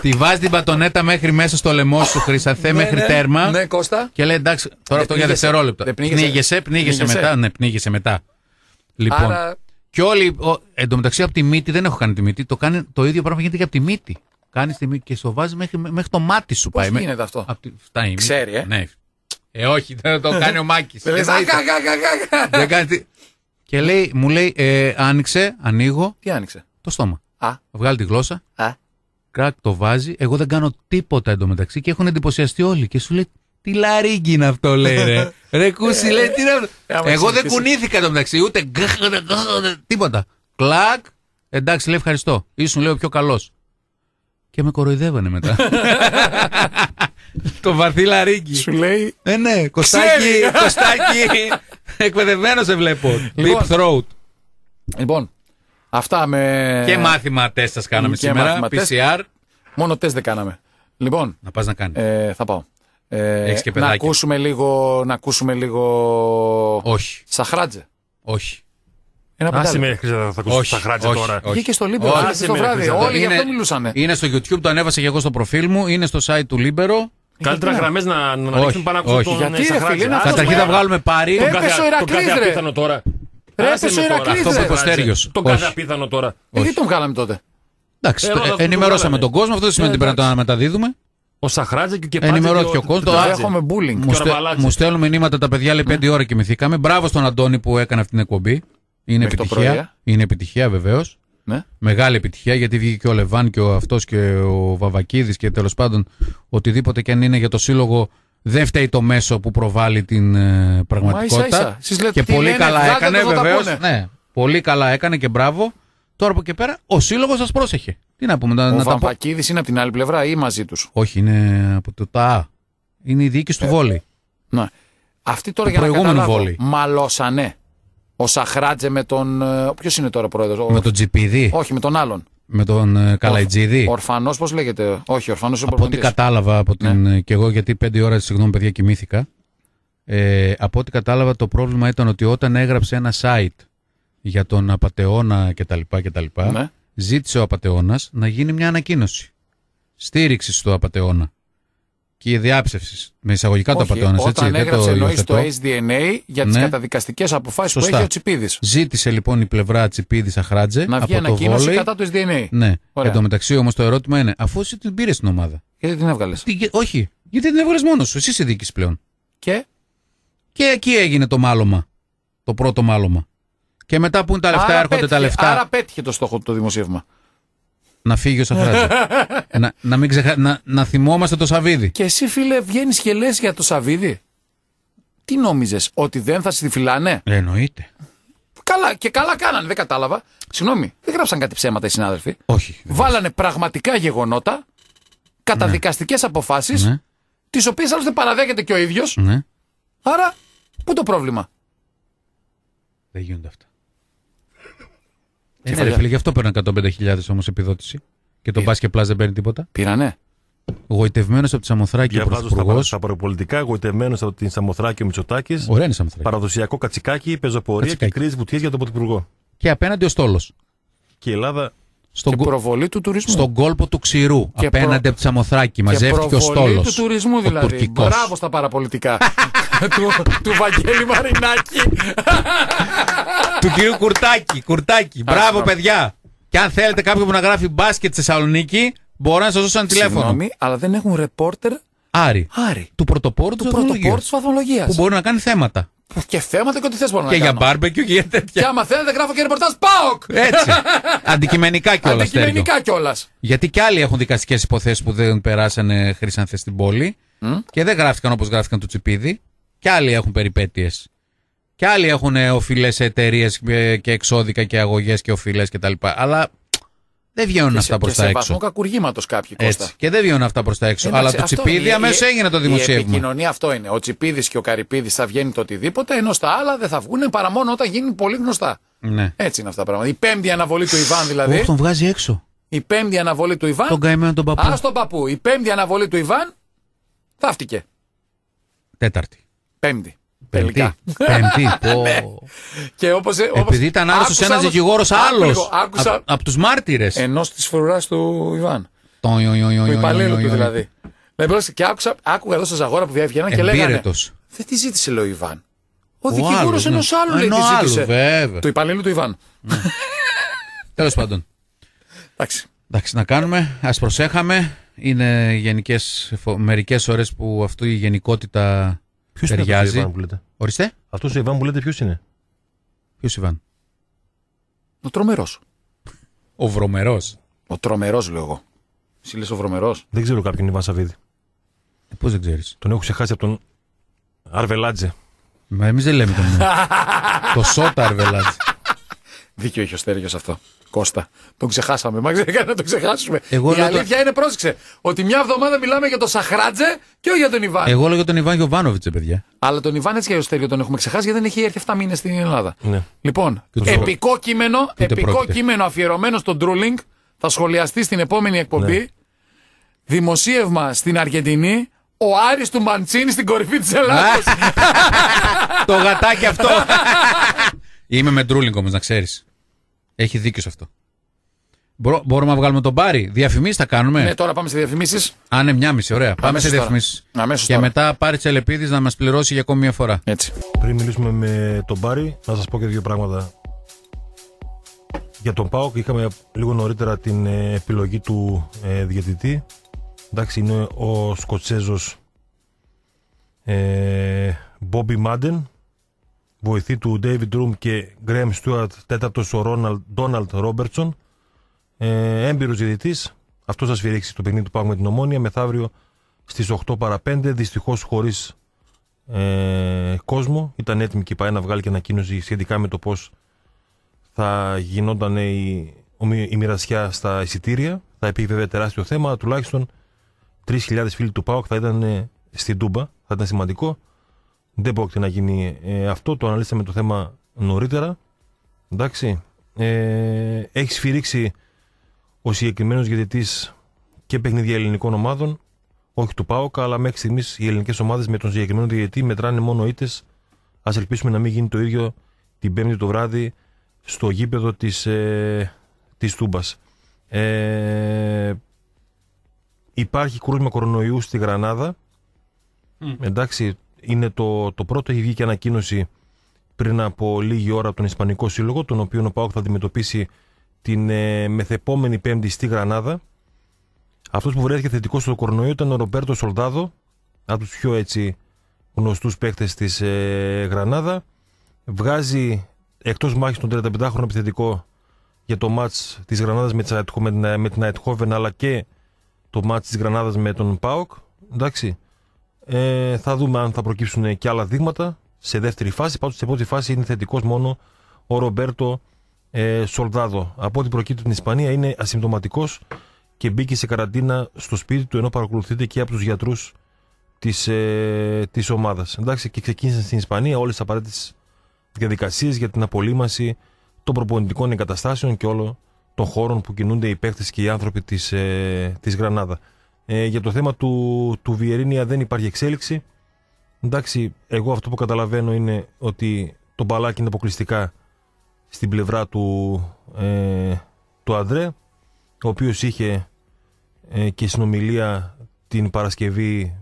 Τη βάζει την πατονέτα μέχρι μέσα στο λαιμό σου, Χρυσαθέ, Ναι, μέχρι ναι. τέρμα. Ναι, Κώστα. Και λέει εντάξει, τώρα αυτό για πνίγεσαι. δευτερόλεπτα. Δεν πνίγεσαι. Πνίγεσαι, πνίγεσαι Πνίγεσαι. μετά. Ναι, πνίγεσαι μετά. Λοιπόν. Άρα Και όλοι. Ο, εν τω μεταξύ από τη μύτη, δεν έχω κάνει τη μύτη. Το, κάνει, το ίδιο πράγμα γίνεται και από τη μύτη. Κάνεις τη μύτη και στο βάζει μέχρι, μέχρι το μάτι σου Πώς πάει. Με- γίνεται αυτό; Απ' τη, φτάνει η μύτη. Ξέρει, ε. Ναι. Ε, όχι, δεν το κάνει ο Μάκης. δεν λες, «Α, γα, γα, γα, γα». δεν κάνει. τι- Και λέει, μου λέει, ε, άνοιξε, ανοίγω Τι άνοιξε; το στόμα. Α, Βγάλει τη γλώσσα, α. κράκ το βάζει. Εγώ δεν κάνω τίποτα εντωμεταξύ και έχουν εντυπωσιαστεί όλοι. Και σου λέει, τι λαρίγκι είναι αυτό, λέει ρε. [LAUGHS] ρε κούση, λέει, τι είναι αυτό. Ε, άμα Εγώ δεν εξηγήσεις. κουνήθηκα εντωμεταξύ, ούτε γκχ, ούτε γκχ, ούτε τίποτα. Κλακ, εντάξει, λέει ευχαριστώ. Ήσουν, λέει, ο πιο καλός. Και με κοροϊδεύανε μετά. [LAUGHS] το βαθύ λαρίγκι. Σου λέει. Ε, ναι, Κωστάκι, Ξέρει. Κωστάκι. [LAUGHS] Εκπαιδευμένο σε βλέπω. Λοιπόν. Deep throat. Λοιπόν, αυτά με. Και μάθημα τεστ σας κάναμε και σήμερα. μάθημα τεστ. PCR. Μόνο τεστ δεν κάναμε. Λοιπόν, Να πας να κάνεις. ε, θα πάω. Ε, Έχεις και να παιδάκια. ακούσουμε λίγο. Να ακούσουμε λίγο. Όχι, Σαχράτζε. όχι. Ένα Άσε πεντάλεπτο. με, Χρυσά, θα ακούσει τα χράτσα όχι, τώρα. όχι. Βγήκε στο Λίμπερο Όχι, χθες άσε το με, βράδυ. Χρυσάνθη. Όλοι γι' αυτό μιλούσανε. είναι στο YouTube, το ανέβασα και εγώ στο προφίλ μου. Είναι στο site του Libero. Καλύτερα γραμμές να, να Όχι, ρίξουν πάνω από όχι. τον Γιατί, ρε, Σαχράτζη. φίλε, είναι Άσε αυτός Καταρχήν που θα έ- βγάλουμε πάρει. Έπεσε τον κάθε- ο Ηρακλής, τον κάθε ρε. απίθανο τώρα. Ρε, Άσε έπεσε με ο τώρα. Ηρακλής, Αυτό ρε. που είπε ο Στέργιος. Τον κάθε Όχι. απίθανο τώρα. Ε, Γιατί τον βγάλαμε τότε; Εντάξει, Ε, το- εδώ αυτό το ενημερώσαμε βγάλαμε. τον κόσμο. Αυτό δεν σημαίνει ότι πρέπει να το μεταδίδουμε. Ο Σαχράτζε και ο Κεπάτζε. Ενημερώθηκε ο κόσμος. Το Κεπάτζε. Έχουμε bullying. Μου, Και ο στε- Ραβαλάτζης. μου στέλνουν μηνύματα τα παιδιά, λέει 5 ώρα κοιμηθήκαμε. Μπράβο στον Αντώνη που έκανε αυτή την εκπομπή. Είναι Μέχρι το επιτυχία. πρωί, ε. Είναι επιτυχία βεβαίως. Ναι. Μεγάλη επιτυχία γιατί βγήκε και ο Λεβάν και ο αυτός και ο Βαβακίδης και τέλος πάντων οτιδήποτε και αν είναι για το σύλλογο δεν φταίει το μέσο που προβάλλει την ε, πραγματικότητα. ίσα-ίσα. Εσείς λέτε και τι πολύ λένε, καλά βγάλτε έκανε το, θα τα βεβαίως. πούνε. Ναι, πολύ καλά έκανε και μπράβο. Τώρα από εκεί πέρα ο σύλλογος σας πρόσεχε. Τι να πούμε, να, Ο να τα πω. Βαμβακίδης είναι από την άλλη πλευρά ή μαζί τους; Όχι, είναι από το ΤΑ. Είναι η διοίκηση του βόλεϊ. Ναι. Αυτοί τώρα Του για να προηγούμενου καταλάβω, βόλεϊ. μαλώσανε. Ο Σαχράτζε με τον. Ποιος είναι τώρα πρόεδρος, Με τον Τζιπίδη, Όχι, με τον άλλον. με τον ε, Καλαϊτζίδη. Ορφανός, πώς λέγεται; Όχι, ορφανός είναι Από ό,τι προπονητής. κατάλαβα από την. Ναι. και εγώ, γιατί πέντε ώρα, συγγνώμη, παιδιά, κοιμήθηκα. Ε, από ό,τι κατάλαβα, το πρόβλημα ήταν ότι όταν έγραψε ένα site για τον απατεώνα κτλ. κτλ Ναι. ζήτησε ο απατεώνας να γίνει μια ανακοίνωση στήριξη στο απατεώνα και διάψευσης. Με εισαγωγικά το Όχι, απατεώνα, έτσι. Όταν δεν έγραψε το εννοεί το υιοθετώ. SDNA για τις Ναι. καταδικαστικές αποφάσεις που Σωστά. έχει ο Τσιπίδης. Ζήτησε λοιπόν η πλευρά Τσιπίδης Αχράτζε Να βγει από το ανακοίνωση βόλεϊ. κατά του SDNA. Ναι. Ωραία. Εν τω μεταξύ όμως το ερώτημα είναι, αφού εσύ την πήρες στην ομάδα. Γιατί την έβγαλες; Τι, γε- όχι, γιατί την έβγαλες μόνος σου. Εσύ είσαι δίκης πλέον. Και; Και εκεί έγινε το μάλωμα. Το πρώτο μάλωμα. Και μετά που είναι τα λεφτά, άρα έρχονται πέτυχε, τα λεφτά. Άρα πέτυχε το στόχο του το δημοσίευμα. Να φύγει ο Σαφράτζη. [LAUGHS] να, να, μην ξεχα... να, να θυμόμαστε το Σαβίδι. Και εσύ, φίλε, βγαίνεις και λες για το Σαβίδι. Τι νόμιζες, ότι δεν θα στη φυλάνε; Ε, εννοείται. Καλά, και καλά κάνανε, δεν κατάλαβα. Συγγνώμη, δεν γράψαν κάτι ψέματα οι συνάδελφοι. Όχι. Βάλανε πραγματικά γεγονότα, καταδικαστικές αποφάσεις, Ναι, τις οποίες άλλωστε παραδέχεται και ο ίδιος. ναι. Άρα, πού το πρόβλημα; Δεν γίνονται αυτά. Ε, ναι, ρε φίλε, γι' αυτό παίρνουν 105.000 όμως επιδότηση. Και το Ε. μπάσκετ πλάζ δεν παίρνει τίποτα. Πήρανε. Γοητευμένος από τη Σαμοθράκη ο Διαβάζω στα, πρωθυπουργός. στα παραπολιτικά, εγωιτευμένο από την Σαμοθράκη ο Μητσοτάκης. Ωραία είναι η Σαμοθράκη. Παραδοσιακό κατσικάκι, πεζοπορία και Κατσικάκι. κρίση βουτιέ για τον Πρωθυπουργό. Και απέναντι ο Στόλος. Και η Ελλάδα Στον, Και κο- προβολή του τουρισμού. στον κόλπο του Ξηρού. Και απέναντι προ- από τη Σαμοθράκη. και Μαζεύτηκε ο προβολή Στόλος. του τουρισμού δηλαδή. Ο τουρκικός. Μπράβο στα παραπολιτικά. [LAUGHS] του, του Βαγγέλη Μαρινάκη. του κυρίου Κουρτάκη. Κουρτάκη. Μπράβο, μπράβο. παιδιά. Και αν θέλετε κάποιον που να γράφει μπάσκετ στη Θεσσαλονίκη, μπορώ να σας δώσω ένα τηλέφωνο. Συγγνώμη, αλλά δεν έχουν ρεπόρτερ Άρη. Άρη. Του πρωτοπόρου του Του βαθμολογίου. πρωτοπόρου της βαθμολογίας. Που μπορεί να κάνει θέματα. Και θέματα και ό,τι θες μπορώ και να για κάνω. μπάρμπεκιου και για Και τέτοια. άμα θέλετε, γράφω και ρεπορτάζ ΠΑΟΚ! Έτσι. Αντικειμενικά κιόλας. [LAUGHS] Αντικειμενικά κιόλας. Γιατί κι άλλοι έχουν δικαστικές υποθέσεις που δεν περάσανε χρήσανθες στην πόλη και δεν γράφτηκαν όπως γράφτηκαν του Τσιπίδη. Κι άλλοι έχουν περιπέτειες. Κι άλλοι έχουν οφειλές σε εταιρείες και εξώδικα και αγωγές και οφειλές κτλ. Αλλά δεν βγαίνουν αυτά προς Και τα σε έξω. βαθμό κακουργήματος κάποιοι Κώστα. Έτσι. Και δεν βγαίνουν αυτά προς τα έξω. Εντάξει, Αλλά το αυτό Τσιπίδη είναι. αμέσως Η- έγινε το Η δημοσίευμα. επικοινωνία αυτό είναι. Ο Τσιπίδης και ο Καρυπίδης θα βγαίνει το οτιδήποτε, ενώ στα άλλα δεν θα βγουν παρά μόνο όταν γίνουν πολύ γνωστά. Ναι. Έτσι είναι αυτά τα πράγματα. Η πέμπτη αναβολή του Ιβάν δηλαδή. Όχι, τον βγάζει έξω. Η πέμπτη αναβολή του Ιβάν. Τον καημένο τον παππού. Α τον παππού. Η πέμπτη αναβολή του Ιβάν. Θαύτηκε. Τέταρτη. Πέμπτη. Πέμπτη. Τελικά. Πέμπτη. [LAUGHS] Πω. Και όπως, όπως Επειδή ήταν άρρωστος άκουσα ένας όμως- δικηγόρος άκου άλλος. λίγο, Άκουσα Από τους μάρτυρες. ενός της φοράς του Ιβάν. Το οι, οι, οι, Του οι, υπαλλήλου οι, του οι. δηλαδή. Δηλαδή, πρόσεξε, και άκουσα, άκουγα εδώ στο Ζαγόρα που διέφυγαιναν και λέγανε. Εμπείρετος. Δεν τη ζήτησε, λέει ο Ιβάν. Ο, Ο δικηγόρος άλλος, ναι. ενό άλλου λέει Ενός τη άλλου, ζήτησε. βέβαια. Του υπαλλήλου του Ιβάν. Τέλος πάντων. Εντάξει. Εντάξει, να κάνουμε. Α προσέχαμε. Είναι γενικές, φο- μερικές ώρες που αυτή η γενικότητα Ποιος είναι αυτός ο ταιριάζει. Ιβάν που λέτε; Ορίστε. Αυτός ο Ιβάν που λέτε ποιος είναι; Ποιος Ιβάν; Ο τρομερός. Ο βρωμερός. Ο τρομερός, λέω εγώ. Εσύ λες ο βρωμερός. Δεν ξέρω κάποιον Ιβάν Σαββίδη. Ε, Πώς δεν ξέρεις; Τον έχω ξεχάσει από τον Αρβελάτζε. Μα εμείς δεν λέμε τον [LAUGHS] Το Σότα Αρβελάτζη. Δίκιο έχει ο Στέργιος αυτό. Κώστα. Τον ξεχάσαμε. Μα ξέρει να τον ξεχάσουμε. Εγώ Η λέω αλήθεια είναι, πρόσεξε, ότι μια εβδομάδα μιλάμε για τον Σαχράτζε και όχι για τον Ιβάν. Εγώ λέω για τον Ιβάν Γιοβάνοβιτς, παιδιά. Αλλά τον Ιβάν έτσι και ο Στέργιο τον έχουμε ξεχάσει γιατί δεν έχει έρθει 7 μήνες στην Ελλάδα. Ναι. Και Λοιπόν, ούτε επικό κείμενο, επικό πρόκειται. κείμενο αφιερωμένο στον Τρούλινγκ θα σχολιαστεί στην επόμενη εκπομπή. Ναι. Δημοσίευμα στην Αργεντινή. Ο Άρης του Μαντσίνη στην κορυφή της Ελλάδας. [LAUGHS] το γατάκι αυτό. [LAUGHS] Είμαι με ντρούλινγκ όμως, να ξέρεις. Έχει δίκιο σε αυτό. Μπορώ- μπορούμε να βγάλουμε τον Πάρη. Διαφημίσεις θα κάνουμε. ναι, τώρα πάμε σε διαφημίσεις. Α, είναι μια μισή, ωραία. Πάμε Αμέσως σε τώρα. διαφημίσεις. Αμέσως Και τώρα. μετά πάρει Τσελεπίδης να μας πληρώσει για ακόμη μια φορά. Έτσι. Πριν μιλήσουμε με τον Μπάρι, να σας πω και δύο πράγματα. Για τον ΠΑΟΚ είχαμε λίγο νωρίτερα την ε, επιλογή του ε, διαιτητή. Εντάξει, είναι ο Σκοτσέζος ε, Bobby Madden, βοηθή του David Room και Graham Stewart, τέταρτος ο Ronald, Donald Robertson, ε, έμπειρος διαιτητής. Αυτός θα σφυρίξει το παιχνίδι του ΠΑΟΚ με την Ομόνια μεθαύριο στις 8 παρα 5, δυστυχώς χωρίς ε, κόσμο. Ήταν έτοιμη και η ΠΑΕ να βγάλει και ανακοίνωση σχετικά με το πώς θα γινόταν η, ομοι- η μοιρασιά στα εισιτήρια. Θα υπήρχε βέβαια τεράστιο θέμα. Τουλάχιστον 3.000 φίλοι του ΠΑΟΚ θα ήταν ε, στην Τούμπα. Θα ήταν σημαντικό. Δεν πρόκειται να γίνει ε, αυτό. Το αναλύσαμε το θέμα νωρίτερα. Εντάξει. Ε, έχει σφυρίξει ο συγκεκριμένος διαιτητή και παιχνίδια ελληνικών ομάδων όχι του ΠΑΟΚ, αλλά μέχρι στιγμής οι ελληνικές ομάδες με τον συγκεκριμένο διαιτητή μετράνε μόνο ήττες. Α ελπίσουμε να μην γίνει το ίδιο την Πέμπτη το βράδυ στο γήπεδο της ε, της Τούμπας. Ε, υπάρχει κρούσμα κορονοϊού στη Γρανάδα. Εντάξει, είναι το, το πρώτο. Έχει βγει και ανακοίνωση πριν από λίγη ώρα από τον Ισπανικό Σύλλογο, τον οποίο ο ΠΑΟΚ θα αντιμετωπίσει την ε, μεθεπόμενη Πέμπτη στη Γρανάδα. Αυτός που βρέθηκε θετικός στο κορονοϊό ήταν ο Ρομπέρτο Σολδάδο, από τους πιο έτσι γνωστούς παίκτες της ε, Γρανάδα. Βγάζει εκτός μάχης τον 35χρονο επιθετικό για το μάτς της Γρανάδας με, τις Αιτχο- με, την- με την Αιτχόβεν αλλά και το μάτς της Γρανάδας με τον Πάοκ. Εντάξει. Ε, θα δούμε αν θα προκύψουν και άλλα δείγματα σε δεύτερη φάση. Πάντως σε πρώτη φάση είναι θετικός μόνο ο Ρομπέρτο ε, Σολδάδο. Από ό,τι προκύπτει στην Ισπανία είναι ασυμπτωματικός και μπήκε σε καραντίνα στο σπίτι του ενώ παρακολουθείται και από τους γιατρούς της, ε, της ομάδας. Εντάξει, και ξεκίνησαν στην Ισπανία όλες τις απαραίτητες διαδικασίες για την απολύμαση των προπονητικών εγκαταστάσεων και όλων των χώρων που κινούνται οι παίκτες και οι άνθρωποι της, ε, της Γρανάδα. Ε, για το θέμα του, του Βιερίνια δεν υπάρχει εξέλιξη. Εντάξει, εγώ αυτό που καταλαβαίνω είναι ότι το μπαλάκι είναι αποκλειστικά στην πλευρά του, ε, του Αντρέ ο οποίος είχε ε, και συνομιλία την Παρασκευή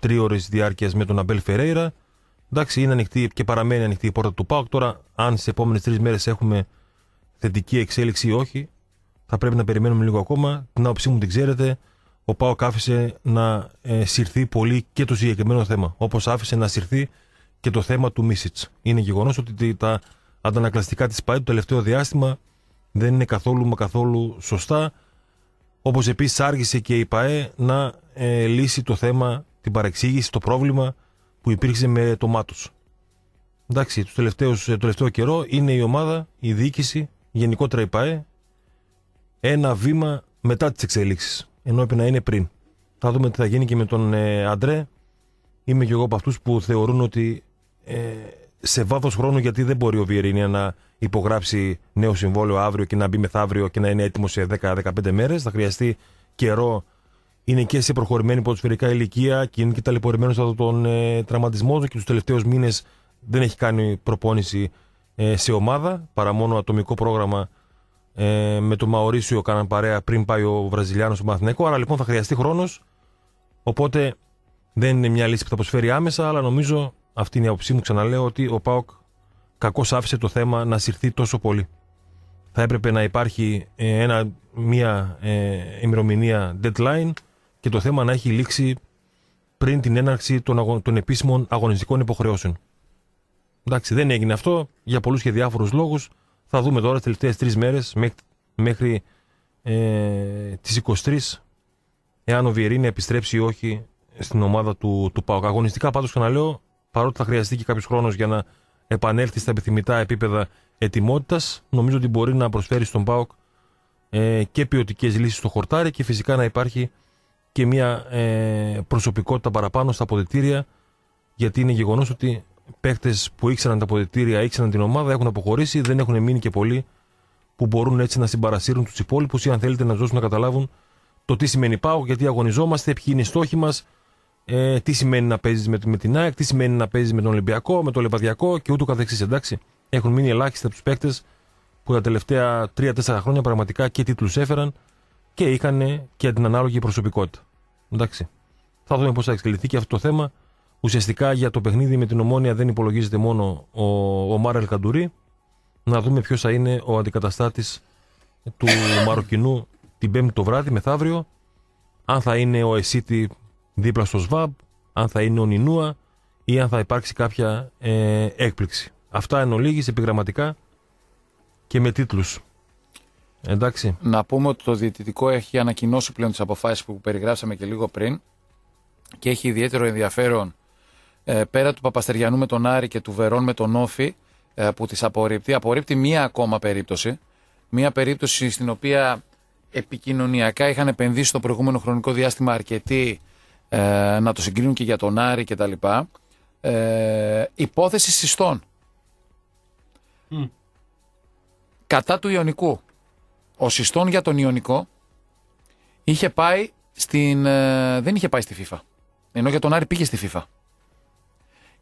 τρεις ώρες διάρκειας με τον Αμπέλ Φερέιρα. Εντάξει, είναι ανοιχτή και παραμένει ανοιχτή η πόρτα του ΠΑΟΚ. Τώρα, αν στι επόμενες τρεις μέρες έχουμε θετική εξέλιξη ή όχι, θα πρέπει να περιμένουμε λίγο ακόμα. Την άποψή μου την ξέρετε. Ο ΠΑΟΚ άφησε να ε, συρθεί πολύ και το συγκεκριμένο θέμα. Όπως άφησε να συρθεί και το θέμα του Μίσιτς. Είναι γεγονός ότι τα αντανακλαστικά της ΠΑΕ το τελευταίο διάστημα δεν είναι καθόλου μα καθόλου σωστά. Όπως επίσης άργησε και η ΠΑΕ να ε, λύσει το θέμα, την παρεξήγηση, το πρόβλημα που υπήρξε με το Μάτος. Εντάξει, τους τελευταίους, το τελευταίο καιρό είναι η ομάδα, η διοίκηση, γενικότερα η ΠΑΕ, ένα βήμα μετά τις εξελίξεις, ενώ έπρεπε να είναι πριν. Θα δούμε τι θα γίνει και με τον ε, Αντρέ. Είμαι και εγώ από αυτούς που θεωρούν ότι ε, σε βάθος χρόνου, γιατί δεν μπορεί ο Βιερίνια να υπογράψει νέο συμβόλαιο αύριο και να μπει μεθαύριο και να είναι έτοιμος σε 10-15 μέρες. Θα χρειαστεί καιρό. Είναι και σε προχωρημένη ποδοσφαιρικά ηλικία και είναι και ταλαιπωρημένος από τον ε, τραυματισμό του και τους τελευταίους μήνες δεν έχει κάνει προπόνηση ε, σε ομάδα παρά μόνο ατομικό πρόγραμμα Ε, με τον Μαωρίσιο κάναν παρέα πριν πάει ο Βραζιλιάνος στο Παναθηναϊκό. Άρα λοιπόν θα χρειαστεί χρόνος. Οπότε δεν είναι μια λύση που θα προσφέρει άμεσα, αλλά νομίζω αυτή είναι η άποψή μου. Ξαναλέω ότι ο Πάοκ κακώς άφησε το θέμα να συρθεί τόσο πολύ. Θα έπρεπε να υπάρχει ε, ένα, μια ε, ημερομηνία deadline και το θέμα να έχει λήξει πριν την έναρξη των, αγω... των επίσημων αγωνιστικών υποχρεώσεων. Εντάξει, δεν έγινε αυτό για πολλούς και διάφορους λόγους. Θα δούμε τώρα τι τελευταίες τρεις μέρες μέχρι, μέχρι ε, τις 23 εάν ο Βιερίνη επιστρέψει ή όχι στην ομάδα του, του ΠΑΟΚ. Αγωνιστικά πάντως ξαναλέω, παρότι θα χρειαστεί και κάποιος χρόνος για να επανέλθει στα επιθυμητά επίπεδα ετοιμότητας, νομίζω ότι μπορεί να προσφέρει στον ΠΑΟΚ ε, και ποιοτικές λύσεις στο χορτάρι και φυσικά να υπάρχει και μια ε, προσωπικότητα παραπάνω στα αποδητήρια γιατί είναι γεγονός ότι παίχτες που ήξεραν τα αποδητήρια, ήξεραν την ομάδα, έχουν αποχωρήσει, δεν έχουν μείνει και πολλοί που μπορούν έτσι να συμπαρασύρουν τους υπόλοιπους ή αν θέλετε να δώσουν να καταλάβουν το τι σημαίνει πάω, γιατί αγωνιζόμαστε, ποιοι είναι οι στόχοι μας, ε, τι σημαίνει να παίζεις με, με την ΑΕΚ, τι σημαίνει να παίζεις με τον Ολυμπιακό, με τον Λεπαδιακό και ούτω καθεξής. Εντάξει. Έχουν μείνει ελάχιστα τους παίκτε που τα τελευταία 3-4 χρόνια πραγματικά και τίτλους έφεραν και είχαν και την ανάλογη προσωπικότητα. Εντάξει. Θα δούμε πώς θα εξελιχθεί και αυτό το θέμα. Ουσιαστικά για το παιχνίδι με την ομόνια δεν υπολογίζεται μόνο ο, ο Μάρελ Καντουρί. Να δούμε ποιος θα είναι ο αντικαταστάτης του Μαροκινού την Πέμπτη το βράδυ, μεθαύριο. Αν θα είναι ο Εσίτη δίπλα στο ΣΒΑΜ, αν θα είναι ο Νινούα ή αν θα υπάρξει κάποια ε, έκπληξη. Αυτά εν ολίγης, επιγραμματικά και με τίτλους. Εντάξει. Να πούμε ότι το διαιτητικό έχει ανακοινώσει πλέον τις αποφάσεις που περιγράψαμε και λίγο πριν και έχει ιδιαίτερο ενδιαφέρον ε, πέρα του Παπαστεριανού με τον Άρη και του Βερόν με τον Όφη ε, που τις απορρίπτει. Απορρίπτει μία ακόμα περίπτωση. Μία περίπτωση στην οποία επικοινωνιακά είχαν επενδύσει στο προηγούμενο χρονικό διάστημα αρκετοί ε, να το συγκρίνουν και για τον Άρη και τα λοιπά. Ε, υπόθεση συστών. Κατά του Ιωνικού. Ο συστών για τον Ιωνικό είχε πάει στην... Ε, δεν είχε πάει στη FIFA. Ενώ για τον Άρη πήγε στη FIFA.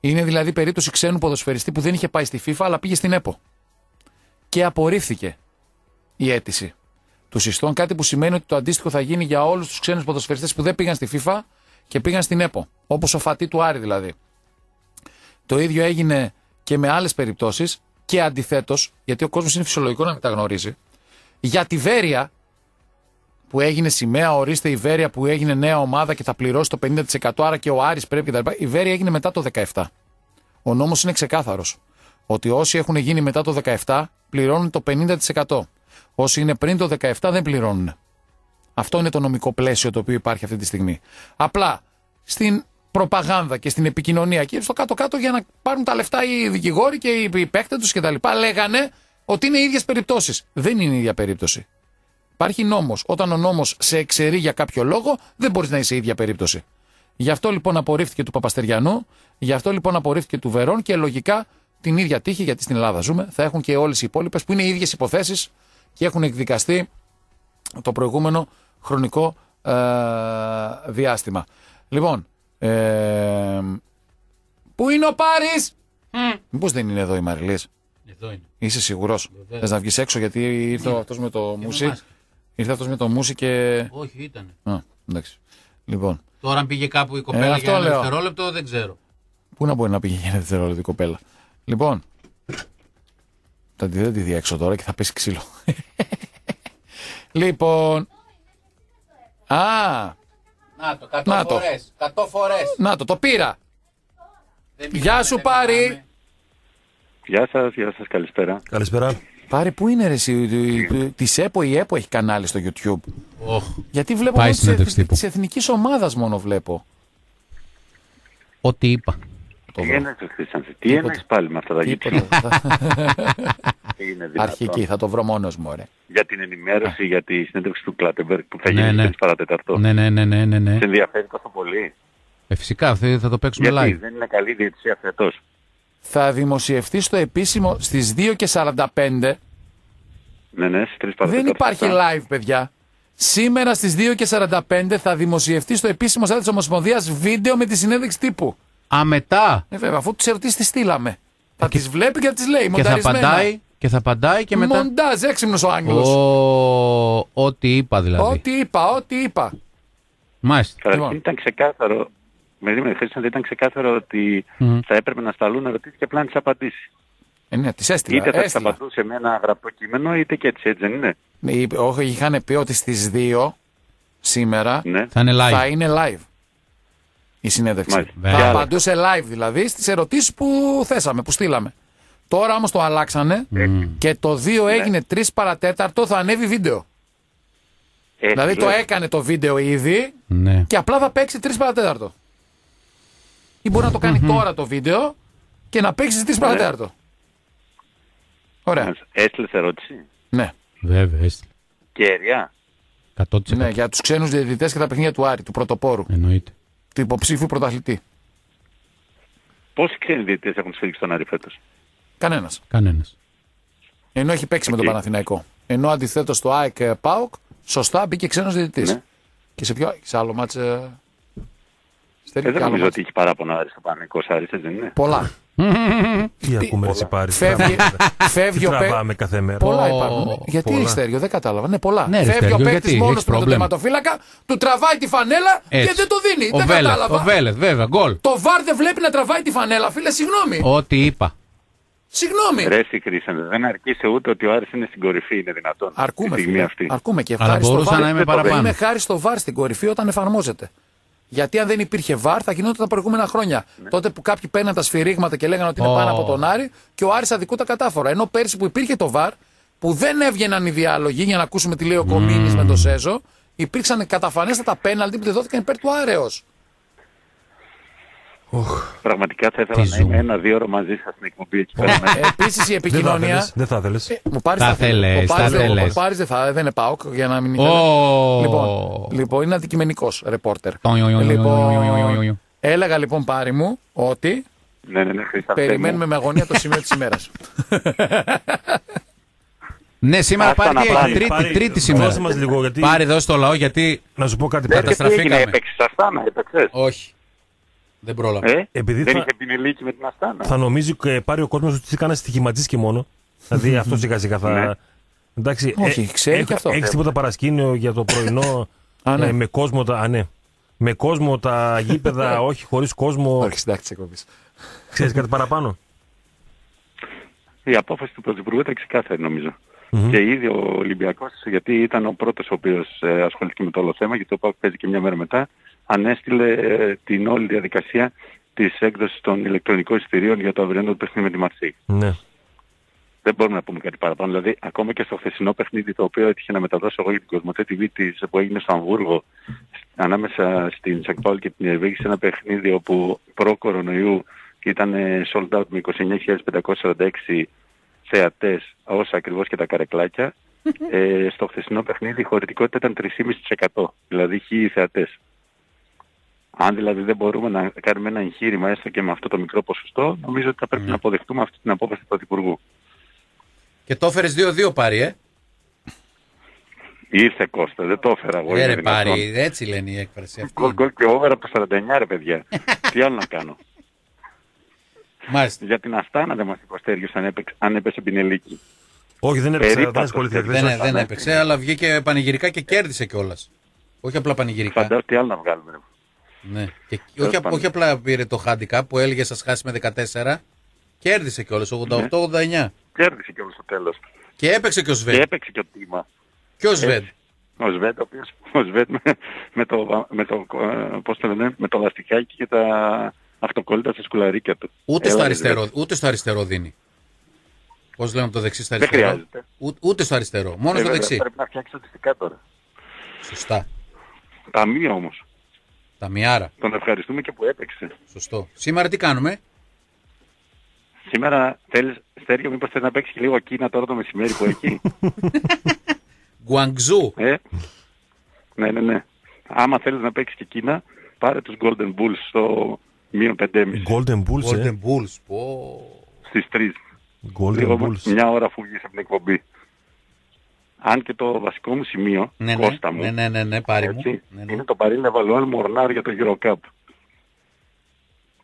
Είναι δηλαδή περίπτωση ξένου ποδοσφαιριστή που δεν είχε πάει στη FIFA αλλά πήγε στην ΕΠΟ. Και απορρίφθηκε η αίτηση του συστών. Κάτι που σημαίνει ότι το αντίστοιχο θα γίνει για όλους τους ξένους ποδοσφαιριστές που δεν πήγαν στη FIFA και πήγαν στην ΕΠΟ. Όπως ο Φατή του Άρη δηλαδή. Το ίδιο έγινε και με άλλες περιπτώσεις και αντιθέτως, γιατί ο κόσμος είναι φυσιολογικό να μην τα γνωρίζει. Για τη Βέρεια, που έγινε σημαία, ορίστε η Βέρεια που έγινε νέα ομάδα και θα πληρώσει το 50%, άρα και ο Άρης πρέπει κτλ. Η Βέρεια έγινε μετά το 17. Ο νόμος είναι ξεκάθαρος. Ότι όσοι έχουν γίνει μετά το 17 πληρώνουν το 50%. Όσοι είναι πριν το 17 δεν πληρώνουν. Αυτό είναι το νομικό πλαίσιο το οποίο υπάρχει αυτή τη στιγμή. Απλά στην προπαγάνδα και στην επικοινωνία και στο κάτω-κάτω για να πάρουν τα λεφτά οι δικηγόροι και οι παίκτες τους κτλ. Λέγανε ότι είναι ίδιες περιπτώσεις. Δεν είναι η ίδια περίπτωση. Υπάρχει νόμος. Όταν ο νόμος σε εξαιρεί για κάποιο λόγο, δεν μπορείς να είσαι η ίδια περίπτωση. Γι' αυτό λοιπόν απορρίφθηκε του Παπαστεριανού, γι' αυτό λοιπόν απορρίφθηκε του Βερόν και λογικά την ίδια τύχη, γιατί στην Ελλάδα ζούμε, θα έχουν και όλες οι υπόλοιπες που είναι οι ίδιες υποθέσεις και έχουν εκδικαστεί το προηγούμενο χρονικό ε, διάστημα. Λοιπόν, ε, πού είναι ο Πάρης; Mm. Μήπως δεν είναι εδώ η Μαριλής; Εδώ είναι. Είσαι σιγουρός; Θες να βγεις έξω γιατί ήρθε ναι. αυτός με το μουσι. Ήρθε αυτός με το μουσι και... Όχι, ήταν. Α, εντάξει. Λοιπόν. Τώρα αν πήγε κάπου η κοπέλα ε, για ένα δευτερόλεπτο δεν ξέρω. Πού να μπορεί να πήγε για ένα δευτερόλεπτο η κοπέλα; Λοιπόν, θα τη, δεν τη διέξω τώρα και θα πέσει ξύλο. λοιπόν. Α. Να το, 100 φορές. 100 φορές. Να το, το πήρα. Γεια σου Πάρη. Γεια σας, γεια σας, καλησπέρα. Καλησπέρα. Πάρη, πού είναι ρε εσύ, τη ΕΠΟ η ΕΠΟ έχει κανάλι στο YouTube; Oh. Γιατί βλέπω Πάει της εθνικής ομάδας μόνο βλέπω. Ό,τι είπα. Τι έναξε Χρήστανση, τι έναξε πάλι με αυτά τα YouTube; [LAUGHS] Αρχική, θα το βρω μόνος μου, ωραία. Για την ενημέρωση, για τη συνέντευξη του Κλάτεμπεργκ που θα γίνει ναι, ναι. παρατεταρτό. Ναι, ναι, ναι, ναι, ναι, ναι. Σε ενδιαφέρει τόσο πολύ; Ε, φυσικά, θα το παίξουμε Γιατί live. δεν είναι καλή διαιτησία φετός. Θα δημοσιευτεί στο επίσημο στις 2 και 45. Ναι, ναι, στις 3 Δεν υπάρχει live, παιδιά. Σήμερα στις 2 και 45 θα δημοσιευτεί στο επίσημο site της Ομοσπονδίας βίντεο με τη συνέντευξη τύπου. Α, μετά. Ε, βέβαια, αφού τους ερωτήσεις, τις στείλαμε. Θα τις βλέπει και θα τις λέει. Και θα μονταρισμένα. απαντάει Και θα απαντάει και μετά. Μοντάζ, έξυπνος ο Άγγελο. Ο... Ό,τι είπα δηλαδή. Ό,τι είπα, ό,τι είπα. Μάλιστα. Καταρχήν Λοιπόν. ήταν ξεκάθαρο, με δίμενη Χρήστον, ήταν ξεκάθαρο ότι Μμμ. θα έπρεπε να σταλούν ερωτήσεις και απλά να τις απαντήσεις. Ε, ναι, τις έστειλα. Είτε θα τις έστειλα. απαντούσε με ένα γραπτό κείμενο, είτε και έτσι, έτσι δεν είναι. Ναι, είπε- Όχι, είχαν πει ότι στις 2 σήμερα Ναι. Θα είναι live. θα είναι live η συνέντευξη. Μάλιστα. Βέβαια. Θα απαντούσε live δηλαδή στις ερωτήσεις που θέσαμε, που στείλαμε. Τώρα όμως το αλλάξανε και το 2 έγινε 3 παρατέταρτο, θα ανέβει βίντεο. Έτσι δηλαδή το λέει. έκανε το βίντεο ήδη Ναι. και απλά θα παίξει 3 παρατέταρτο. Ή μπορεί να το κανει τώρα το βίντεο και να παίξει στις 3 παρατέταρτο. Ωραία. Έστειλες ερώτηση; Ναι. Βέβαια, έστειλε. Κέρια. 100%. ναι, για τους ξένους διαιτητές και τα παιχνίδια του Άρη, του πρωτοπόρου, Εννοείται. του υποψήφιου πρωταθλητή. Πόσοι ξένοι διαιτητές έχουν σφίξει τον Άρη φέτος; Κανένας. Κανένας. Ενώ έχει παίξει με τον Εκεί. Παναθηναϊκό. Ενώ αντιθέτως το ΑΕΚ ε, ΠΑΟΚ, σωστά μπήκε ξένος διαιτητής. Ναι. Και σε ποιο σε άλλο μάτς... Ε... Στέλνει Ε, και δεν άλλο νομίζω μάτς. ότι έχει παράπονα Άρης στο Πανικός Άρης, έτσι δεν είναι. Πολλά. Τι ακούμε εσύ πάρει. Φεύγει, φεύγει ο παί- Τραβάμε κάθε μέρα. Πολλά Ω, υπάρχουν. Ναι. Γιατί πολλά. Στέργιο, δεν κατάλαβα. Ναι, πολλά. Ναι, ρε, Φεύγει Στέργιο, ο γιατί, παίκτη μόνος έχεις του με τον πρόβλημα. τερματοφύλακα, του τραβάει τη φανέλα και δεν το δίνει. Ο δεν Βέλεθ, κατάλαβα. ο Βέλεθ, βέβαια, γκολ. Το βαρ δεν βλέπει να τραβάει τη φανέλα, φίλε, συγγνώμη. Ό,τι είπα. Συγγνώμη. Ρε εσύ Χρήστον, δεν αρκείσαι ούτε ότι ο Άρης είναι στην κορυφή, είναι δυνατόν. Αρκούμε, Τη στιγμή φίλε. αυτή. Αρκούμε και Αλλά χάρη στο μπορούσα VAR. να είμαι δεν το παραπάνω. Είναι χάρη στο VAR στην κορυφή όταν εφαρμόζεται. Γιατί αν δεν υπήρχε VAR θα γινόταν τα προηγούμενα χρόνια. Τότε που κάποιοι παίρναν τα σφυρίγματα και λέγανε ότι είναι Ω. πάνω από τον Άρη και ο Άρης αδικού τα κατάφορα. Ενώ πέρσι που υπήρχε το VAR, που δεν έβγαιναν οι διάλογοι για να ακούσουμε τι λέει ο Κομίνης με τον Σέζο, υπήρξαν καταφανέστατα πέναλτι που δεν δόθηκαν υπέρ του Άρεος. Πραγματικά θα ήθελα Τι να είμαι ζούμε. ένα-δύο ώρα μαζί σας στην εκπομπή εκεί πέρα. μέσα. Επίση η Δεν θα επικοινωνία. ήθελες, Δεν θα ήθελες. Ε, Μου πάρει Τα θέλες, Ο τα Πάρης δεν- θέλες. ο Πάρης δεν θα δεν είναι ΠΑΟΚ για να μην ήθελε. Ω. Λοιπόν, λοιπόν, είναι αντικειμενικό ρεπόρτερ. Το ιο, ιο, ιο, ιο, ιο, ιο, ιο, ιο. Έλεγα λοιπόν πάρη μου ότι Ναι, ναι, ναι, Χρήστο. περιμένουμε με αγωνία το σημείο τη ημέρα. Ναι, σήμερα Άστα πάρει να τι έχει, πάρει, τρίτη, πάρει, τρίτη σήμερα. δώσε μας λίγο, γιατί- Πάρει, δώσε το λαό γιατί Να σου πω κάτι Δεν πέρα. τα Τι έγινε, στραφήκαμε. έπαιξες Αστάνα, έπαιξες. Όχι. Δεν πρόλαβα. Ε, Επειδή δεν θα- είχε πινελίκη με την Αστάνα. Θα νομίζει και πάρει ο κόσμος ότι τι έκανε στοιχηματζής και μόνο. δηλαδή [LAUGHS] αυτό σιγά σιγά θα. Ναι. Εντάξει, Όχι, ξέρει και αυτό. Έχεις τίποτα παρασκήνιο για το πρωινό; [LAUGHS] Α, ναι. ε, με κόσμο τα. Α, ναι. Με κόσμο τα γήπεδα, [LAUGHS] όχι χωρίς κόσμο. Όχι, συντάκτη της εκπομπής. Ξέρεις κάτι παραπάνω; Η απόφαση του Πρωθυπουργού ήταν ξεκάθαρη νομίζω. Και ήδη ο Ολυμπιακός, γιατί ήταν ο πρώτος ο οποίος ε, ασχολήθηκε με το όλο θέμα, γιατί ο ΠΑΟΚ παίζει και μια μέρα μετά, ανέστειλε ε, την όλη διαδικασία της έκδοσης των ηλεκτρονικών εισιτηρίων για το αυριανό του παιχνίδι με τη Μαρσή. Ναι. Δεν μπορούμε να πούμε κάτι παραπάνω. Δηλαδή, ακόμα και στο χθεσινό παιχνίδι το οποίο έτυχε να μεταδώσω εγώ για την Κοσμοτέ TV της, που έγινε στο Αμβούργο, ανάμεσα στην Σακπάουλ και την Ερβήγη, σε ένα παιχνίδι όπου προ-κορονοϊού ήταν ε, sold out με 29.546 θεατές, όσα ακριβώς και τα καρεκλάκια. [LAUGHS] ε, στο χθεσινό παιχνίδι η χωρητικότητα ήταν 3,5%, δηλαδή χίλιοι θεατές. Αν δηλαδή δεν μπορούμε να κάνουμε ένα εγχείρημα έστω και με αυτό το μικρό ποσοστό, νομίζω ότι θα πρέπει να αποδεχτούμε αυτή την απόφαση του Πρωθυπουργού. Και το έφερες 2-2 πάρει, ε. Ήρθε Κώστα, δεν το έφερα εγώ. Ε, είναι ρε δυνατόν. πάρει, έτσι λένε η έκφραση αυτή. Γκολ γκολ και over από το 49 ρε παιδιά. [LAUGHS] Τι άλλο να κάνω. Μάλιστα. Για την Αστάνα δεν μας υποστέριζε αν, έπαιξε, αν έπεσε πινελίκη. Όχι, δεν έπαιξε. Δεν Περίπατος. ασχολήθηκε. Δεν, χθες. δεν έπαιξε, αλλά βγήκε πανηγυρικά και κέρδισε κιόλας. Όχι απλά πανηγυρικά. Φαντάζομαι τι άλλο να βγάλουμε. Ρε. Ναι. Και, Τέλος όχι, πάντων. όχι απλά πήρε το handicap που έλεγε σας χάσει με 14. Κέρδισε κιόλας 88-89. Κέρδισε και όλο στο τέλος. Και έπαιξε και ο Και Σβέντ. έπαιξε και ο Τίμα. Και ο Σβέντ. Ο Σβέτ, ο οποίος, ο Σβέτ με, με, το, με, το, ε, πώς το λένε, με το λαστιχάκι και τα αυτοκόλλητα στα σκουλαρίκια του. Ούτε, Έλα, στο ρε, αριστερό, Σβέτ. ούτε στο αριστερό δίνει. Πώς λέμε από το δεξί στο Δεν αριστερό; χρειάζεται. Ού- ούτε στο αριστερό. Μόνο Ε, στο βέβαια, δεξί. Πρέπει να φτιάξει στατιστικά τώρα. Σωστά. Ταμείο όμως. Τα μιάρα. Τον ευχαριστούμε και που έπαιξε. Σωστό. Σήμερα τι κάνουμε; Σήμερα θέλεις, Στέριο, μήπως θέλεις να παίξεις και λίγο Κίνα τώρα το μεσημέρι που έχει; [LAUGHS] Γκουαγζού. ε; Ναι, ναι, ναι. Άμα θέλεις να παίξεις και Κίνα, πάρε τους Golden Bulls στο μείον 5,5 Golden Bulls, ε; Golden Bulls. Πω. στις 3. Golden Λίγο Bulls. μια ώρα αφού βγεις από την εκπομπή. Αν και το βασικό μου σημείο, Ναι, ναι, Κώστα μου, ναι, ναι, ναι, ναι, πάρει μου. έτσι, Ναι, ναι. είναι το Παρί Λεβαλουάν Μορνάρ για το Euro Cup.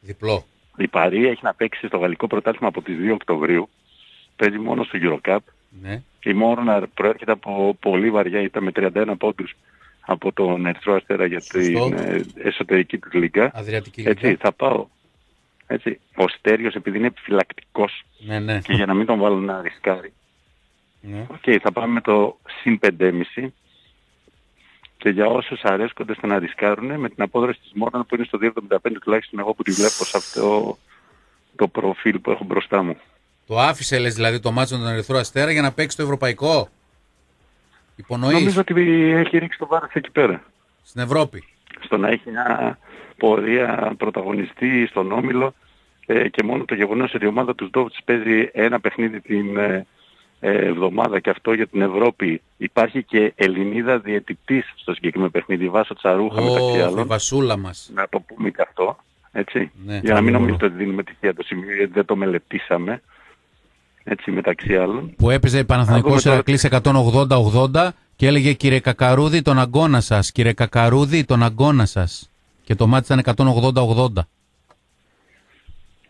Διπλό. Η Παρί έχει να παίξει στο γαλλικό πρωτάθλημα από τις 2 Οκτωβρίου. παίζει μόνο στο Eurocup. Ναι. Η Μόρναρ προέρχεται από πολύ βαριά, ήταν με 31 πόντους από τον Ερυθρό Αστέρα για Σωστό. την ε, εσωτερική της Λίγκα. Αδριατική Έτσι, Λίγκα. θα πάω. Έτσι, ο Στέριος επειδή είναι επιφυλακτικός Ναι, ναι. και για να μην τον βάλω να ρισκάρει. Ναι. Οκ, θα πάμε με το συν 5,5 και για όσους αρέσκονται στο να ρισκάρουν με την απόδραση της Μόρναν που είναι στο 2,75 τουλάχιστον εγώ που τη βλέπω σε αυτό το προφίλ που έχω μπροστά μου. Το άφησε, λες, δηλαδή, το μάτσο τον Ερυθρό Αστέρα για να παίξει το ευρωπαϊκό; Υπονοείς; Νομίζω ότι έχει ρίξει το βάρος εκεί πέρα. στην Ευρώπη. Στο να έχει μια πορεία πρωταγωνιστή στον Όμιλο ε, και μόνο το γεγονός ότι η ομάδα του Ντόβτς παίζει ένα παιχνίδι την ε, ε, εβδομάδα και αυτό για την Ευρώπη. Υπάρχει και Ελληνίδα διαιτητής στο συγκεκριμένο παιχνίδι, Βάσο Τσαρούχα μεταξύ Ω, η άλλων. βασούλα μας. Να το πούμε και αυτό. Έτσι. Ναι, για να μην καλό. νομίζετε ότι δίνουμε τυχαία το σημείο γιατί δεν το μελετήσαμε. Έτσι μεταξύ άλλων. Που έπαιζε Παναθηναϊκός Να δούμε Ερακλής 180-80 και έλεγε κύριε Κακαρούδη τον αγκώνα σας, κύριε Κακαρούδη τον αγκώνα σας. Και το μάτι ήταν 180-80.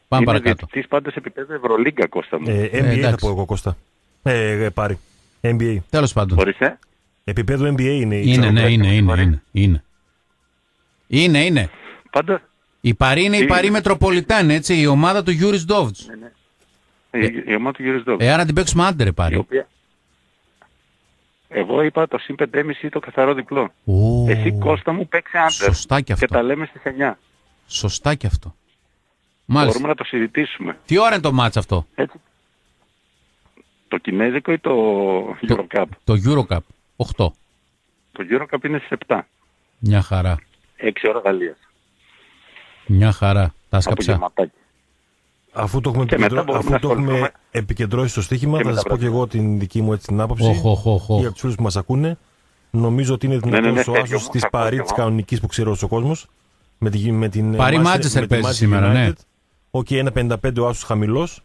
Πάμε είναι παρακάτω. διαιτητής πάντως επίπεδο Ευρωλίγκα Κώστα μου. Ε, NBA θα εντάξει. πω εγώ Κώστα. Ε, ε, πάρει. NBA. Τέλος πάντων. Μπορείς, ε; Επίπεδο NBA είναι η Είναι, ναι, Τσαρούχα. είναι, είναι, Μπορεί. είναι, είναι. Είναι, είναι. Πάντως Η Παρή είναι η Είναι. Παρή Μετροπολιτάν, έτσι, η ομάδα του Γιούρις Ντόβτς. η, η ομάδα του Γιώργης Ντόβ. Ε, άρα την παίξουμε άντερε η Παρή. οποία... Εγώ είπα το συν 5,5 ή το καθαρό διπλό. Ω, Εσύ Κώστα μου παίξε άντερ. Σωστά κι αυτό. Και τα λέμε στις 9. Σωστά κι αυτό. Μάλιστα. Μπορούμε να το συζητήσουμε. Τι ώρα είναι το μάτς αυτό, Έτσι. Το Κινέζικο ή το Eurocup; το Eurocup. 8. Το Eurocup είναι στις 7. Μια χαρά. 6 ώρα Γαλλίας. Μια χαρά. Τα σκαψά. Απογευματάκι. Αφού το έχουμε, Και μετά επικεντρω... μπορούμε αφού να το έχουμε ασχοληθούμε επικεντρώσει στο στοίχημα, και θα με σας τα πω και εγώ την δική μου έτσι την άποψη. Οχ, οχ, οχ, οχ. Για τους φίλους που μας ακούνε, νομίζω ότι είναι ναι, δυνατόν ναι, ο Σέργιο άσος μου, της θα ακούω παρή κι της εγώ. κανονικής που ξέρει ο κόσμος. Με, τη, με την. Παρή Manchester- Manchester με τη παίζεις Manchester σήμερα, ναι. United. Οκ, ένα 55 ο άσος χαμηλός.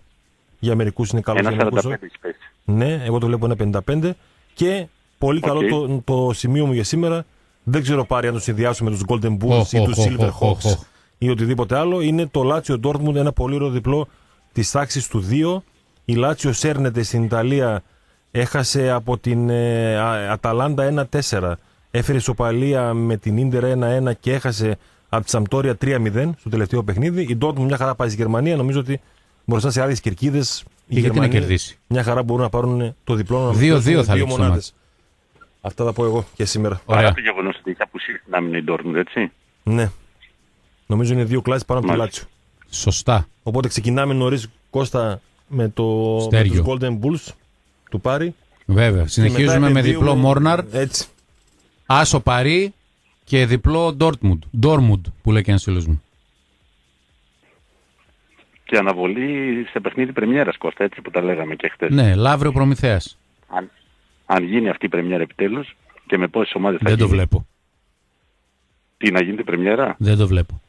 Για μερικούς είναι καλό. Ένα Για μερικούς 45 όχι. έχει πέσει. Ναι, εγώ το βλέπω ένα 55. Και πολύ καλό Οκ. το, το σημείο μου για σήμερα. Δεν ξέρω πάρει αν το συνδυάσουμε με τους Golden Bulls Οχ, ή τους οχ, Silver οχ, οχ, Hawks οχ. ή οτιδήποτε άλλο. Είναι το Λάτσιο Dortmund, ένα πολύ ωραίο διπλό της τάξης του 2. Η Λάτσιο σέρνεται στην Ιταλία. Έχασε από την ε, Α- Αταλάντα 1-4. Έφερε ισοπαλία με την Ίντερ 1-1 και έχασε από τη Σαμπτόρια 3-0 στο τελευταίο παιχνίδι. Η Dortmund μια χαρά πάει στη Γερμανία. Νομίζω ότι μπροστά σε άλλε κερκίδες. Και γιατί να κερδίσει; Μια χαρά μπορούν να πάρουν το διπλό. να Δύο-δύο δώσουν θα δύο λήξει το μονάδες. Αυτά θα πω εγώ και σήμερα. Παρά Ωραία. το γεγονός ότι έχει απουσίσει την άμυνα η Dortmund, έτσι. Ναι. Νομίζω είναι δύο κλάσεις πάνω από το Μάλιστα. Λάτσιο. Σωστά. Οπότε ξεκινάμε νωρίς Κώστα με, το, με Στέργιο. τους Golden Bulls του Πάρη. Βέβαια. Και Συνεχίζουμε μετά με επενδύουμε- διπλό Μόρναρ, Έτσι. Άσο Παρή και διπλό Ντόρτμουντ. Ντόρμουντ που λέει και ένας φίλος μου. Και αναβολή σε παιχνίδι πρεμιέρας Κώστα, έτσι που τα λέγαμε και χτες. Ναι, Λαύριο Προμηθέας. Αν, αν γίνει αυτή η πρεμιέρα επιτέλους και με πόσες ομάδες θα Δεν το γίνει. βλέπω. Τι να γίνεται πρεμιέρα; Δεν το βλέπω.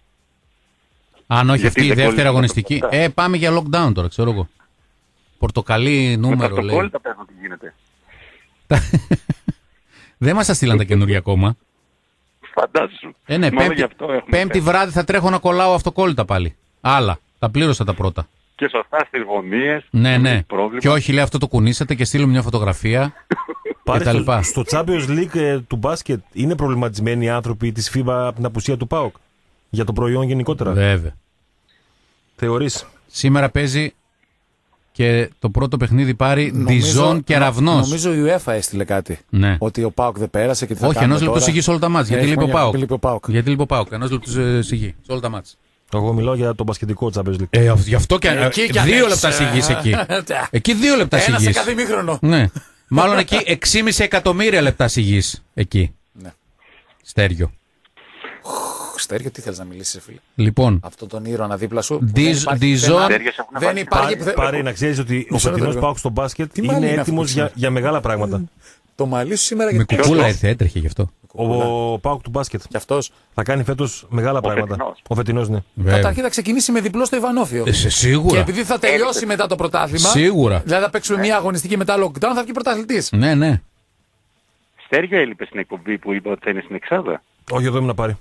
Αν όχι Γιατί αυτή η δεν δεύτερη κόλλησε αγωνιστική. το Ε, πάμε για lockdown τώρα, ξέρω εγώ. Πορτοκαλί Με τα νούμερο λέει. αυτοκόλλητα παίρνω τι γίνεται. [LAUGHS] Δεν μας τα στείλαν τα καινούργια ακόμα. Φαντάζεσου. Ε, ναι, Μόνο πέμπτη, γι' αυτό έχουμε πέμπτη πέσει. βράδυ θα τρέχω να κολλάω αυτοκόλλητα πάλι. Άλλα. Τα πλήρωσα τα πρώτα. Και σωστά στις γωνίες. Ναι, δεν ναι. έχει Πρόβλημα. Και όχι, λέει αυτό το κουνήσατε και στείλω μια φωτογραφία. [LAUGHS] Πάρη, τα στο, λοιπά. στο Champions League ε, του μπάσκετ είναι προβληματισμένοι οι άνθρωποι της FIBA από την απουσία του ΠΑΟΚ; Για το προϊόν γενικότερα; Βέβαια. Θεωρείς; Σήμερα παίζει και το πρώτο παιχνίδι πάρει Διζόν και νο- Ραυνό. Νομίζω η UEFA έστειλε κάτι. Ναι. Ότι ο Πάοκ δεν πέρασε και τι θα Όχι, κάνουμε ενός λεπτού τώρα. σιγή σε όλα τα μάτια. Γιατί Έχουμε λείπει ο μια- Πάοκ. λείπει ο ΠΑΟΚ. Γιατί λείπει ο Πάοκ. Ενός λεπτού ε, σιγή σε όλα τα μάτια. Εγώ μιλάω για το μπασκετικό Champions League. Ε, γι' αυτό και. Εκεί κι αν δύο έχεις, λεπτά ε, σιγής εκεί. Εκεί δύο λεπτά Ένα σε σιγής. κάθε μήχρονο. Ναι. Μάλλον εκεί 6,5 εκατομμύρια λεπτά σιγής. Εκεί. Ναι. Στέριο. Στέριο, τι θέλεις να μιλήσεις, φίλε; Λοιπόν, Αυτό τον ήρωα δίπλα σου. Διζ- Δεν υπάρχει Διζόν- πουθενά. Στέργες έχουν Δεν βάλει. υπάρχει. Πάρη, πουθε- πάρη, να ξέρεις ότι ο Μισό φετινός λεπτό. ΠΑΟΚ στο μπάσκετ Τι μάλλον είναι είναι αυτό έτοιμος που για, ξέρεις; για μεγάλα πράγματα. Το μαλλί σου σήμερα με γιατί. κουκούλα Ποιος; ήρθε, έτρεχε γι' αυτό. Ο ΠΑΟΚ του μπάσκετ Κι αυτός. θα κάνει φέτος μεγάλα πράγματα. φετινός. Ο φετινό, ναι. Βέβαια. Καταρχήν θα ξεκινήσει με διπλό στο Ιβανόφιο. Ε, σε Και σίγουρα. επειδή θα τελειώσει μετά το πρωτάθλημα. Σίγουρα. Δηλαδή θα παίξουμε μια αγωνιστική μετά lockdown, θα βγει πρωταθλητής. Ναι, ναι. Στέργιο έλειπε στην εκπομπή που είπα ότι θα είναι στην Εξάδα. Όχι, εδώ ήμουν να πάρει.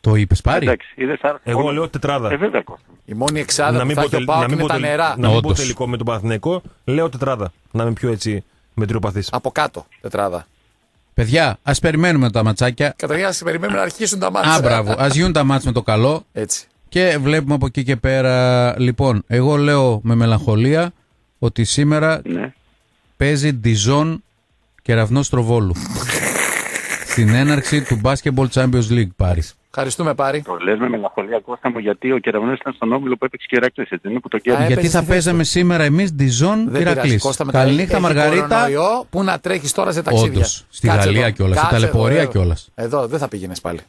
Το είπες πάρει. Εντάξει, είδες, άρα- Εγώ όλο- λέω τετράδα. Ε, βέβαια, Κώστα. Η μόνη εξάδα που θα πω έχει ο τελ- Πάοκ να μην είναι πω τα τελ- νερά. Να μην πω Όντως. τελικό με τον Παναθηναϊκό. Λέω τετράδα. Να είμαι πιο έτσι μετριοπαθής. Από κάτω, τετράδα. Παιδιά, ας περιμένουμε τα ματσάκια. Καταρχήν, ας περιμένουμε να αρχίσουν τα μάτια. Α, μπράβο. Α γίνουν τα μάτς με το καλό Έτσι. και βλέπουμε από εκεί και πέρα. Λοιπόν, εγώ λέω με μελαγχολία ότι σήμερα Ναι. παίζει Διζόν κεραυνό Στροβόλου. Στην έναρξη του Basketball Champions League πάρει. Ευχαριστούμε, Πάρη. Το λες με μελαγχολία Κώστα μου γιατί ο Κεραυνός ήταν στον όμιλο που έπαιξε και η Ηράκλης, έτσι δεν είναι που τον Α, κέρδισε. έπαιζε Γιατί θα στη θέση παίζαμε σήμερα εμείς Διζόν Δεν πειράζει, Ηρακλής. Κώστα, με τα- Καληνύχτα έχει Μαργαρίτα. κορονοϊό, Πού να τρέχεις τώρα σε ταξίδια; Όντως, στη Κάτσε Γαλλία εδώ. κιόλας, στη Κάτσε ταλαιπωρία εδώ, κιόλας. Εδώ δεν θα πήγαινες πάλι.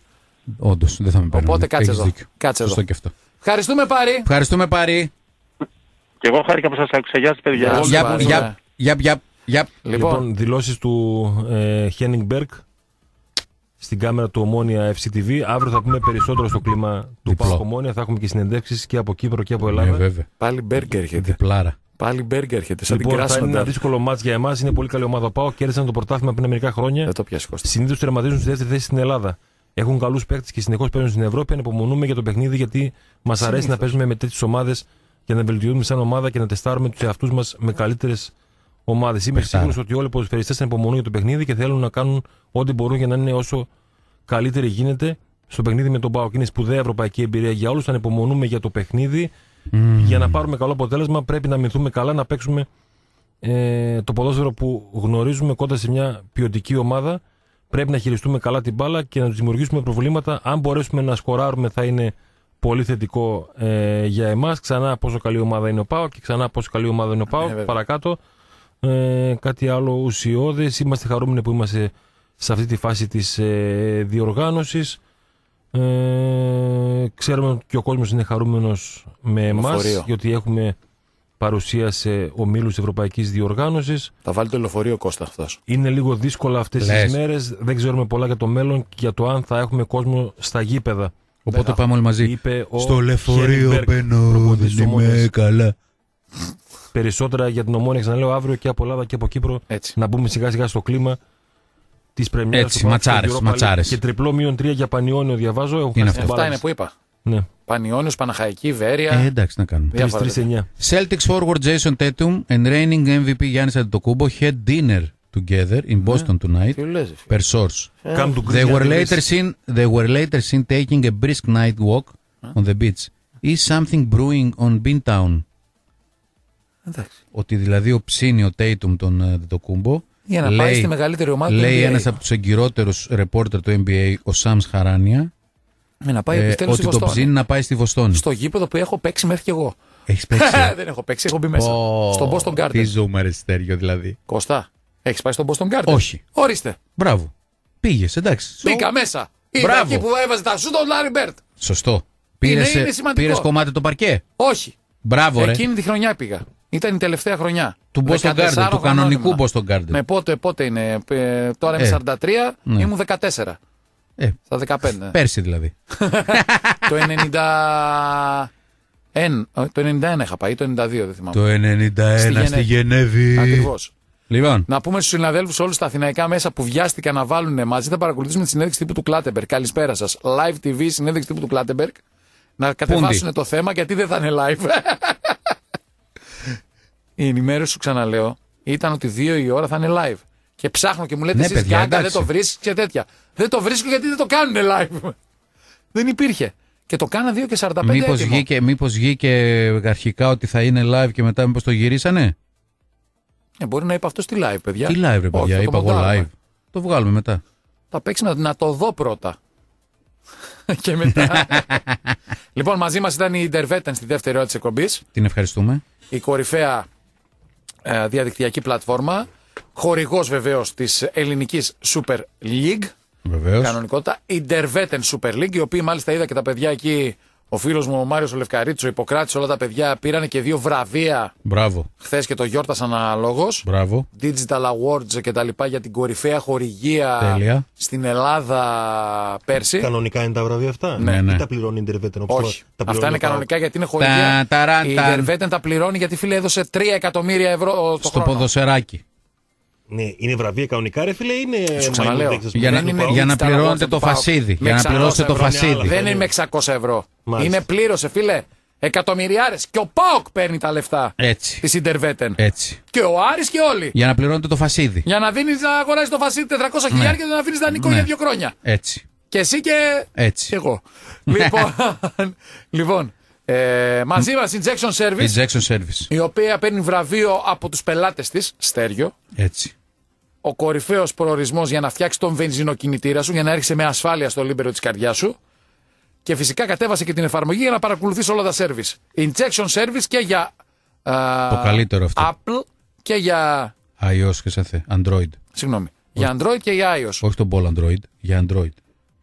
Όντως, δεν θα με παίρνει. Οπότε κάτσε εδώ. Κάτσε Σωστό εδώ. και αυτό. Ευχαριστούμε, Πάρη. Ευχαριστούμε πάρει. Και εγώ χάρηκα που σας άκουσα. Γεια σας παιδιά. Γεια σου, Για, Πάρη. για, για, για, για. Λοιπόν, Λοιπόν, δηλώσεις του ε, Χένιγκ Μπέρκ στην κάμερα του Ομόνια FCTV. Αύριο θα πούμε περισσότερο στο κλίμα του Διπλό. Πάου Ομόνια. Θα έχουμε και συνεντεύξεις και από Κύπρο και από Ναι, Ελλάδα. βέβαια. πάλι Μπέργκερ έρχεται. Διπλάρα. Πάλι Μπέργκερ έρχεται. Σαν την λοιπόν, θα είναι ένα Κράσνονταρ. δύσκολο μάτς για εμάς. Είναι πολύ καλή ομάδα ο Πάο. Κέρδισαν το πρωτάθλημα πριν μερικά χρόνια. Δεν το πιάσεις Κώστα. Συνήθως τερματίζουν στη δεύτερη θέση στην Ελλάδα. Έχουν καλούς παίκτες και συνεχώς παίρνουν στην Ευρώπη. Ανυπομονούμε για το παιχνίδι γιατί μας αρέσει να παίζουμε με τέτοιες ομάδες και να βελτιώνουμε σαν ομάδα και να τεστάρουμε τους εαυτούς μας με καλύτερες ομάδες. Είμαι Παιχτάρα. σίγουρος ότι όλοι οι ποδοσφαιριστές ανυπομονούν για το παιχνίδι και θέλουν να κάνουν ό,τι μπορούν για να είναι όσο καλύτερη γίνεται στο παιχνίδι με τον Πάοκ. Είναι σπουδαία ευρωπαϊκή εμπειρία για όλους. Ανυπομονούμε για το παιχνίδι. Για να πάρουμε καλό αποτέλεσμα πρέπει να μηνθούμε καλά, να παίξουμε ε, το ποδόσφαιρο που γνωρίζουμε κοντά σε μια ποιοτική ομάδα. Πρέπει να χειριστούμε καλά την μπάλα και να του δημιουργήσουμε προβλήματα. Αν μπορέσουμε να σκοράρουμε, θα είναι πολύ θετικό ε, για εμάς. Ξανά πόσο καλή ομάδα είναι ο Πάο και ξανά πόσο καλή ομάδα είναι ο Πάο. βέβαια. παρακάτω. Ε, κάτι άλλο ουσιώδες. Είμαστε χαρούμενοι που είμαστε σε αυτή τη φάση της ε, διοργάνωσης. Ε, ξέρουμε ότι και ο κόσμος είναι χαρούμενος με εμάς, Λεωφορείο. γιατί έχουμε παρουσία σε ομίλους Ευρωπαϊκής Διοργάνωσης. Θα βάλει το λεωφορείο Κώστα αυτό. Είναι λίγο δύσκολα αυτές Λες. τι μέρες. Δεν ξέρουμε πολλά για το μέλλον και για το αν θα έχουμε κόσμο στα γήπεδα. Οπότε πάμε όλοι μαζί. Είπε ο Στο λεωφορείο Χέρινμπεργκ, μπαίνω, προπονητής της δεν είμαι Ομόνιας. καλά. Περισσότερα για την ομόνια, ξαναλέω αύριο και από Ελλάδα και από Κύπρο. Έτσι. Να μπούμε σιγά σιγά στο κλίμα της πρεμιέρας. Έτσι, ματσάρες, ματσάρες. Και τριπλό μείον τρία για Πανιόνιο διαβάζω. Έχουν Είναι χάσει αυτό. την Αυτά μπάλα είναι που είπα. Ναι. Πανιόνιος, Παναχαϊκή, Βέρεια. Ε, εντάξει να κάνουμε. διάφορα 3-3-9. Celtics forward Jason Tatum and reigning MVP Giannis Antetokounmpo had dinner together in Boston tonight Τι λες, φίλε. per source. Come to They Greece were για later Greece. seen they were later seen taking a brisk night walk on the beach. Is something brewing on Beantown? Εντάξει. Ότι δηλαδή ο ψήνει ο Tatum τον ε, Antetokounmpo. Για να πάει στη μεγαλύτερη ομάδα του Λέει NBA. ένας από τους εγκυρότερους ρεπόρτερ του NBA, ο Σάμς Χαράνια, Με να πάει ε, επιτέλους στη ότι το Βοστόνη. ψήνει να πάει στη Βοστόνη. Στο γήπεδο που έχω παίξει μέχρι κι εγώ. Έχεις παίξει; ε; [LAUGHS] Δεν έχω παίξει, έχω μπει μέσα. Πω, Στον Boston Garden. Τι ζούμε ρε Στέργιο δηλαδή. Κώστα, έχεις πάει στον Boston Garden; Όχι. Ορίστε. Μπράβο. Πήγες, εντάξει. Μπήκα μέσα. Είδα Μπράβο. εκεί που έβαζε τα σουτ ο Λάρι Μπερντ. Σωστό. Πήρες, είναι ε, σημαντικό. πήρες κομμάτι το παρκέ; Όχι. Μπράβο ρε. Εκείνη τη χρονιά πήγα. Ήταν η τελευταία χρονιά. Του Boston 14 Garden, του χρονών κανονικού ήμουνα. Boston Garden. Με πότε, πότε είναι. ε, τώρα είμαι Ε. 43, Ναι. ήμουν 14. Ε, Στα 15. πέρσι δηλαδή. [LAUGHS] το 90. Εν, ε, το 91 είχα πάει, ή το 92 δεν θυμάμαι. Το 91 στη, Γενέ- Γενέβη. Ακριβώς. Λοιπόν, Να πούμε στους συναδέλφους όλους στα αθηναϊκά μέσα που βιάστηκαν να βάλουν μαζί, θα παρακολουθήσουμε τη συνέντευξη τύπου του Κλάτεμπεργκ. Καλησπέρα σας. Live TV, συνέντευξη τύπου του Κλάτεμπεργκ. Να κατεβάσουν το θέμα γιατί δεν θα είναι live. [LAUGHS] Η ενημέρωση σου ξαναλέω ήταν ότι 2 η ώρα θα είναι live. Και ψάχνω και μου λέτε Ναι, εσείς παιδιά, Γιάνκα δεν εντάξει. το βρίσκεις και τέτοια. Δεν το βρίσκω γιατί δεν το κάνουν live. [LAUGHS] δεν υπήρχε. Και το κάνα 2 και 45 μήπως έτοιμο. βγήκε, μήπως βγήκε αρχικά ότι θα είναι live και μετά μήπως το γυρίσανε; Ε, μπορεί να είπα αυτό στη live, παιδιά. Τι live ρε Όχι, παιδιά, θα το είπα εγώ μοντάρουμε. live. Το βγάλουμε μετά. Θα παίξει να, να το δω πρώτα. [LAUGHS] και μετά. [LAUGHS] λοιπόν, μαζί μας ήταν η Intervetten στη δεύτερη ώρα της εκπομπής. Την ευχαριστούμε. Η κορυφαία ε, διαδικτυακή πλατφόρμα. Χορηγός βεβαίως της ελληνικής Super League. Βεβαίως. Κανονικότητα. Intervetten Super League, οι οποίοι μάλιστα είδα και τα παιδιά εκεί. Ο φίλος μου ο Μάριος Λευκαρίτσος, ο Ιπποκράτης, όλα τα παιδιά πήραν και δύο βραβεία Μπράβο. χθες και το γιόρτασαν αναλόγως. Μπράβο. Digital Awards και τα λοιπά για την κορυφαία χορηγία Τέλεια. στην Ελλάδα πέρσι. Κανονικά είναι τα βραβεία αυτά; Ναι, ναι. Ή τα πληρώνει η Intervetten όπως Όχι. τα πληρώνει Αυτά είναι ο ΠΑΟΚ. κανονικά γιατί είναι χορηγία. Τα- ταραν, Η ταν. Intervetten τα πληρώνει γιατί φίλε έδωσε 3 εκατομμύρια ευρώ το Στο χρόνο. ποδοσεράκι. Ναι, είναι βραβεία κανονικά, ρε φίλε, είναι. Σου ξαναλέω. Mind Index, ας πούμε, Για να- του Δεν είναι Πάου. για να instant πληρώνετε awards το του ΠΑΟΚ. φασίδι, Με για να 600 πληρώσετε το ευρώ. φασίδι. Δεν είναι με 600 ευρώ. Μάλιστα. Είναι πλήρωσε, φίλε. Εκατομμυριάρες. Και ο ΠΑΟΚ παίρνει τα λεφτά Έτσι. της Ιντερβέτεν. Έτσι. Και ο Άρης και όλοι. Για να πληρώνετε το φασίδι. Για να δίνεις να αγοράζει το φασίδι 400 χιλιάρια και να αφήνεις δανεικό Ναι. για δύο χρόνια. Έτσι. Και εσύ και. Έτσι. Και εγώ. λοιπόν, λοιπόν ε, μαζί μας Injection Service, Injection service. η οποία παίρνει βραβείο από τους πελάτες της, στέριο. Έτσι. Ο κορυφαίος προορισμός για να φτιάξει τον βενζινοκινητήρα σου, για να έρχεσαι με ασφάλεια στο λίμπερο της καρδιάς σου. Και φυσικά κατέβασε και την εφαρμογή για να παρακολουθείς όλα τα service. Injection Service και για. α, Το καλύτερο αυτό. Apple και για. iOS και σε θε. Android. Συγγνώμη. Για Android και για iOS. Όχι τον Ball Android. Για Android.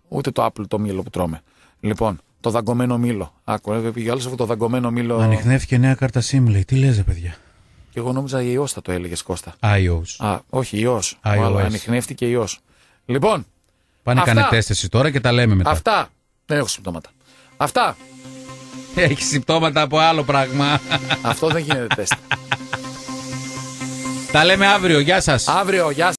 Ούτε το Apple το μήλο που τρώμε. Λοιπόν, το δαγκωμένο μήλο. Άκου, ε, πήγε άλλος αυτό το δαγκωμένο μήλο. Ανοιχνεύτηκε νέα κάρτα SIM, λέει. Τι λες, ρε παιδιά; Και εγώ νόμιζα ιός θα το έλεγες Κώστα. iOS. Α, όχι, ιός. iOS. Μάλλον ανοιχνεύτηκε ιός. Λοιπόν, Πάνε Αυτά. κάνε τεστ εσύ τώρα και τα λέμε μετά. αυτά. Δεν έχω συμπτώματα. Αυτά. Έχεις συμπτώματα από άλλο πράγμα. Αυτό δεν γίνεται τεστ. τα λέμε αύριο. Γεια σας. Αύριο, γεια